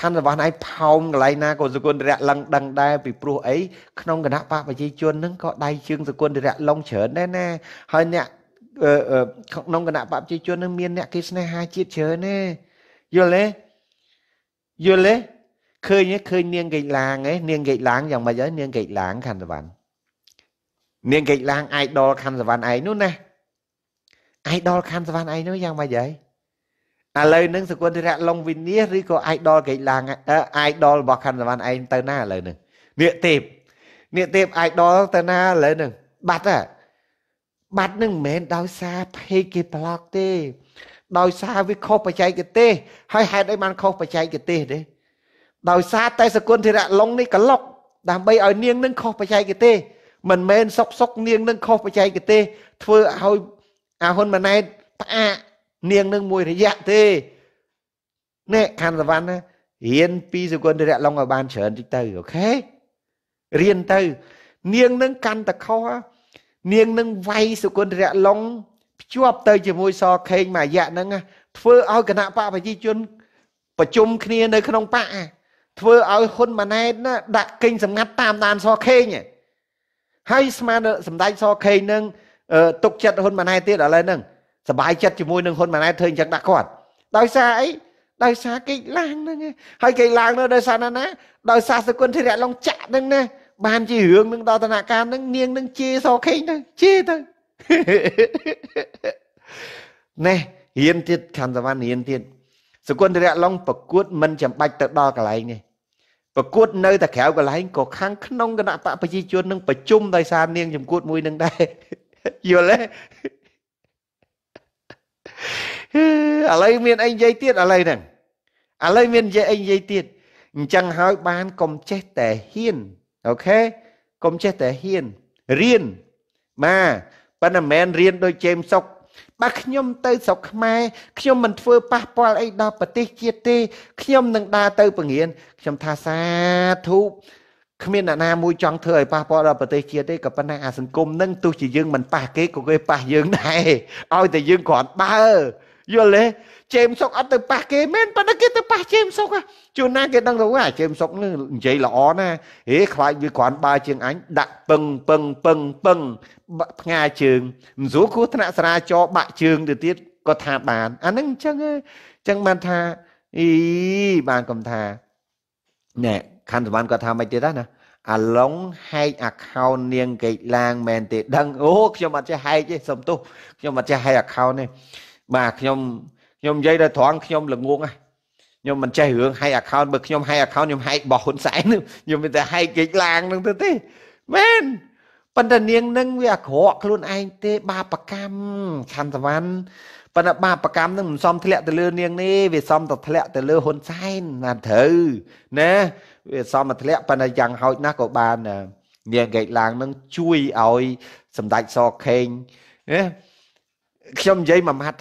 ខណ្ឌសវណ្ណឯងផោមកន្លែងណាក៏សុគន្ធរៈឡងដឹងដែរពីព្រោះអីក្នុងគណៈបកប្រជាជនហ្នឹងក៏ដៃជើងសុគន្ធរៈឡងច្រើនដែរណាហើយអ្នកក្នុងគណៈបកប្រជាជននឹងមានអ្នកគេស្នេហាជាតិច្រើនទេយល់ទេយល់ទេ ឃើញឃើញនាងកេឡាងឯនាងកេឡាងយ៉ាងម៉េចហើយនាងកេឡាងខណ្ឌសវណ្ណនាងកេឡាងអាយដលខណ្ឌសវណ្ណឯងនោះណាអាយដលខណ្ឌសវណ្ណឯងនោះយ៉ាងម៉េចហើយឥឡូវហ្នឹងសកុនធរៈឡុងវិនិច្ឆ័យឬក៏អាយដលកេឡាងអាយដលរបស់ខណ្ឌសវណ្ណឯងទៅណាឥឡូវហ្នឹងនាគទេពនាគទេពអាយដលទៅណាឥឡូវហ្នឹងបាត់ហ่ะបាត់នឹងមិនមែនដោយសារភេកគេប្លុកទេដោយសារវាខុសបច្ចេកទេសហើយហេតុអីបានខុសបច្ចេកទេសទេ ដោយសារតែសគុណធរៈឡុងនេះក្លុកដើម្បីឲ្យនាងនឹងខុសបច្ចេកទេសមិនមែនសុកសុកនាងនឹងខុសបច្ចេកទេសធ្វើឲ្យអាហ៊ុនម៉ាណែតផ្អាកនាងនឹងមួយរយៈទេនេះខាន់សវណ្ណណារៀនពីសគុណធរៈឡុងឲ្យបានច្រើនតិចទៅអូខេរៀនទៅ នាងនឹងកាន់តខុសនាងនឹងវាយសុគន្ធរៈឡុងភ្ជាប់ទៅជាមួយសខេងមួយរយៈហ្នឹងធ្វើឲ្យគណៈបកប្រជាជន ប្រជុំគ្នានៅក្នុងបក ធ្វើឲ្យហ៊ុនម៉ាណែតណាដាក់កេងសម្ងាត់តាមដានសខេងហើយស្មានសម្ដេចសខេងនឹងទុកចិត្តហ៊ុនម៉ាណែតទៀតឥឡូវហ្នឹងសบายចិត្តជាមួយនឹងហ៊ុនម៉ាណែតធ្វើអញ្ចឹងដាក់គាត់ដោយសារអីដោយសារគេឡើងហ្នឹងហើយគេឡើងនៅដោយសារណាណាដោយសារសគុណធិរៈឡងចាក់ហ្នឹងណាបានជារឿងនឹងដល់ដំណាក់កាលនឹងនាងនឹងជេរសខេងទៅជេរទៅណែរៀនទៀតខណ្ឌសវណ្ណរៀនទៀតសគុណធរៈឡុងប្រកួតមិនចាំបាច់ទៅដល់កន្លែងនេះ ប្រកួតនៅតែក្រៅកន្លែងក៏ខាងក្នុងគណៈបកប្រជាជននឹងប្រជុំដោយសារនាងចំគួតមួយនឹងដែរយល់ទេឥឡូវមានអីនិយាយទៀតឥឡូវហ្នឹងឥឡូវមាននិយាយអីនិយាយទៀតអញ្ចឹងហើយបានកុំចេះតែហ៊ានអូខេកុំចេះតែហ៊ានរៀនបាទប៉ុន្តែមិនមែនរៀនដូចជេមសុក បើខ្ញុំទៅស្រុកខ្មែរខ្ញុំមិនធ្វើប៉ះពាល់អីដល់ប្រទេសជាតិទេខ្ញុំនឹងដើរទៅពង្រៀនខ្ញុំថាសាធុគ្មានអ្នកណាមួយចង់ធ្វើឲ្យប៉ះពាល់ដល់ប្រទេសជាតិទេក៏ប៉ុន្តែអាសង្គមនឹងទោះជាយើងមិនប៉ះគេក៏គេប៉ះយើងដែរឲ្យតែយើងគ្រាន់បើ យល់ទេជេមសុកអត់ទៅប៉ះគេមែនប៉ុន្តែគេទៅប៉ះជេមសុកជួនណាគេដឹងទៅអាជេមសុកនឹងនិយាយល្អណាហេខ្លាចវាគ្រាន់បើជាងអញដាក់ពឹងពឹងពឹងពឹងផ្ងាជើងមិនស្រួលគោះថ្នាក់សារាចរបាក់ជើងទៅទៀតក៏ថាបានអាហ្នឹងអញ្ចឹងអញ្ចឹងបានថាអីបានកំថាណែខណ្ឌសវណ្ណគាត់ថាមិនទៀតណាអាឡុងហែកអាខោននាងកេកឡាងមែនទេដឹងអូខ្ញុំអត់ចេះហែកទេសុំទោសខ្ញុំអត់ចេះហែកអាខោនទេ បាទខ្ញុំខ្ញុំនិយាយដល់ត្រង់ខ្ញុំល្ងងខ្ញុំមិនចេះរឿងហែក account បើខ្ញុំហែក account ខ្ញុំហែករបស់ហ៊ុនសែនខ្ញុំមិនតែហែកគេចឡាងនឹងទៅទេមែនប៉ុន្តែនាងនឹងវាអាក្រក់ខ្លួនឯងទេបាបកម្មឆន្ទវណ្ណប៉ុន្តែបាបកម្មនឹងមិនសមធ្លាក់ទៅលើនាងនេះវាសមទៅធ្លាក់ទៅលើហ៊ុនសែនណាត្រូវណាវាសមមកធ្លាក់ប៉ុន្តែយ៉ាងហោចណាស់ក៏បាននាងកេកឡាងនឹងជួយឲ្យសម្ដេចសខេងណា ខ្ញុំនិយាយមួយម៉ាត់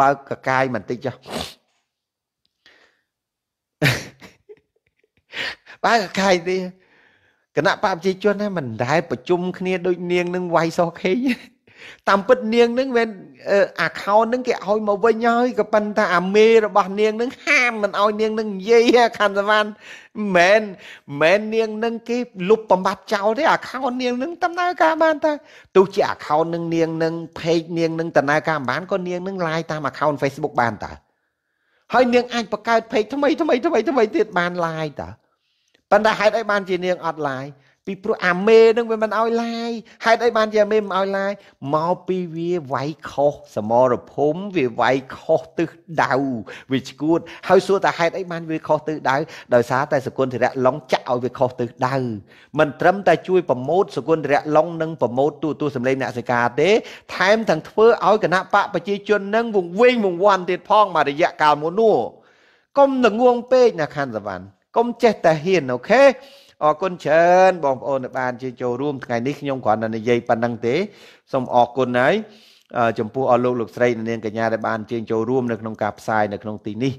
បើកកកាយបន្តិចចុះបើកកាយទេគណៈបព្វជិជនហ្នឹងមិនដែលប្រជុំគ្នាដូចនាងនឹងវាយសោះខេង តាមពិតនាងនឹងវិញអាខោននឹងគេឲ្យមកវិញហើយក៏ប៉ុន្តែអាមេរបស់នាងនឹងហាមមិនឲ្យនាងនឹងនិយាយខណ្ឌសវណ្ណមិនមែននាងនឹងគេលុបបំបត្តិចោលទេអាខោននាងនឹងដំណើរការបានតាទោះជាអាខោននឹងនាងនឹង page នាងនឹងដំណើរការបានក៏នាងនឹង live តាម account Facebook បានតាហើយនាងអាចបង្កើត page ថ្មីថ្មីថ្មីថ្មីទៀតបាន live តាប៉ុន្តែហេតុអីបានជានាងអត់ live ពីពីព្រោះអាមេនឹងវាមិនឲ្យឡាយហេតុអីបានជាអាមេមិនឲ្យឡាយមកពីវាវាយខុសសមរភូមិវាវាយខុសទិសដៅវាឈួតហើយសួរតែហេតុអីបានវាខុសទិសដៅដោយសារតែសគុណធរៈឡុងចាក់ឲ្យវាខុសទិសដៅមិនត្រឹមតែជួយប្រមូតសគុណធរៈឡុងនិងប្រមូតទូទូសម្លេងអ្នកសិកាទេ ថែមទាំងធ្វើឲ្យគណៈបកប្រជាជននឹងវង្វេងវង្វាន់ទៀតផងមួយរយៈកាលមុននោះកុំងងពេកណាខណ្ឌសវណ្ណកុំចេះតែហ៊ានអូខេ អរគុណច្រើនបងប្អូនដែលបានជាចូលរួមថ្ងៃនេះខ្ញុំគ្រាន់តែនិយាយប៉ុណ្្នឹងទេសូមអរគុណហើយចំពោះអស់លោកលោកស្រីនាងកញ្ញាដែលបានជើញចូលរួមនៅក្នុងការផ្សាយនៅក្នុងទីនេះ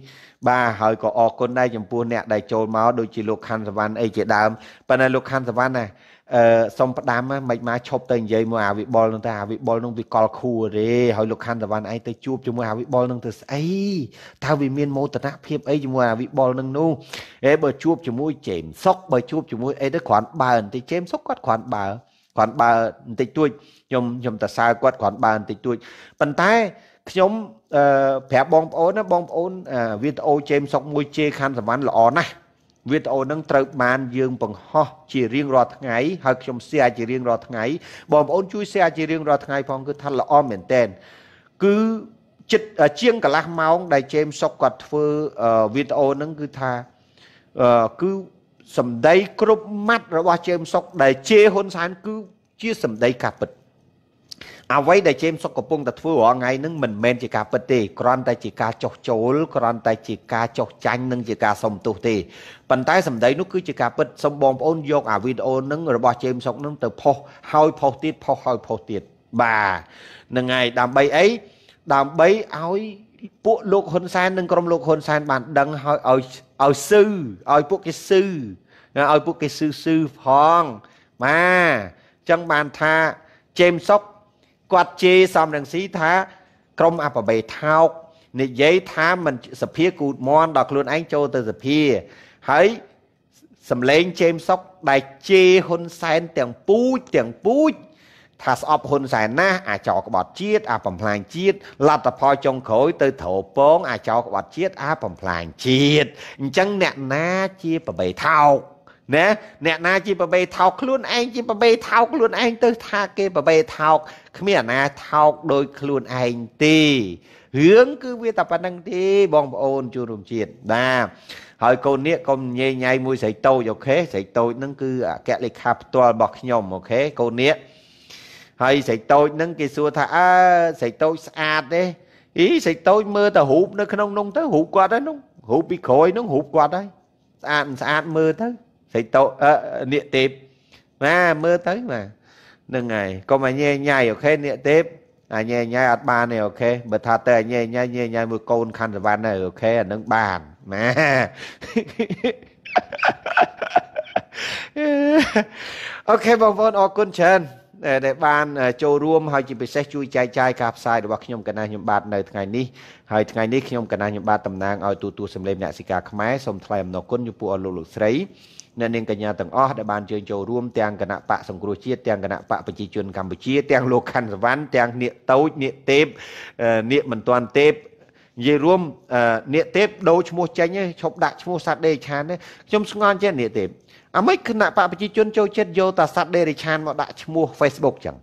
បាទហើយក៏អរគុណដែរចំពោះអ្នកដែលចូលមកដូចជាលោកខាន់សវណ្ណអីជាដើមប៉ុន្តែលោកខាន់សវណ្ណណា អឺសុំផ្ដាំមិនមកឈប់ទៅនិយាយមួយអាវិបុលនឹងទៅអាវិបុលនឹងវាកលខួរទេហើយលោកខាន់តវ៉ាន់ឯងទៅជួបជាមួយអាវិបុលនឹងទៅស្អីតើវាមានមោទនភាពអីជាមួយអាវិបុលនឹងនោះអេបើជួបជាមួយជេមសុកបើជួបជាមួយអីទៅគ្រាន់បើបន្តិចជេមសុកគាត់គ្រាន់បើគ្រាន់បើបន្តិចតួចខ្ញុំខ្ញុំតសើគាត់គ្រាន់បើបន្តិចតួចប៉ុន្តែខ្ញុំអឺប្រាប់បងប្អូនណាបងប្អូនវីដេអូជេមសុកមួយជេខាន់សវណ្ណល្អណាស់ វីដេអូនឹងត្រូវបានយើងបង្ហោះជារៀងរាល់ថ្ងៃហើយខ្ញុំ share ជារៀងរាល់ថ្ងៃបងប្អូនជួយ share ជារៀងរាល់ថ្ងៃផងគឺថាល្អមែនតែនគឺចិត្តជាងកន្លះម៉ោងដែល James Sok គាត់ធ្វើវីដេអូហ្នឹងគឺថាគឺសម្ដីគ្រប់ម៉ាត់របស់ James Sok ដែលជេរហ៊ុនសែនគឺជាសម្ដីការពិត អ្វីដែលជេមសុកកំពុងតែធ្វើរាល់ថ្ងៃហ្នឹងមិនមែនជាការពិតទេគ្រាន់តែជាការចោះចូលគ្រាន់តែជាការចោះចាញ់និងជាការសុំទោសទេប៉ុន្តែសម្ដីនោះគឺជាការពិតសូមបងប្អូនយកអាវីដេអូហ្នឹងរបស់ជេមសុកហ្នឹងទៅផុសហើយផុសទៀតផុសហើយផុសទៀតបាទហ្នឹងហើយដើម្បីអីដើម្បីឲ្យពួកលោកហ៊ុនសែននិងក្រុមលោកហ៊ុនសែនបានដឹងហើយឲ្យឲ្យស៊ឺឲ្យពួកគេស៊ឺឲ្យពួកគេស៊ឺស៊ឺផងបាទអញ្ចឹងបានថាជេមសុក គាត់ជេរសំរងស៊ីថាក្រុមអបបេថោកនិយាយថាមិនសភាគូតមន់ដល់ខ្លួនឯងចូលទៅសភាហើយសំឡេងជេមសុកដែលជេរហ៊ុនសែនទាំងពូជទាំងពូជថាស្អប់ហ៊ុនសែនណាស់អាចោក្បត់ជាតិអាបំផ្លាញជាតិលទ្ធផលចុងក្រោយទៅត្រោពងអាចោក្បត់ជាតិអាបំផ្លាញជាតិអញ្ចឹងអ្នកណាជាបបេថោក ណាអ្នកណាជាបបេថោកខ្លួនឯងជាបបេថោកខ្លួនឯងទៅថាគេបបេថោកគ្មានអាណាថោកដោយខ្លួនឯងទេរឿងគឺវាតែប៉ុណ្្នឹងទេបងប្អូនជួនរួមជាតិបាទហើយកូននេះកុំញ៉ៃញ៉ៃមួយស្រីតូច OK ស្រីតូចហ្នឹងគឺអគ្គលេខាផ្ទាល់របស់ខ្ញុំ OK កូននេះហើយស្រីតូចហ្នឹងគេសួរថាអើស្រីតូចស្អាតទេអីស្រីតូចមើលតែរូបនៅក្នុងនោះទៅរូបគាត់ហ្នឹងរូបពីក្រោយហ្នឹងរូបគាត់ហើយស្អាតស្អាតមើលទៅ ស្រីតូអឺនាគទេពបាទមើលទៅបាទហ្នឹងហើយកុំឲ្យញ៉ែញ៉ៃ OK នាគទេពអាញ៉ែញ៉ៃអត់បានទេ OK បើថាទៅញ៉ែញ៉ៃញ៉ែញ៉ៃមួយកូនខណ្ឌសវណ្ណទៅ OK អានឹងបានណា OK បងប្អូនអរគុណច្រើនដែលបានចូលរួមហើយជាពិសេសជួយចែកចាយការផ្សាយរបស់ខ្ញុំកណាខ្ញុំបាទនៅថ្ងៃនេះហើយថ្ងៃនេះខ្ញុំកណាខ្ញុំបាទតំណាងឲ្យទូទួលសម្លេងអ្នកសិកាខ្មែរសូមថ្លែងអំណរគុណចំពោះអស់លោកលោកស្រី អ្នកនាងកញ្ញាទាំងអស់ដែលបានជើញចូលរួមទាំងគណបក្សសង្គ្រោះជាតិទាំងគណបក្សប្រជាជនកម្ពុជាទាំងលោកខាន់សវណ្ណទាំងនាគតូចនាគទេពនាគមិនទាន់ទេពនិយាយរួមនាគទេពដូរឈ្មោះចេញឈប់ដាក់ឈ្មោះសត្វដេរឆានខ្ញុំស្ងល់ចេះនាគទេពអាម៉េចគណៈបកប្រជាជនចូលចិត្តយកតាសត្វដេរឆានមកដាក់ឈ្មោះ Facebook ចឹង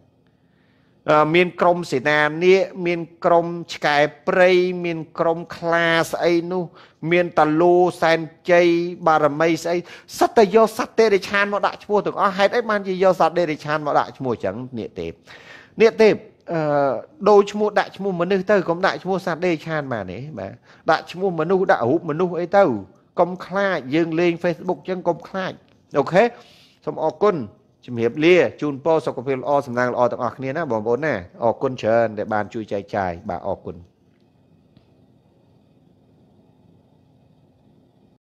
មានក្រុមសេនានីមានក្រុមឆ្កែព្រៃមានក្រុមខ្លាស្អីនោះ មានតាឡូសែនជ័យបារមីស្អីសិតតែយកសត្វទេរិឆានមកដាក់ឈ្មោះទាំងអស់ហេតុអីបានជាយកសត្វទេរិឆានមកដាក់ឈ្មោះចឹងនេះទេនេះទេអឺដូរឈ្មោះដាក់ឈ្មោះមនុស្សទៅកុំដាក់ឈ្មោះសត្វទេរិឆានបានទេបាទដាក់ឈ្មោះមនុស្សដាក់រូបមនុស្សអីទៅកុំខ្លាចយើងលេង Facebook ចឹងកុំខ្លាចអូខេសូមអរគុណ ជំរាបលាជូនពរសុខភាពល្អសំណាងល្អទាំងអស់គ្នាណាបងប្អូនណាអរគុណច្រើនដែលបានជួយចែកចាយបាទអរគុណ